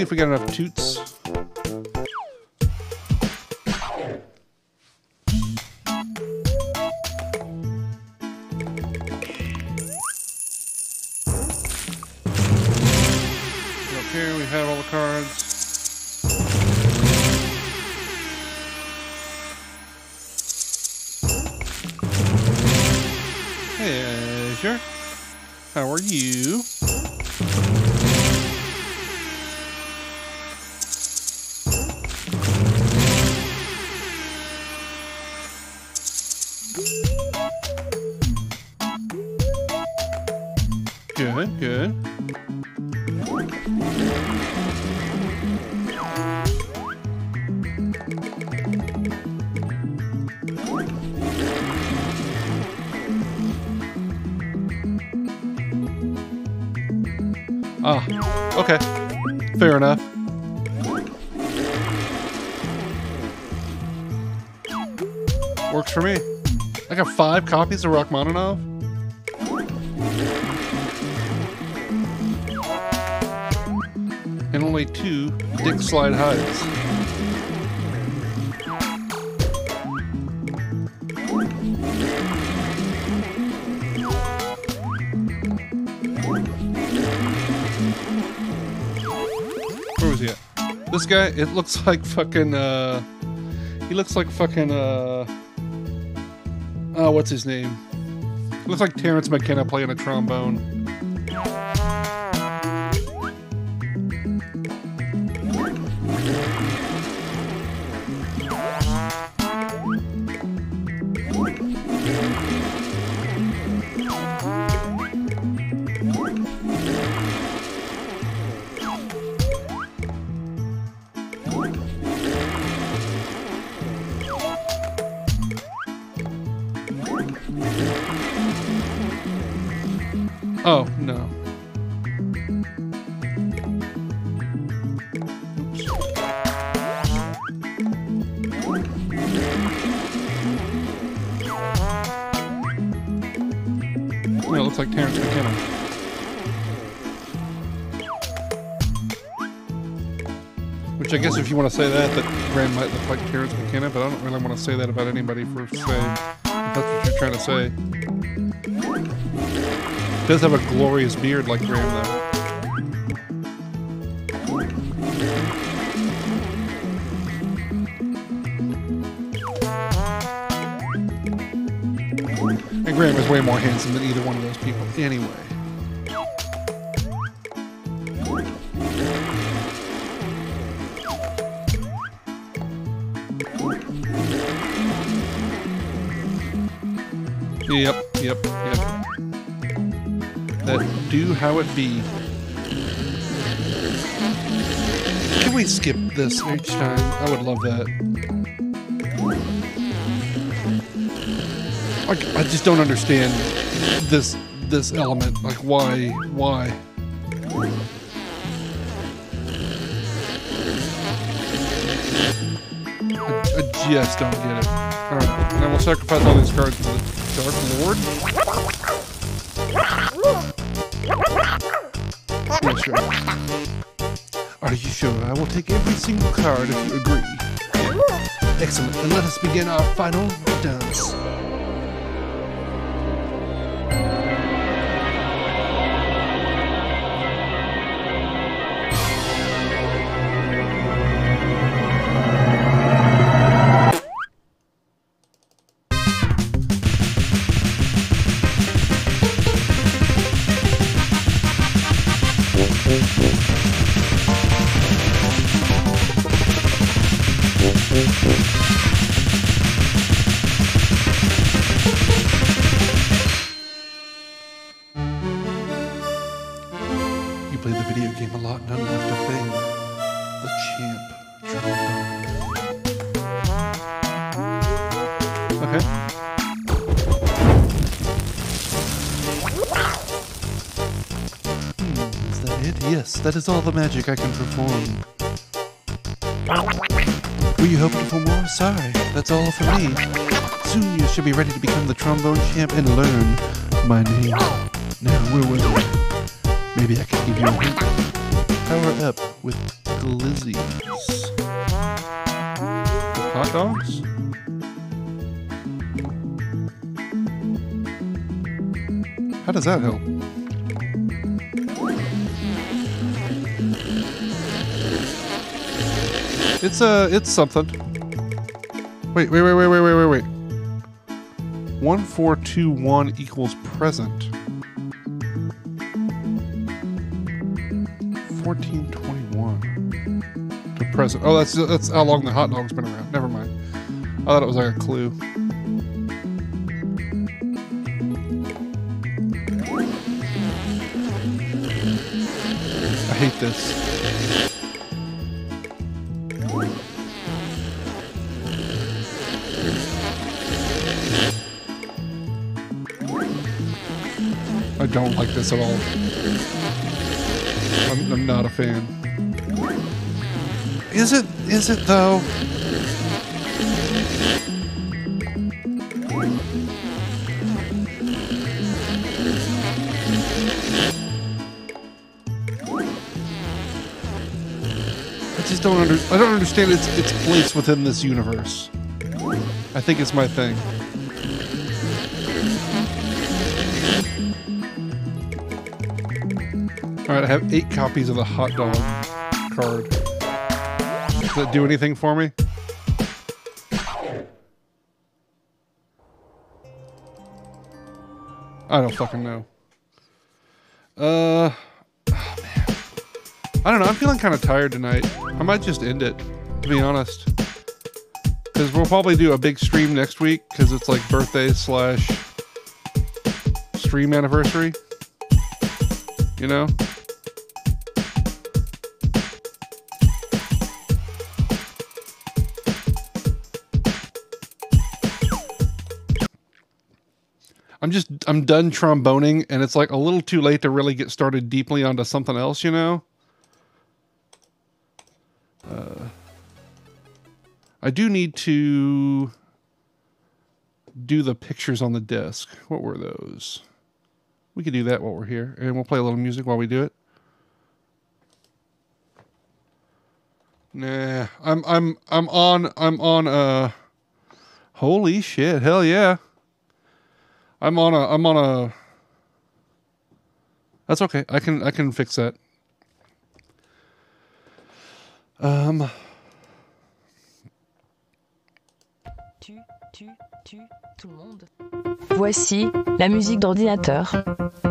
See if we got enough toots. Copies of Rachmaninoff. And only two Dick Slide hides. Where was he at? This guy, it looks like fucking, uh, he looks like fucking, uh, what's his name? looks like Terence McKenna playing a trombone. Oh, no. It looks like Terence McKenna. Which I guess if you want to say that, that Graham might look like Terence McKenna, but I don't really want to say that about anybody for say, if that's what you're trying to say. Does have a glorious beard like Graham though. And Graham is way more handsome than either one of those people anyway. Yep, yep, yep. Do how it be. Can we skip this each time? I would love that. Like, I just don't understand this this element. Like, why? Why? I, I just don't get it. All right, and I will sacrifice all these cards to the Dark Lord. Take every single card if you agree. Excellent. And let us begin our final dance. That is all the magic I can perform. Were you hoping for more? Sorry, that's all for me. Soon you should be ready to become the trombone champ and learn my name. Now, where was I? Maybe I can give you a hint. Power up with glizzies. Hot dogs? How does that help? It's uh it's something. Wait, wait, wait, wait, wait, wait, wait, wait. One four two one equals present. Fourteen twenty one to present. Oh, that's that's how long the hot dog's been around. Never mind. I thought it was like a clue. I hate this. At all. I'm, I'm not a fan. Is it? Is it though? I just don't under, I don't understand its its place within this universe. I think it's my thing. Have eight copies of the hot dog card. Does that do anything for me? I don't fucking know. Uh, oh, man. I don't know. I'm feeling kind of tired tonight. I might just end it, to be honest. Because we'll probably do a big stream next week because it's like birthday slash stream anniversary. You know? I'm just I'm done tromboning and it's like a little too late to really get started deeply onto something else, you know? Uh, I do need to do the pictures on the disc. What were those? We could do that while we're here and we'll play a little music while we do it. Nah, I'm I'm I'm on I'm on uh holy shit, hell yeah. I'm on a I'm on a That's okay. I can I can fix that. Um Tu, tu, tu, tout le monde. Voici la musique d'ordinateur.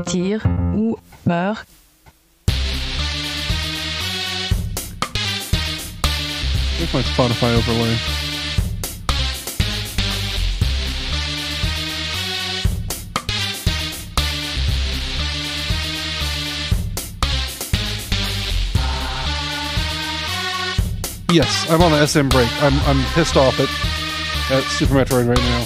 Tire ou meurt. My Spotify overlay. Yes, I'm on the SM break. I'm I'm pissed off at at Super Metroid right now.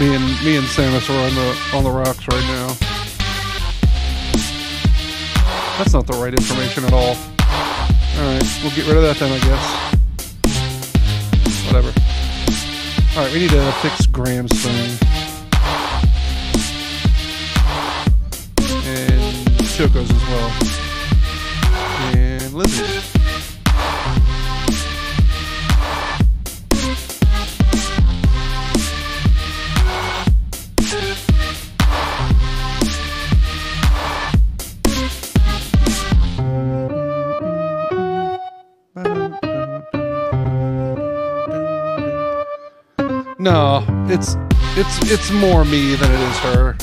Me and me and Samus are on the on the rocks right now. That's not the right information at all. Alright, we'll get rid of that then, I guess. Whatever. Alright, we need to fix Graham's thing. Choco's as well. And Lizzie. No, it's it's it's more me than it is her.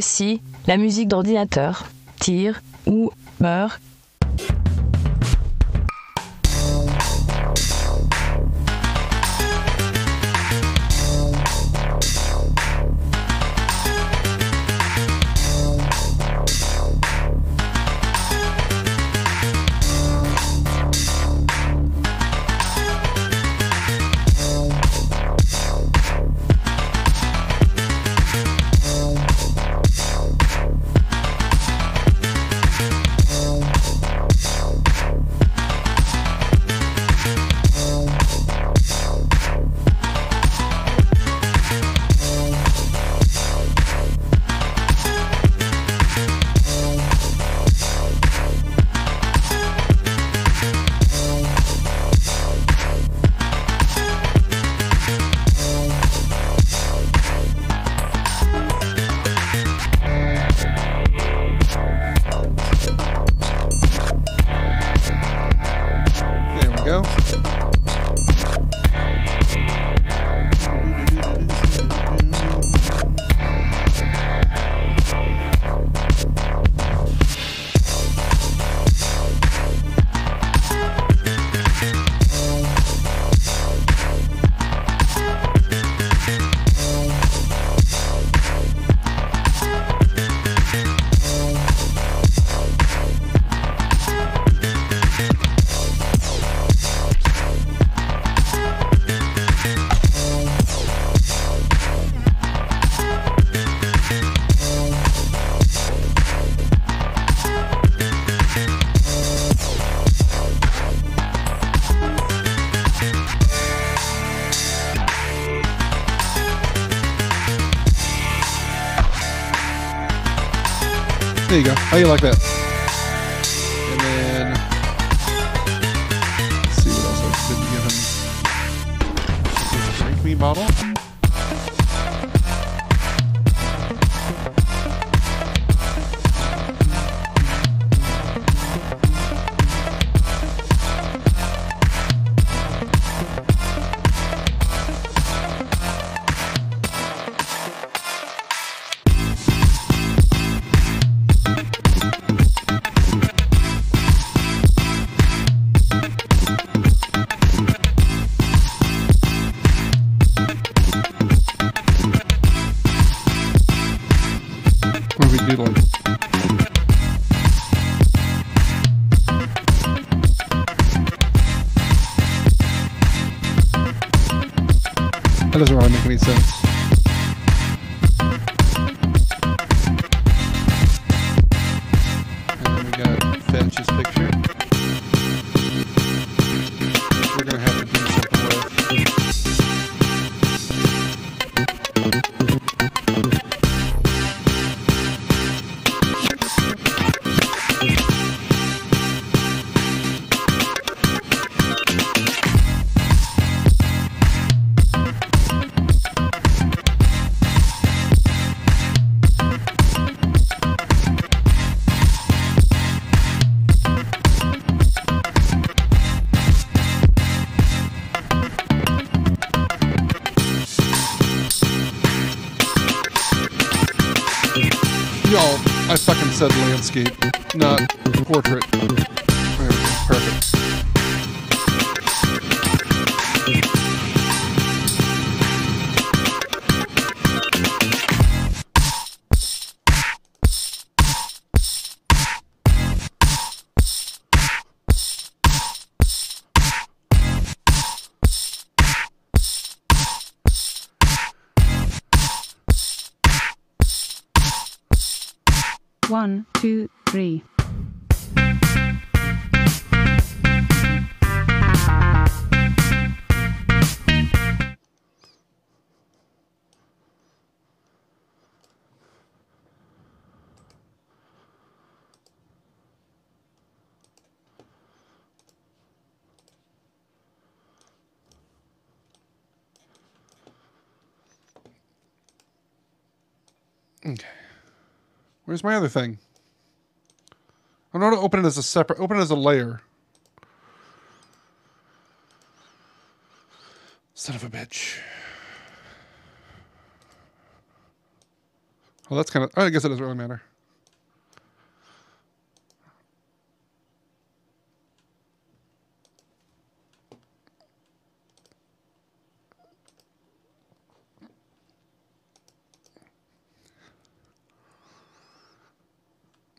Voici la musique d'ordinateur. Tire ou meurt. There you go. How you like that? Doesn't Okay. Where's my other thing? I don't know to open it as a separate. Open it as a layer. Son of a bitch. Well, that's kind of. Oh, I guess it doesn't really matter.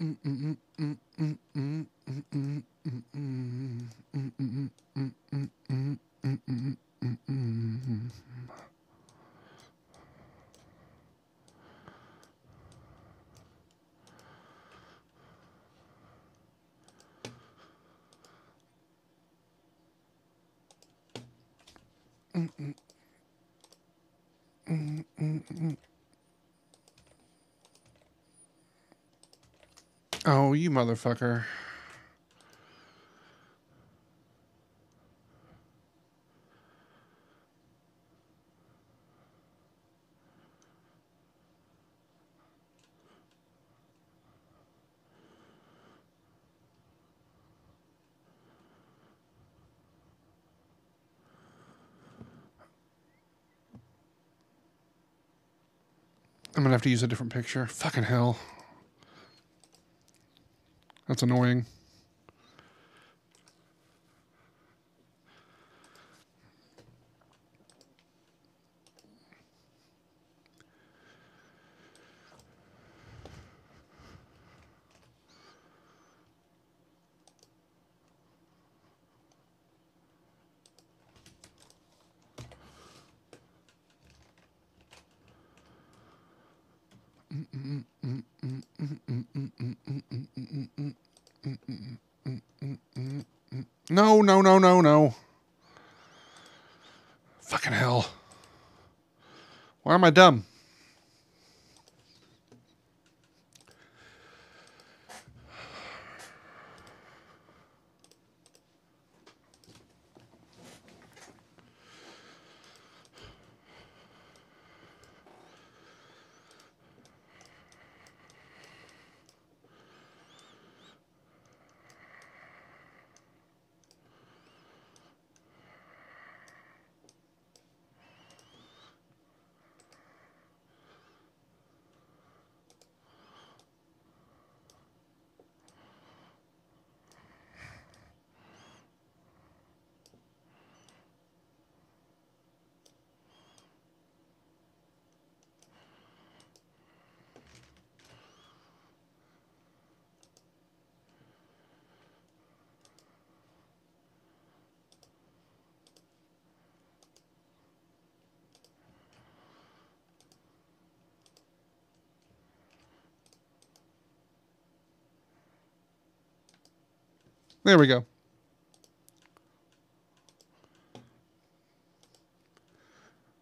Mm-mm. Mm-mm. Oh, you motherfucker. I'm gonna have to use a different picture. Fucking hell. That's annoying. No, no, no, no. Fucking hell. Why am I dumb? There we go.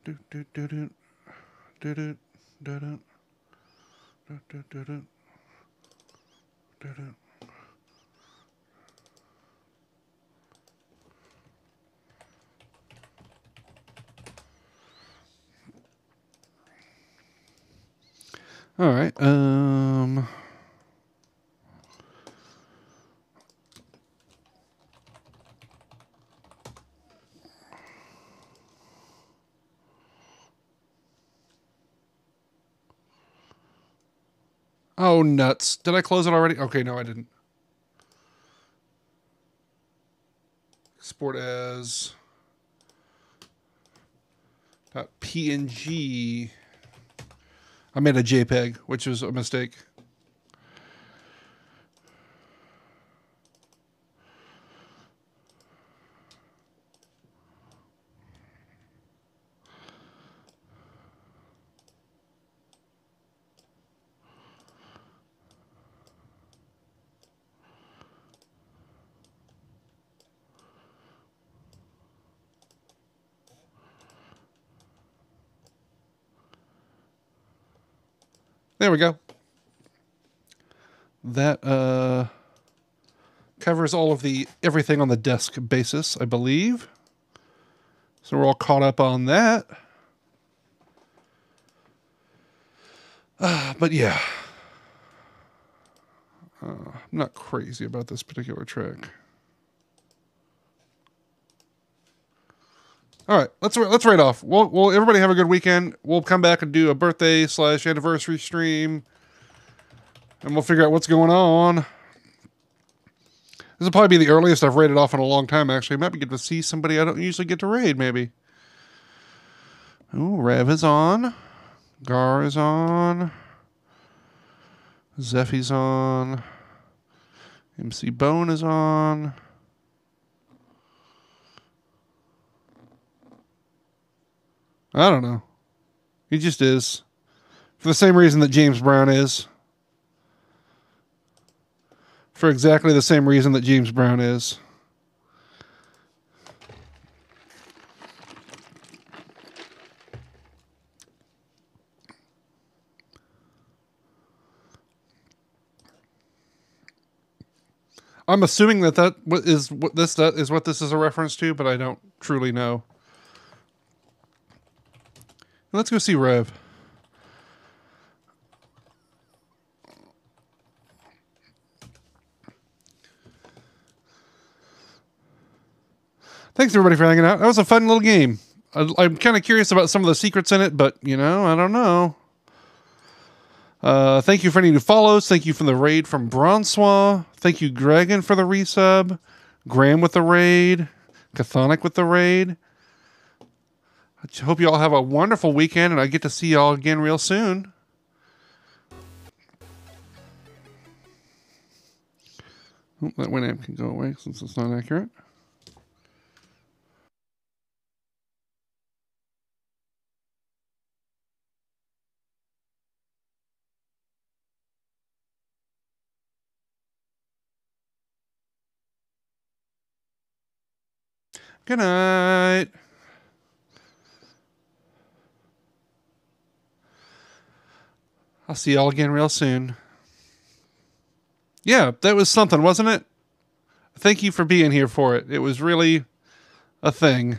Do, do, do, do. Do, do, do, do. Do, do, do, do. Do, do. All right. Um. Oh, nuts. Did I close it already? Okay, no, I didn't. Export as PNG. I made a JPEG, which was a mistake. There we go. That uh, covers all of the everything on the desk basis, I believe. So we're all caught up on that. Uh, but yeah, uh, I'm not crazy about this particular track. All right, let's let's write off. We'll, we'll everybody have a good weekend. We'll come back and do a birthday slash anniversary stream, and we'll figure out what's going on. This will probably be the earliest I've raided off in a long time. Actually, might be get to see somebody I don't usually get to raid. Maybe. Ooh, Rev is on. Gar is on. Zeffy's on. MC Bone is on. I don't know. He just is. For the same reason that James Brown is. For exactly the same reason that James Brown is. I'm assuming that that is what this that is what this is a reference to, but I don't truly know. Let's go see Rev. Thanks everybody for hanging out. That was a fun little game. I, I'm kind of curious about some of the secrets in it, but you know, I don't know. Uh, thank you for any new follows. Thank you for the raid from Bronsois. Thank you, Gregan, for the resub. Graham with the raid. Cathonic with the raid. I hope you all have a wonderful weekend and I get to see y'all again real soon. Oh, that Winamp can go away since it's not accurate. Good night. I'll see y'all again real soon. Yeah, that was something, wasn't it? Thank you for being here for it. It was really a thing.